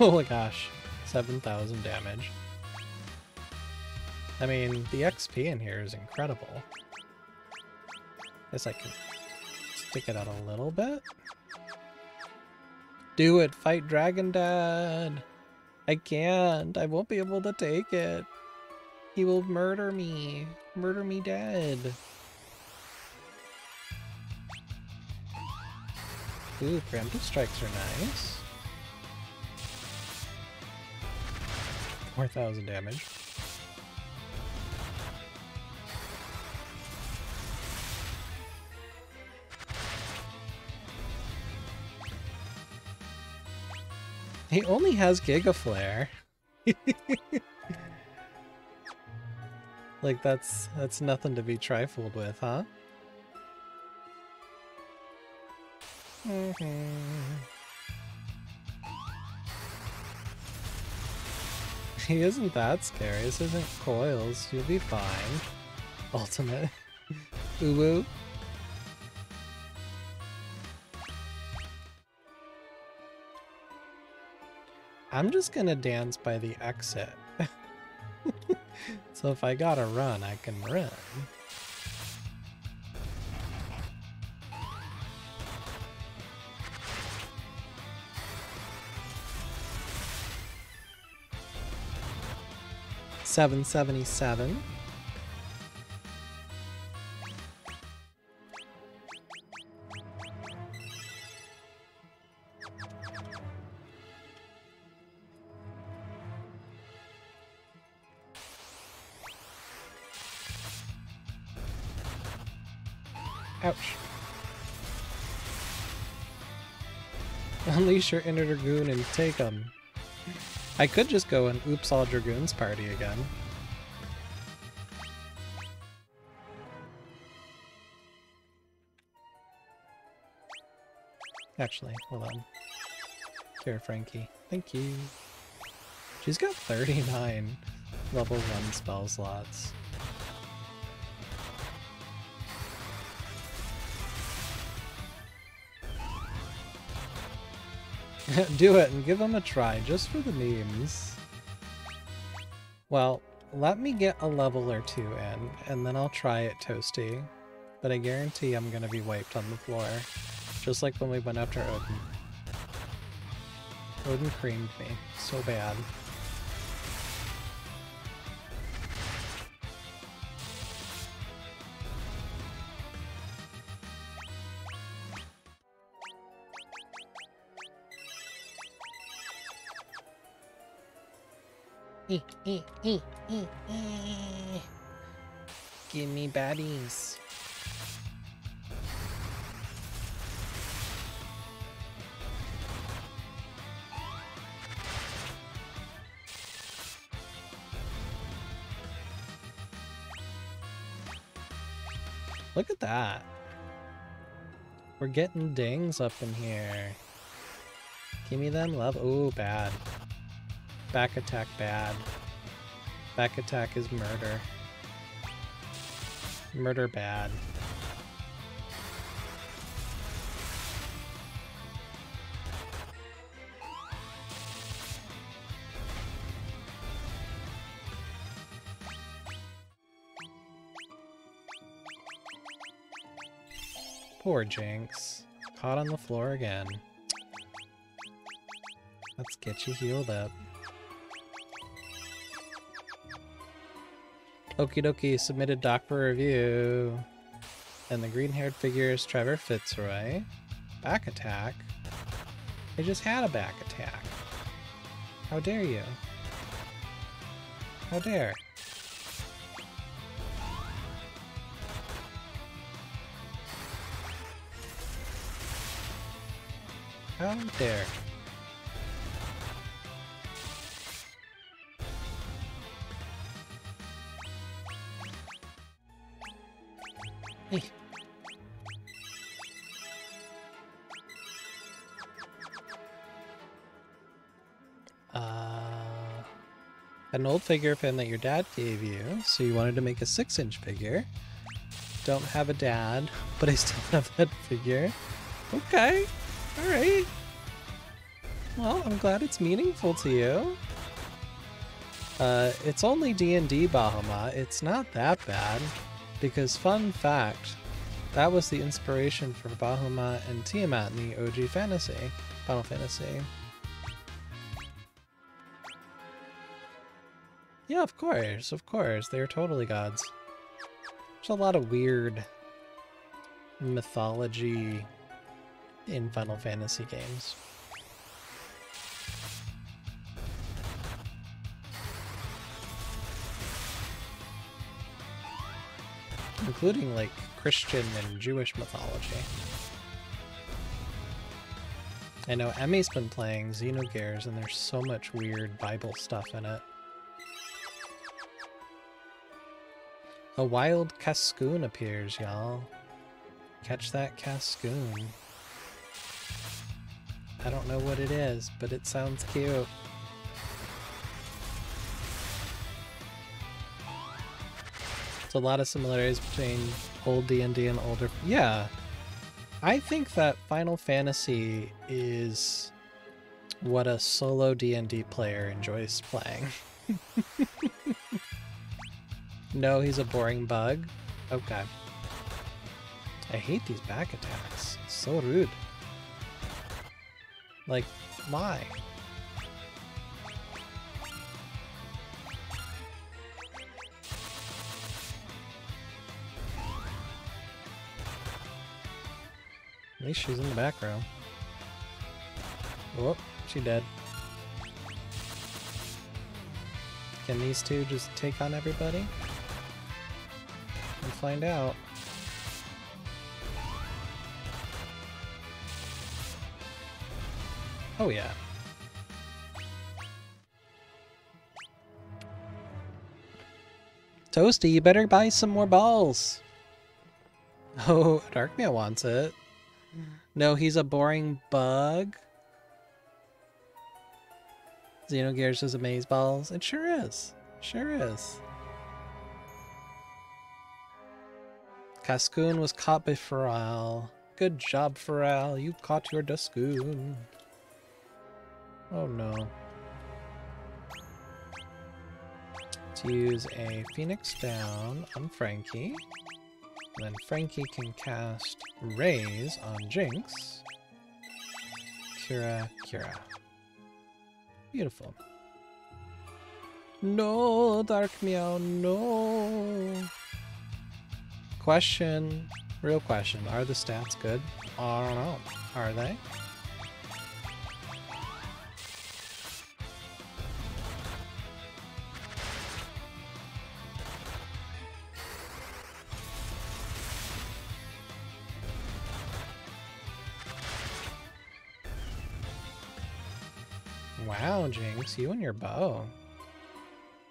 <laughs> oh my gosh, 7,000 damage. I mean, the XP in here is incredible. Guess I can stick it out a little bit. Do it! Fight Dragon Dad! I can't! I won't be able to take it! He will murder me! Murder me dead! Ooh, preemptive strikes are nice. 4,000 damage. He only has Giga Flare. <laughs> like that's that's nothing to be trifled with, huh? Mm -hmm. He isn't that scary. This isn't coils. You'll be fine. <laughs> Ultimate. <laughs> Uwu. I'm just gonna dance by the exit. <laughs> so if I gotta run, I can run. 777. Ouch. Unleash your inner dragoon and take them. I could just go and oops all dragoons party again. Actually, hold on. Here, Frankie. Thank you. She's got 39 level 1 spell slots. <laughs> Do it and give them a try, just for the memes. Well, let me get a level or two in, and then I'll try it toasty. But I guarantee I'm gonna be wiped on the floor. Just like when we went after Odin. Odin creamed me so bad. <laughs> Give me baddies. Look at that. We're getting dings up in here. Give me them love. Oh, bad. Back attack bad. Back attack is murder. Murder bad. Poor Jinx. Caught on the floor again. Let's get you healed up. Okie dokie submitted doc for review. And the green haired figure is Trevor Fitzroy. Back attack? I just had a back attack. How dare you? How dare? How dare? An old figure fan that your dad gave you, so you wanted to make a six inch figure. Don't have a dad, <laughs> but I still have that figure. Okay, alright. Well, I'm glad it's meaningful to you. Uh, it's only D&D Bahamut. It's not that bad. Because fun fact, that was the inspiration for Bahamut and Tiamat in the OG Fantasy, Final Fantasy. Yeah, of course, of course, they're totally gods. There's a lot of weird mythology in Final Fantasy games. including like Christian and Jewish mythology. I know Emmy's been playing Xenogears and there's so much weird Bible stuff in it. A wild Cascoon appears, y'all. Catch that Cascoon. I don't know what it is, but it sounds cute. It's a lot of similarities between old D&D and older... Yeah. I think that Final Fantasy is what a solo D&D player enjoys playing. <laughs> no, he's a boring bug? Okay. I hate these back attacks. It's so rude. Like, why? At least she's in the back row. Oh, she dead. Can these two just take on everybody? find out. Oh yeah. Toasty, you better buy some more balls. <laughs> Oh, Dark Meow wants it. No, he's a boring bug. Xenogears is amaze balls. It sure is. Sure is. Cascoon was caught by Pharrell. Good job, Pharrell. You caught your Duskoon. Oh no. To use a Phoenix down on Frankie. And then Frankie can cast Raise on Jinx. Kira, Kira. Beautiful. No, Dark Meow, no. Question, real question, are the stats good? I don't know. Are they? Wow, Jinx, you and your bow.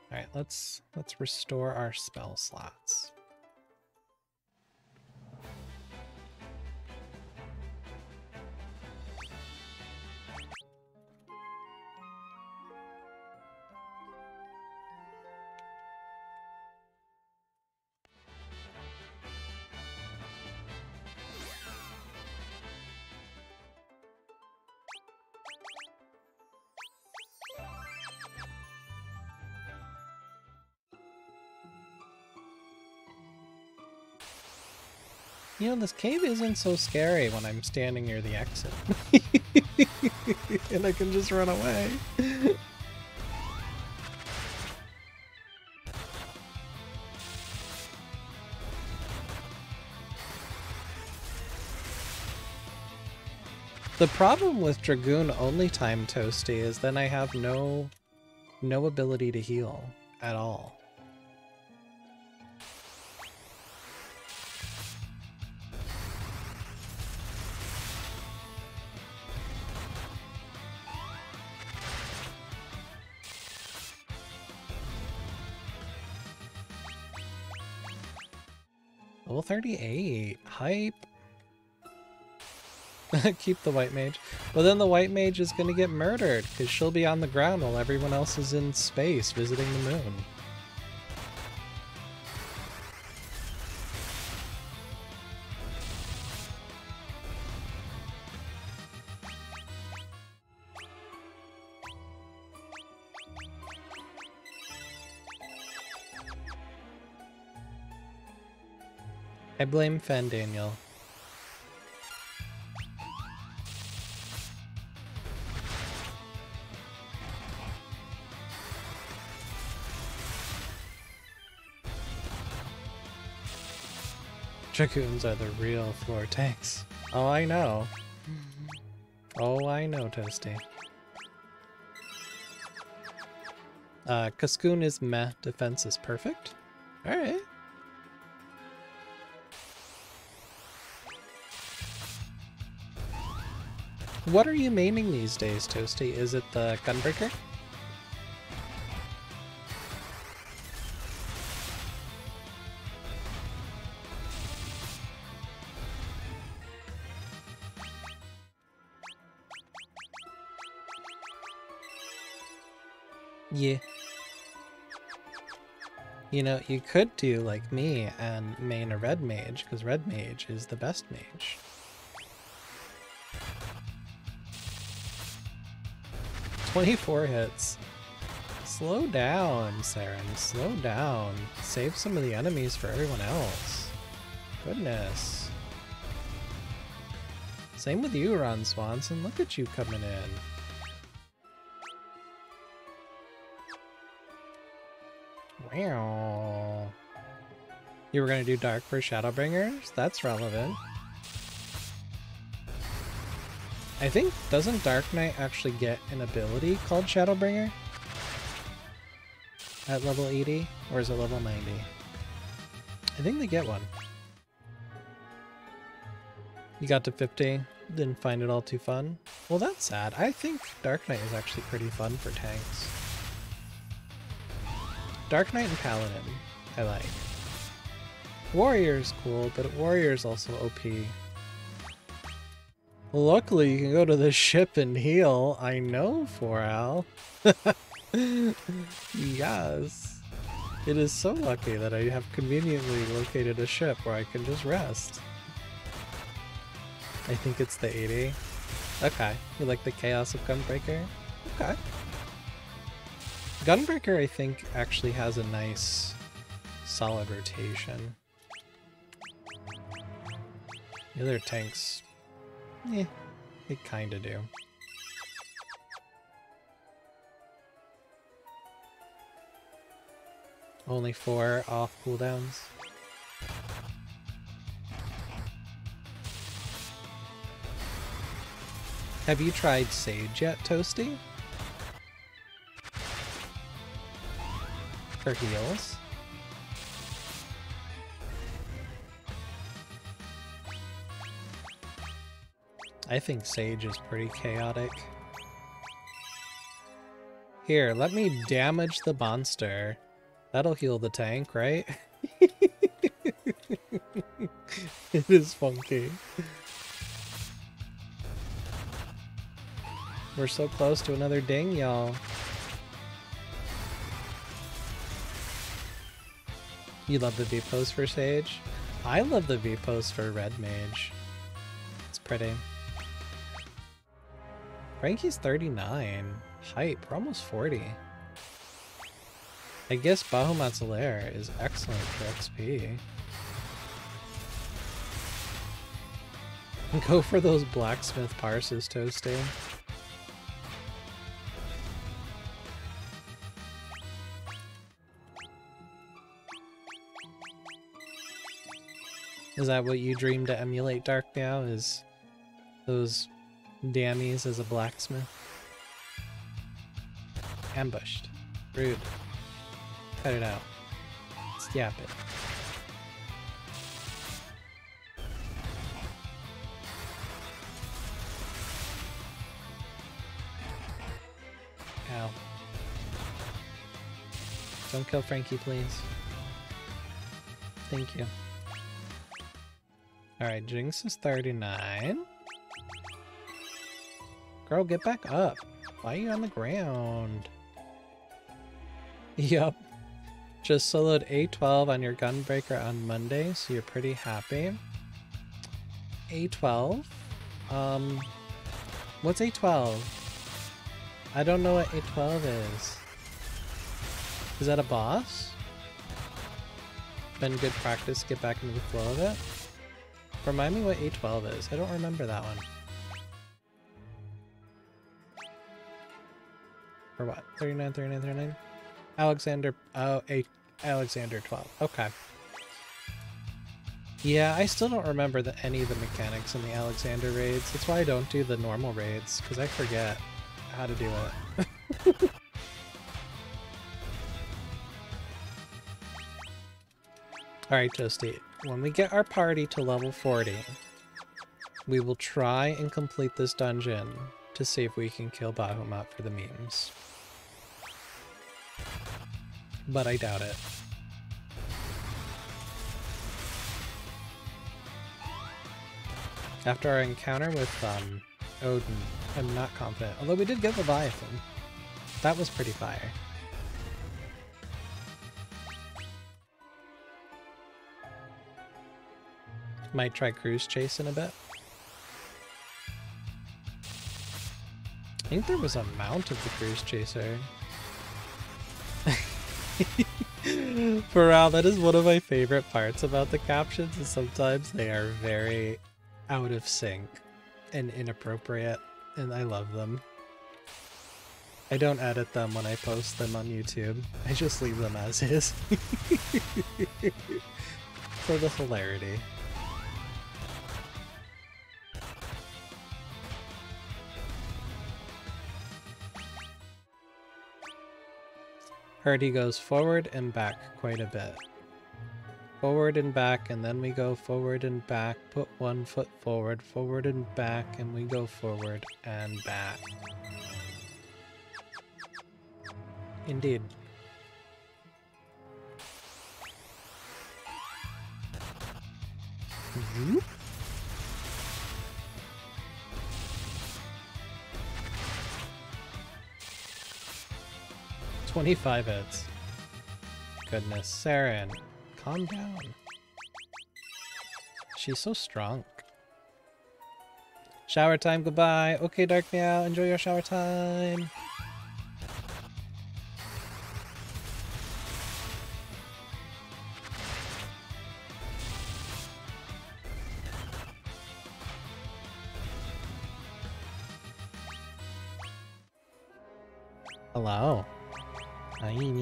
Alright, let's let's restore our spell slots. You know, this cave isn't so scary when I'm standing near the exit. <laughs> and I can just run away. the problem with Dragoon only time Toasty is then I have no no ability to heal at all. 38. Hype. <laughs> Keep the white mage. But then the white mage is going to get murdered because she'll be on the ground while everyone else is in space visiting the moon. Blame Fen Daniel. Dragoons are the real floor tanks. Oh, I know. Oh, I know, Toasty. Uh, Cascoon is meh, defense is perfect. Alright. What are you maiming these days, Toasty? Is it the Gunbreaker? Yeah. You know, you could do like me and main a red mage, because red mage is the best mage. 24 hits. Slow down, Saren. Slow down. Save some of the enemies for everyone else. Goodness. Same with you, Ron Swanson. Look at you coming in. Wow. You were to do Dark for Shadowbringers? That's relevant. I think, doesn't Dark Knight actually get an ability called Shadowbringer? At level 80? Or is it level 90? I think they get one. You got to 50? Didn't find it all too fun. Well, that's sad. I think Dark Knight is actually pretty fun for tanks. Dark Knight and Paladin, I like. Warrior's cool, but Warrior's also OP. Luckily, you can go to the ship and heal. I know, 4Al. <laughs> yes. It is so lucky that I have conveniently located a ship where I can just rest. I think it's the 80. Okay. You like the chaos of Gunbreaker? Okay. Gunbreaker, I think, actually has a nice, solid rotation. The other tanks, yeah, they kinda do. Only four off cooldowns. Have you tried Sage yet, Toasty? For heals? I think Sage is pretty chaotic. Here, let me damage the monster. That'll heal the tank, right? <laughs> it is funky. We're so close to another ding, y'all. You love the V-pose for Sage? I love the V-pose for Red Mage. It's pretty. Frankie's 39. Hype, we're almost 40. I guess Bahamut's Lair is excellent for XP. <laughs> Go for those blacksmith parses, Toasty. Is that what you dream to emulate Dark Meow? Is those dammies as a blacksmith? Ambushed. Rude. Cut it out. Yap it. Ow. Don't kill Frankie, please. Thank you. Alright, Jinx is 39. Girl, get back up. Why are you on the ground? <laughs> Yup. Just soloed A12 on your Gunbreaker on Monday, so you're pretty happy. A12? Um, what's A12? I don't know what A12 is. Is that a boss? Been good practice, get back into the flow of it? Remind me what A12 is. I don't remember that one. For what? 39, 39, 39? Alexander, oh, a Alexander 12. Okay. Yeah, I still don't remember the, any of the mechanics in the Alexander raids. That's why I don't do the normal raids, because I forget how to do it. <laughs> Alright, Toasty. When we get our party to level 40, we will try and complete this dungeon to see if we can kill Bahamut for the memes but I doubt it. After our encounter with um, Odin, I'm not confident. Although we did get Leviathan. That was pretty fire. Might try cruise chase in a bit. I think there was a mount of the cruise chaser. <laughs> For real, that is one of my favorite parts about the captions is sometimes they are very out of sync and inappropriate, and I love them. I don't edit them when I post them on YouTube. I just leave them as is. <laughs> For the hilarity. He goes forward and back quite a bit. forward and back, and then we go forward and back. Put one foot forward, forward and back, and we go forward and back. Indeed. Twenty-five hits. Goodness, Saren, calm down. She's so strong. Shower time, goodbye. Okay, Dark Meow, enjoy your shower time. Hello. Boop.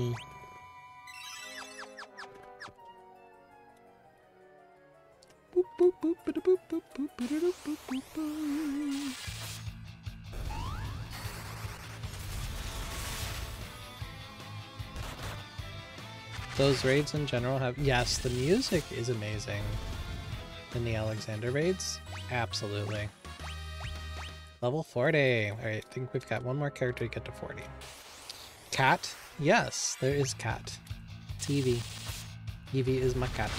Those raids in general have yes, the music is amazing. In the Alexander raids, absolutely. Level 40. Alright, I think we've got one more character to get to 40. Cat? Yes, there is cat. It's Eevee. Eevee is my cat.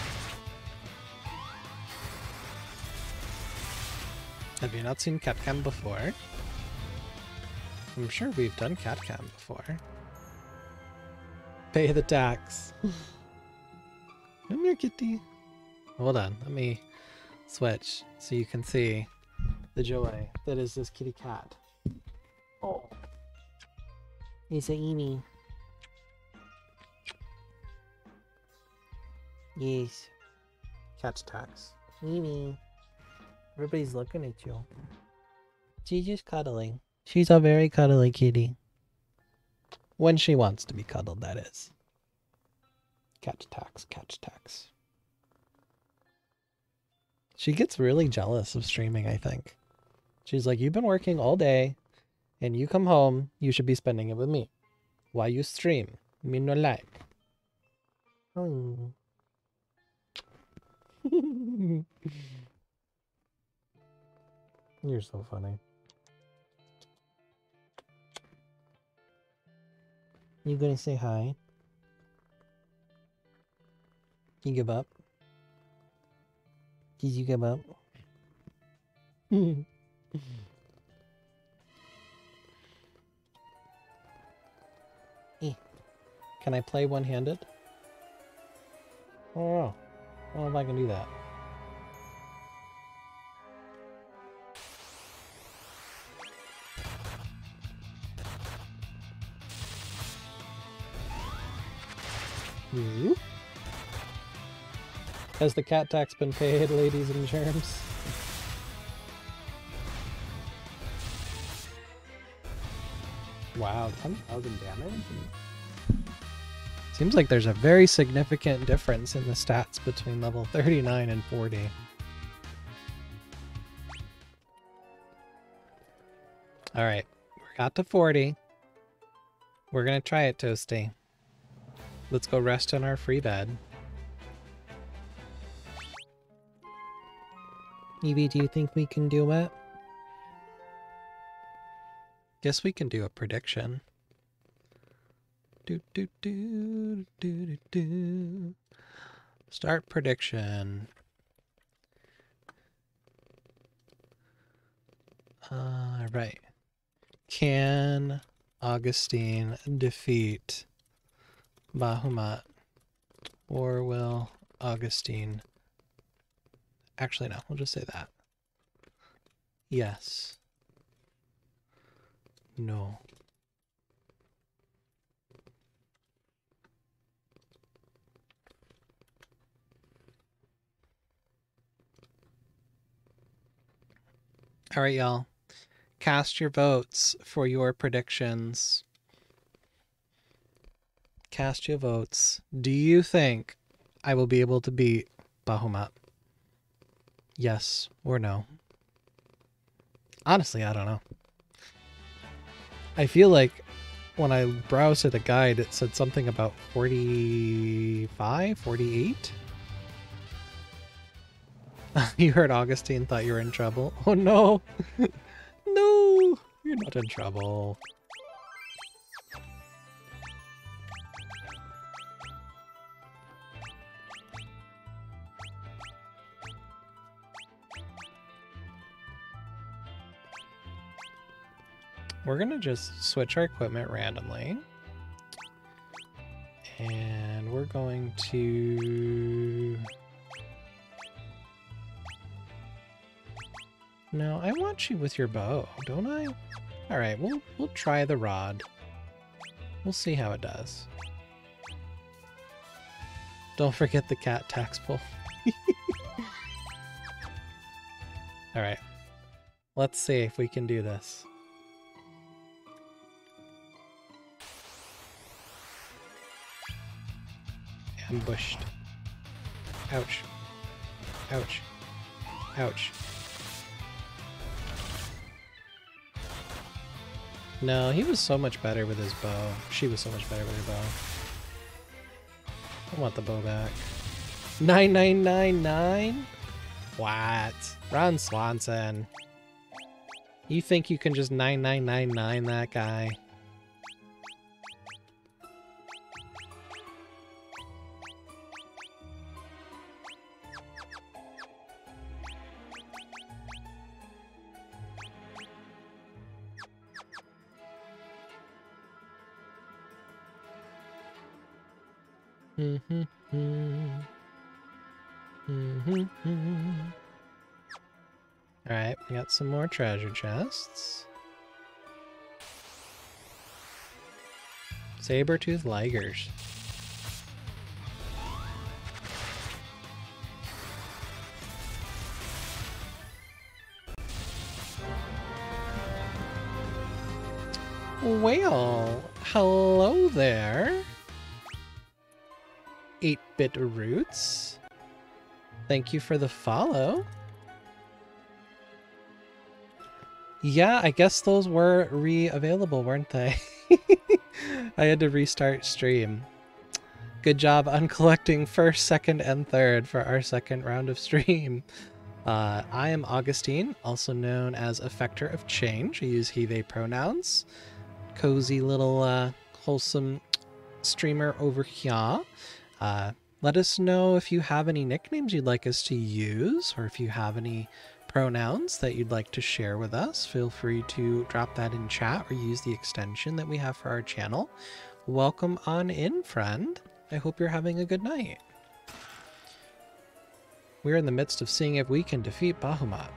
Have you not seen CatCam before? I'm sure we've done CatCam before. Pay the tax. <laughs> Come here, kitty. Hold on, let me switch so you can see the joy that is this kitty cat. Oh. It's a Eevee. Yes. Catch tax. Eevee. Everybody's looking at you. She's just cuddling. She's a very cuddly kitty. When she wants to be cuddled, that is. Catch tax, catch tax. She gets really jealous of streaming, I think. She's like, You've been working all day, and you come home, you should be spending it with me. Why you stream? Me no like. Oh. <laughs> You're so funny. You gonna say hi? You give up? Did you give up? <laughs> eh. Can I play one-handed? Know. I don't know if I can do that. Has the cat tax been paid, <laughs> ladies and germs? Wow, 10,000 damage? Seems like there's a very significant difference in the stats between level 39 and 40. Alright, we got to 40. We're gonna try it, Toasty. Let's go rest in our free bed. Eevee, do you think we can do it? Guess we can do a prediction. Do do do do do do. Start prediction. All right. Can Augustine defeat Bahamut? Or will Augustine... Actually, no. We'll just say that. Yes. No. All right, y'all. Cast your votes for your predictions. Cast your votes. Do you think I will be able to beat Bahamut? Yes or no? Honestly, I don't know. I feel like when I browsed at the guide, it said something about 45, 48. <laughs> you heard Augustine thought you were in trouble. Oh no! <laughs> no! You're not in trouble. We're gonna just switch our equipment randomly. And we're going to... No, I want you with your bow, don't I? Alright, we'll, we'll try the rod. We'll see how it does. Don't forget the cat tax pull. <laughs> Alright. Let's see if we can do this. ambushed. Ouch. Ouch. Ouch. No, he was so much better with his bow. She was so much better with her bow. I want the bow back. 9999? What? Ron Swanson. You think you can just 9999 that guy? Mm-hmm. Alright, we got some more treasure chests. Saber-tooth ligers. Well, hello there. 8-bit roots. Thank you for the follow. Yeah, I guess those were re-available, weren't they? <laughs> I had to restart stream. Good job <laughs> on collecting first, second, and third for our second round of stream. Uh, I am Augustine, also known as Affector of Change. I use he, they pronouns. Cozy little uh, wholesome streamer over here. Uh, let us know if you have any nicknames you'd like us to use, or if you have any pronouns that you'd like to share with us. Feel free to drop that in chat or use the extension that we have for our channel. Welcome on in, friend. I hope you're having a good night. We're in the midst of seeing if we can defeat Bahamut.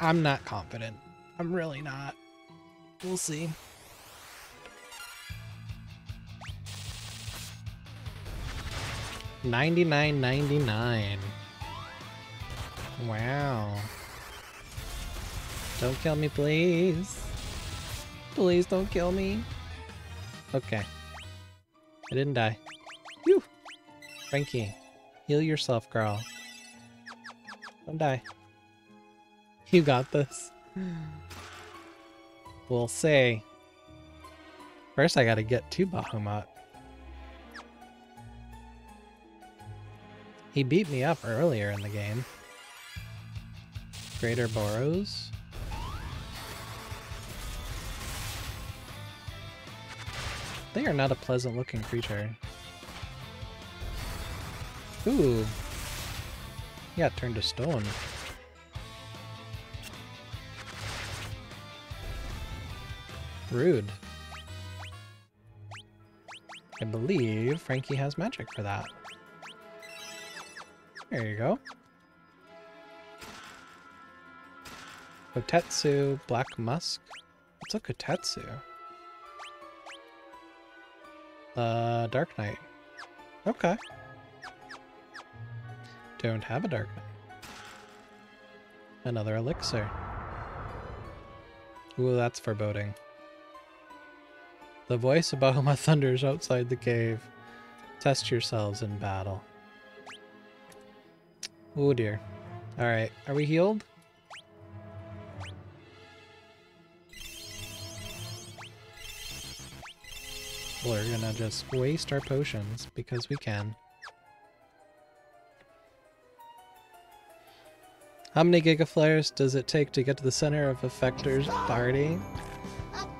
I'm not confident. I'm really not. We'll see. 99.99. Wow. Don't kill me, please. Please don't kill me. Okay. I didn't die. Phew! Frankie, heal yourself, girl. Don't die. You got this. We'll say. First I gotta get to Bahamut. He beat me up earlier in the game. Greater Boros. They are not a pleasant looking creature. Ooh. Yeah, turned to stone. Rude. I believe Frankie has magic for that. There you go. Kotetsu, Black Musk. What's a Kotetsu? Uh, Dark Knight. Okay. Don't have a Dark Knight. Another Elixir. Ooh, that's foreboding. The voice of Bahamut thunders outside the cave. Test yourselves in battle. Oh dear. Alright, are we healed? We're gonna just waste our potions because we can. How many gigaflares does it take to get to the center of Affector's party?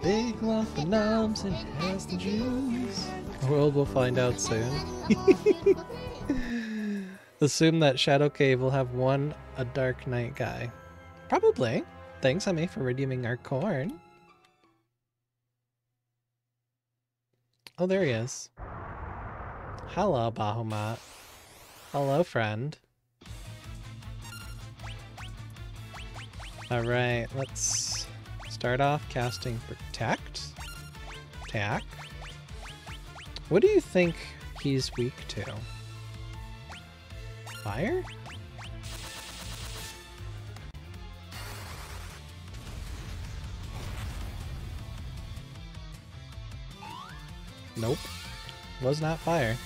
Big lump of nubs and has the juice. The world will find out soon. <laughs> Assume that Shadow Cave will have one a Dark Knight guy. Probably. Thanks, Emmy, for redeeming our corn. Oh, there he is. Hello, Bahamut. Hello, friend. Alright, let's start off casting Protect. Attack. What do you think he's weak to? Fire? Nope. Was not fire.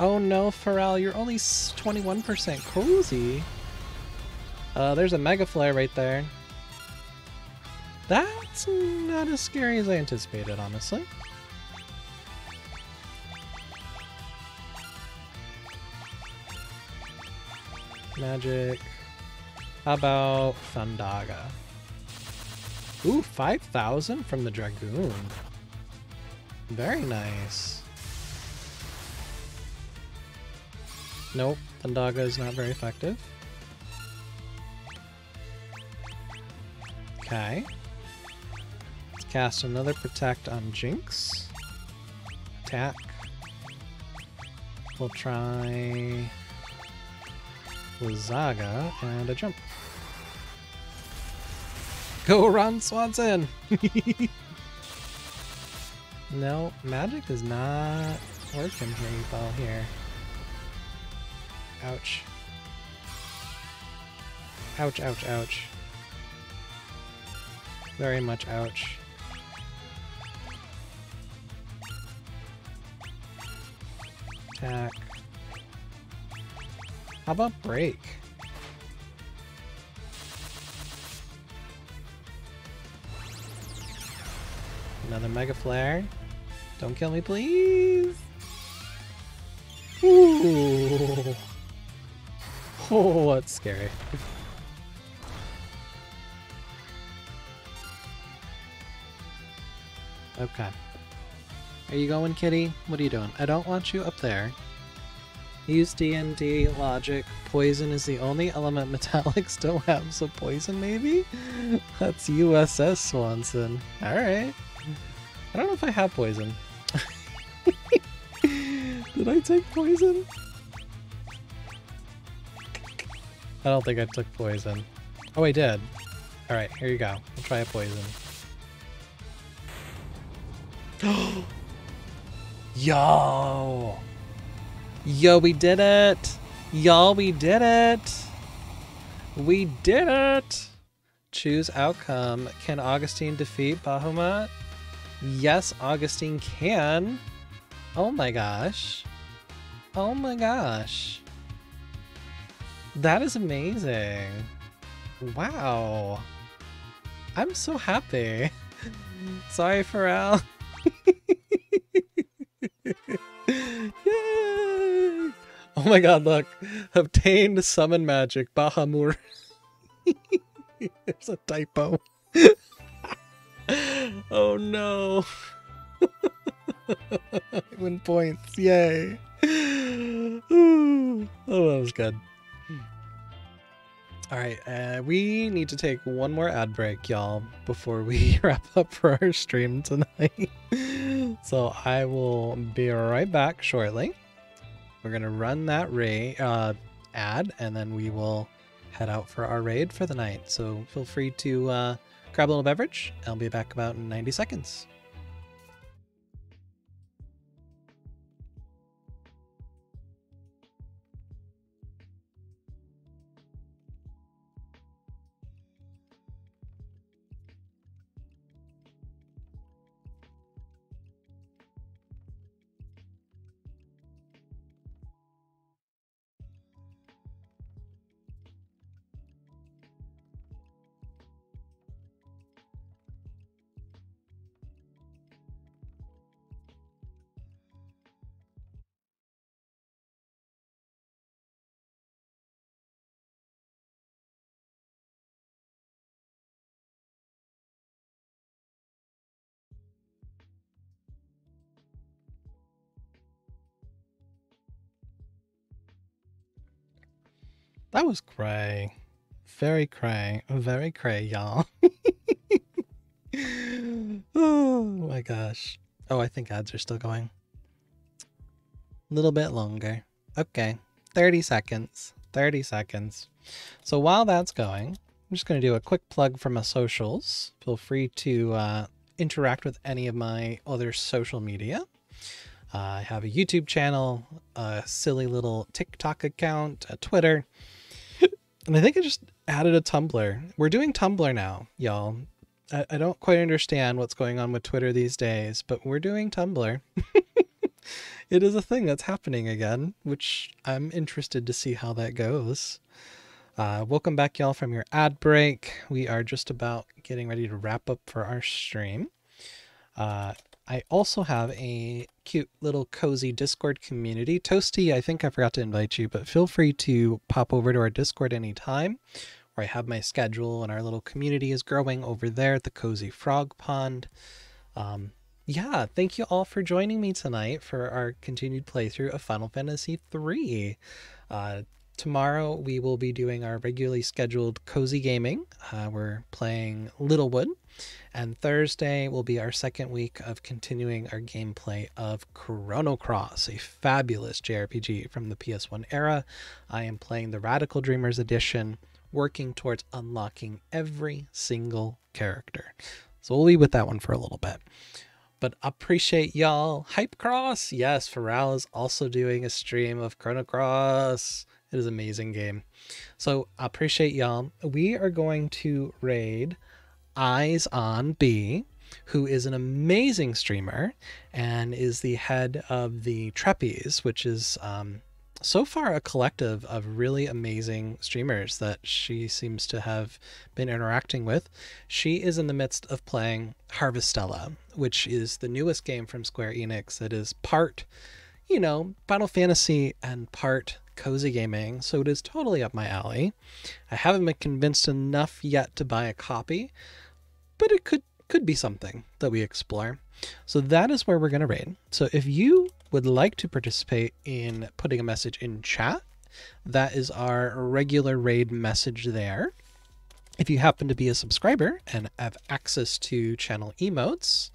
Oh no, Pharrell, you're only 21% cozy. Uh, there's a Mega Flare right there. That's not as scary as I anticipated, honestly. Magic. How about Thundaga? Ooh, 5,000 from the Dragoon. Very nice. Nope, Thundaga is not very effective. Okay. Let's cast another Protect on Jinkx. Attack. We'll try... Zaga and a jump. Go Ron Swanson! <laughs> no, magic is not working very well here. Ouch. Ouch, ouch, ouch. Very much ouch. Attack. How about break? Another Mega Flare. Don't kill me, please! Ooh. <laughs> Oh, that's scary. Okay. Are you going, kitty? What are you doing? I don't want you up there. Use D&D logic. Poison is the only element <laughs> metallics don't have, so poison maybe? That's USS Swanson. Alright. I don't know if I have poison. <laughs> Did I take poison? I don't think I took poison. Oh, I did. Alright, here you go. I'll try a poison. <gasps> Yo! Yo, we did it! Y'all, we did it! We did it! Choose outcome. Can Augustine defeat Bahamut? Yes, Augustine can. Oh my gosh. Oh my gosh. That is amazing. Wow. I'm so happy. <laughs> Sorry, Pharrell. <laughs> Yay! Oh my god, look. Obtained summon magic. Bahamut. <laughs> There's a typo. <laughs> oh no. <laughs> Win points. Yay. <sighs> Oh, that was good. All right, uh, we need to take one more ad break, y'all, before we wrap up for our stream tonight. so I will be right back shortly. We're gonna run that raid uh, ad, and then we will head out for our raid for the night. So feel free to uh, grab a little beverage. I'll be back about in 90 seconds. That was cray. Very cray. Very cray, y'all. <laughs> oh my gosh. Oh, I think ads are still going. A little bit longer. Okay. 30 seconds. 30 seconds. So while that's going, I'm just going to do a quick plug for my socials. Feel free to uh, interact with any of my other social media. Uh, I have a YouTube channel, a silly little TikTok account, a Twitter, and I think I just added a Tumblr. We're doing Tumblr now, y'all. I, I don't quite understand what's going on with Twitter these days, but we're doing Tumblr. <laughs> it is a thing that's happening again, which I'm interested to see how that goes. Uh, welcome back, y'all, from your ad break. We are just about getting ready to wrap up for our stream. Uh, I also have a cute little cozy Discord community. Toasty, I think I forgot to invite you, but feel free to pop over to our Discord anytime where I have my schedule and our little community is growing over there at the Cozy Frog Pond. Um, yeah, thank you all for joining me tonight for our continued playthrough of Final Fantasy III. Uh, tomorrow we will be doing our regularly scheduled cozy gaming. Uh, we're playing Littlewood, and Thursday will be our second week of continuing our gameplay of Chrono Cross, a fabulous JRPG from the PS1 era. I am playing the Radical Dreamers edition, working towards unlocking every single character. So we'll be with that one for a little bit. But appreciate y'all. Hype Cross, yes, Pharrell is also doing a stream of Chrono Cross. It is an amazing game. So appreciate y'all. We are going to raid Eyes on B, who is an amazing streamer and is the head of the Trapeze, which is um, so far a collective of really amazing streamers that she seems to have been interacting with. She is in the midst of playing Harvestella, which is the newest game from Square Enix that is part, you know, Final Fantasy and part cozy gaming, so it is totally up my alley. I haven't been convinced enough yet to buy a copy, but it could could be something that we explore. So that is where we're going to raid. So if you would like to participate in putting a message in chat, that is our regular raid message there. If you happen to be a subscriber and have access to channel emotes,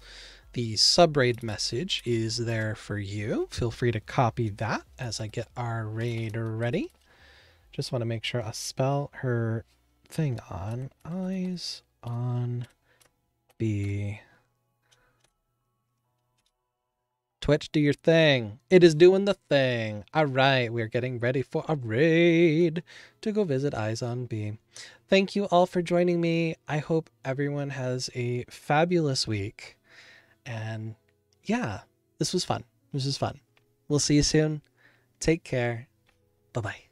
the sub raid message is there for you. Feel free to copy that as I get our raid ready. Just want to make sure I spell her thing on. Eyes on B. Twitch, do your thing. It is doing the thing. All right, we're getting ready for a raid to go visit Eyes on B. Thank you all for joining me. I hope everyone has a fabulous week. And yeah, this was fun. This was fun. We'll see you soon. Take care. Bye bye.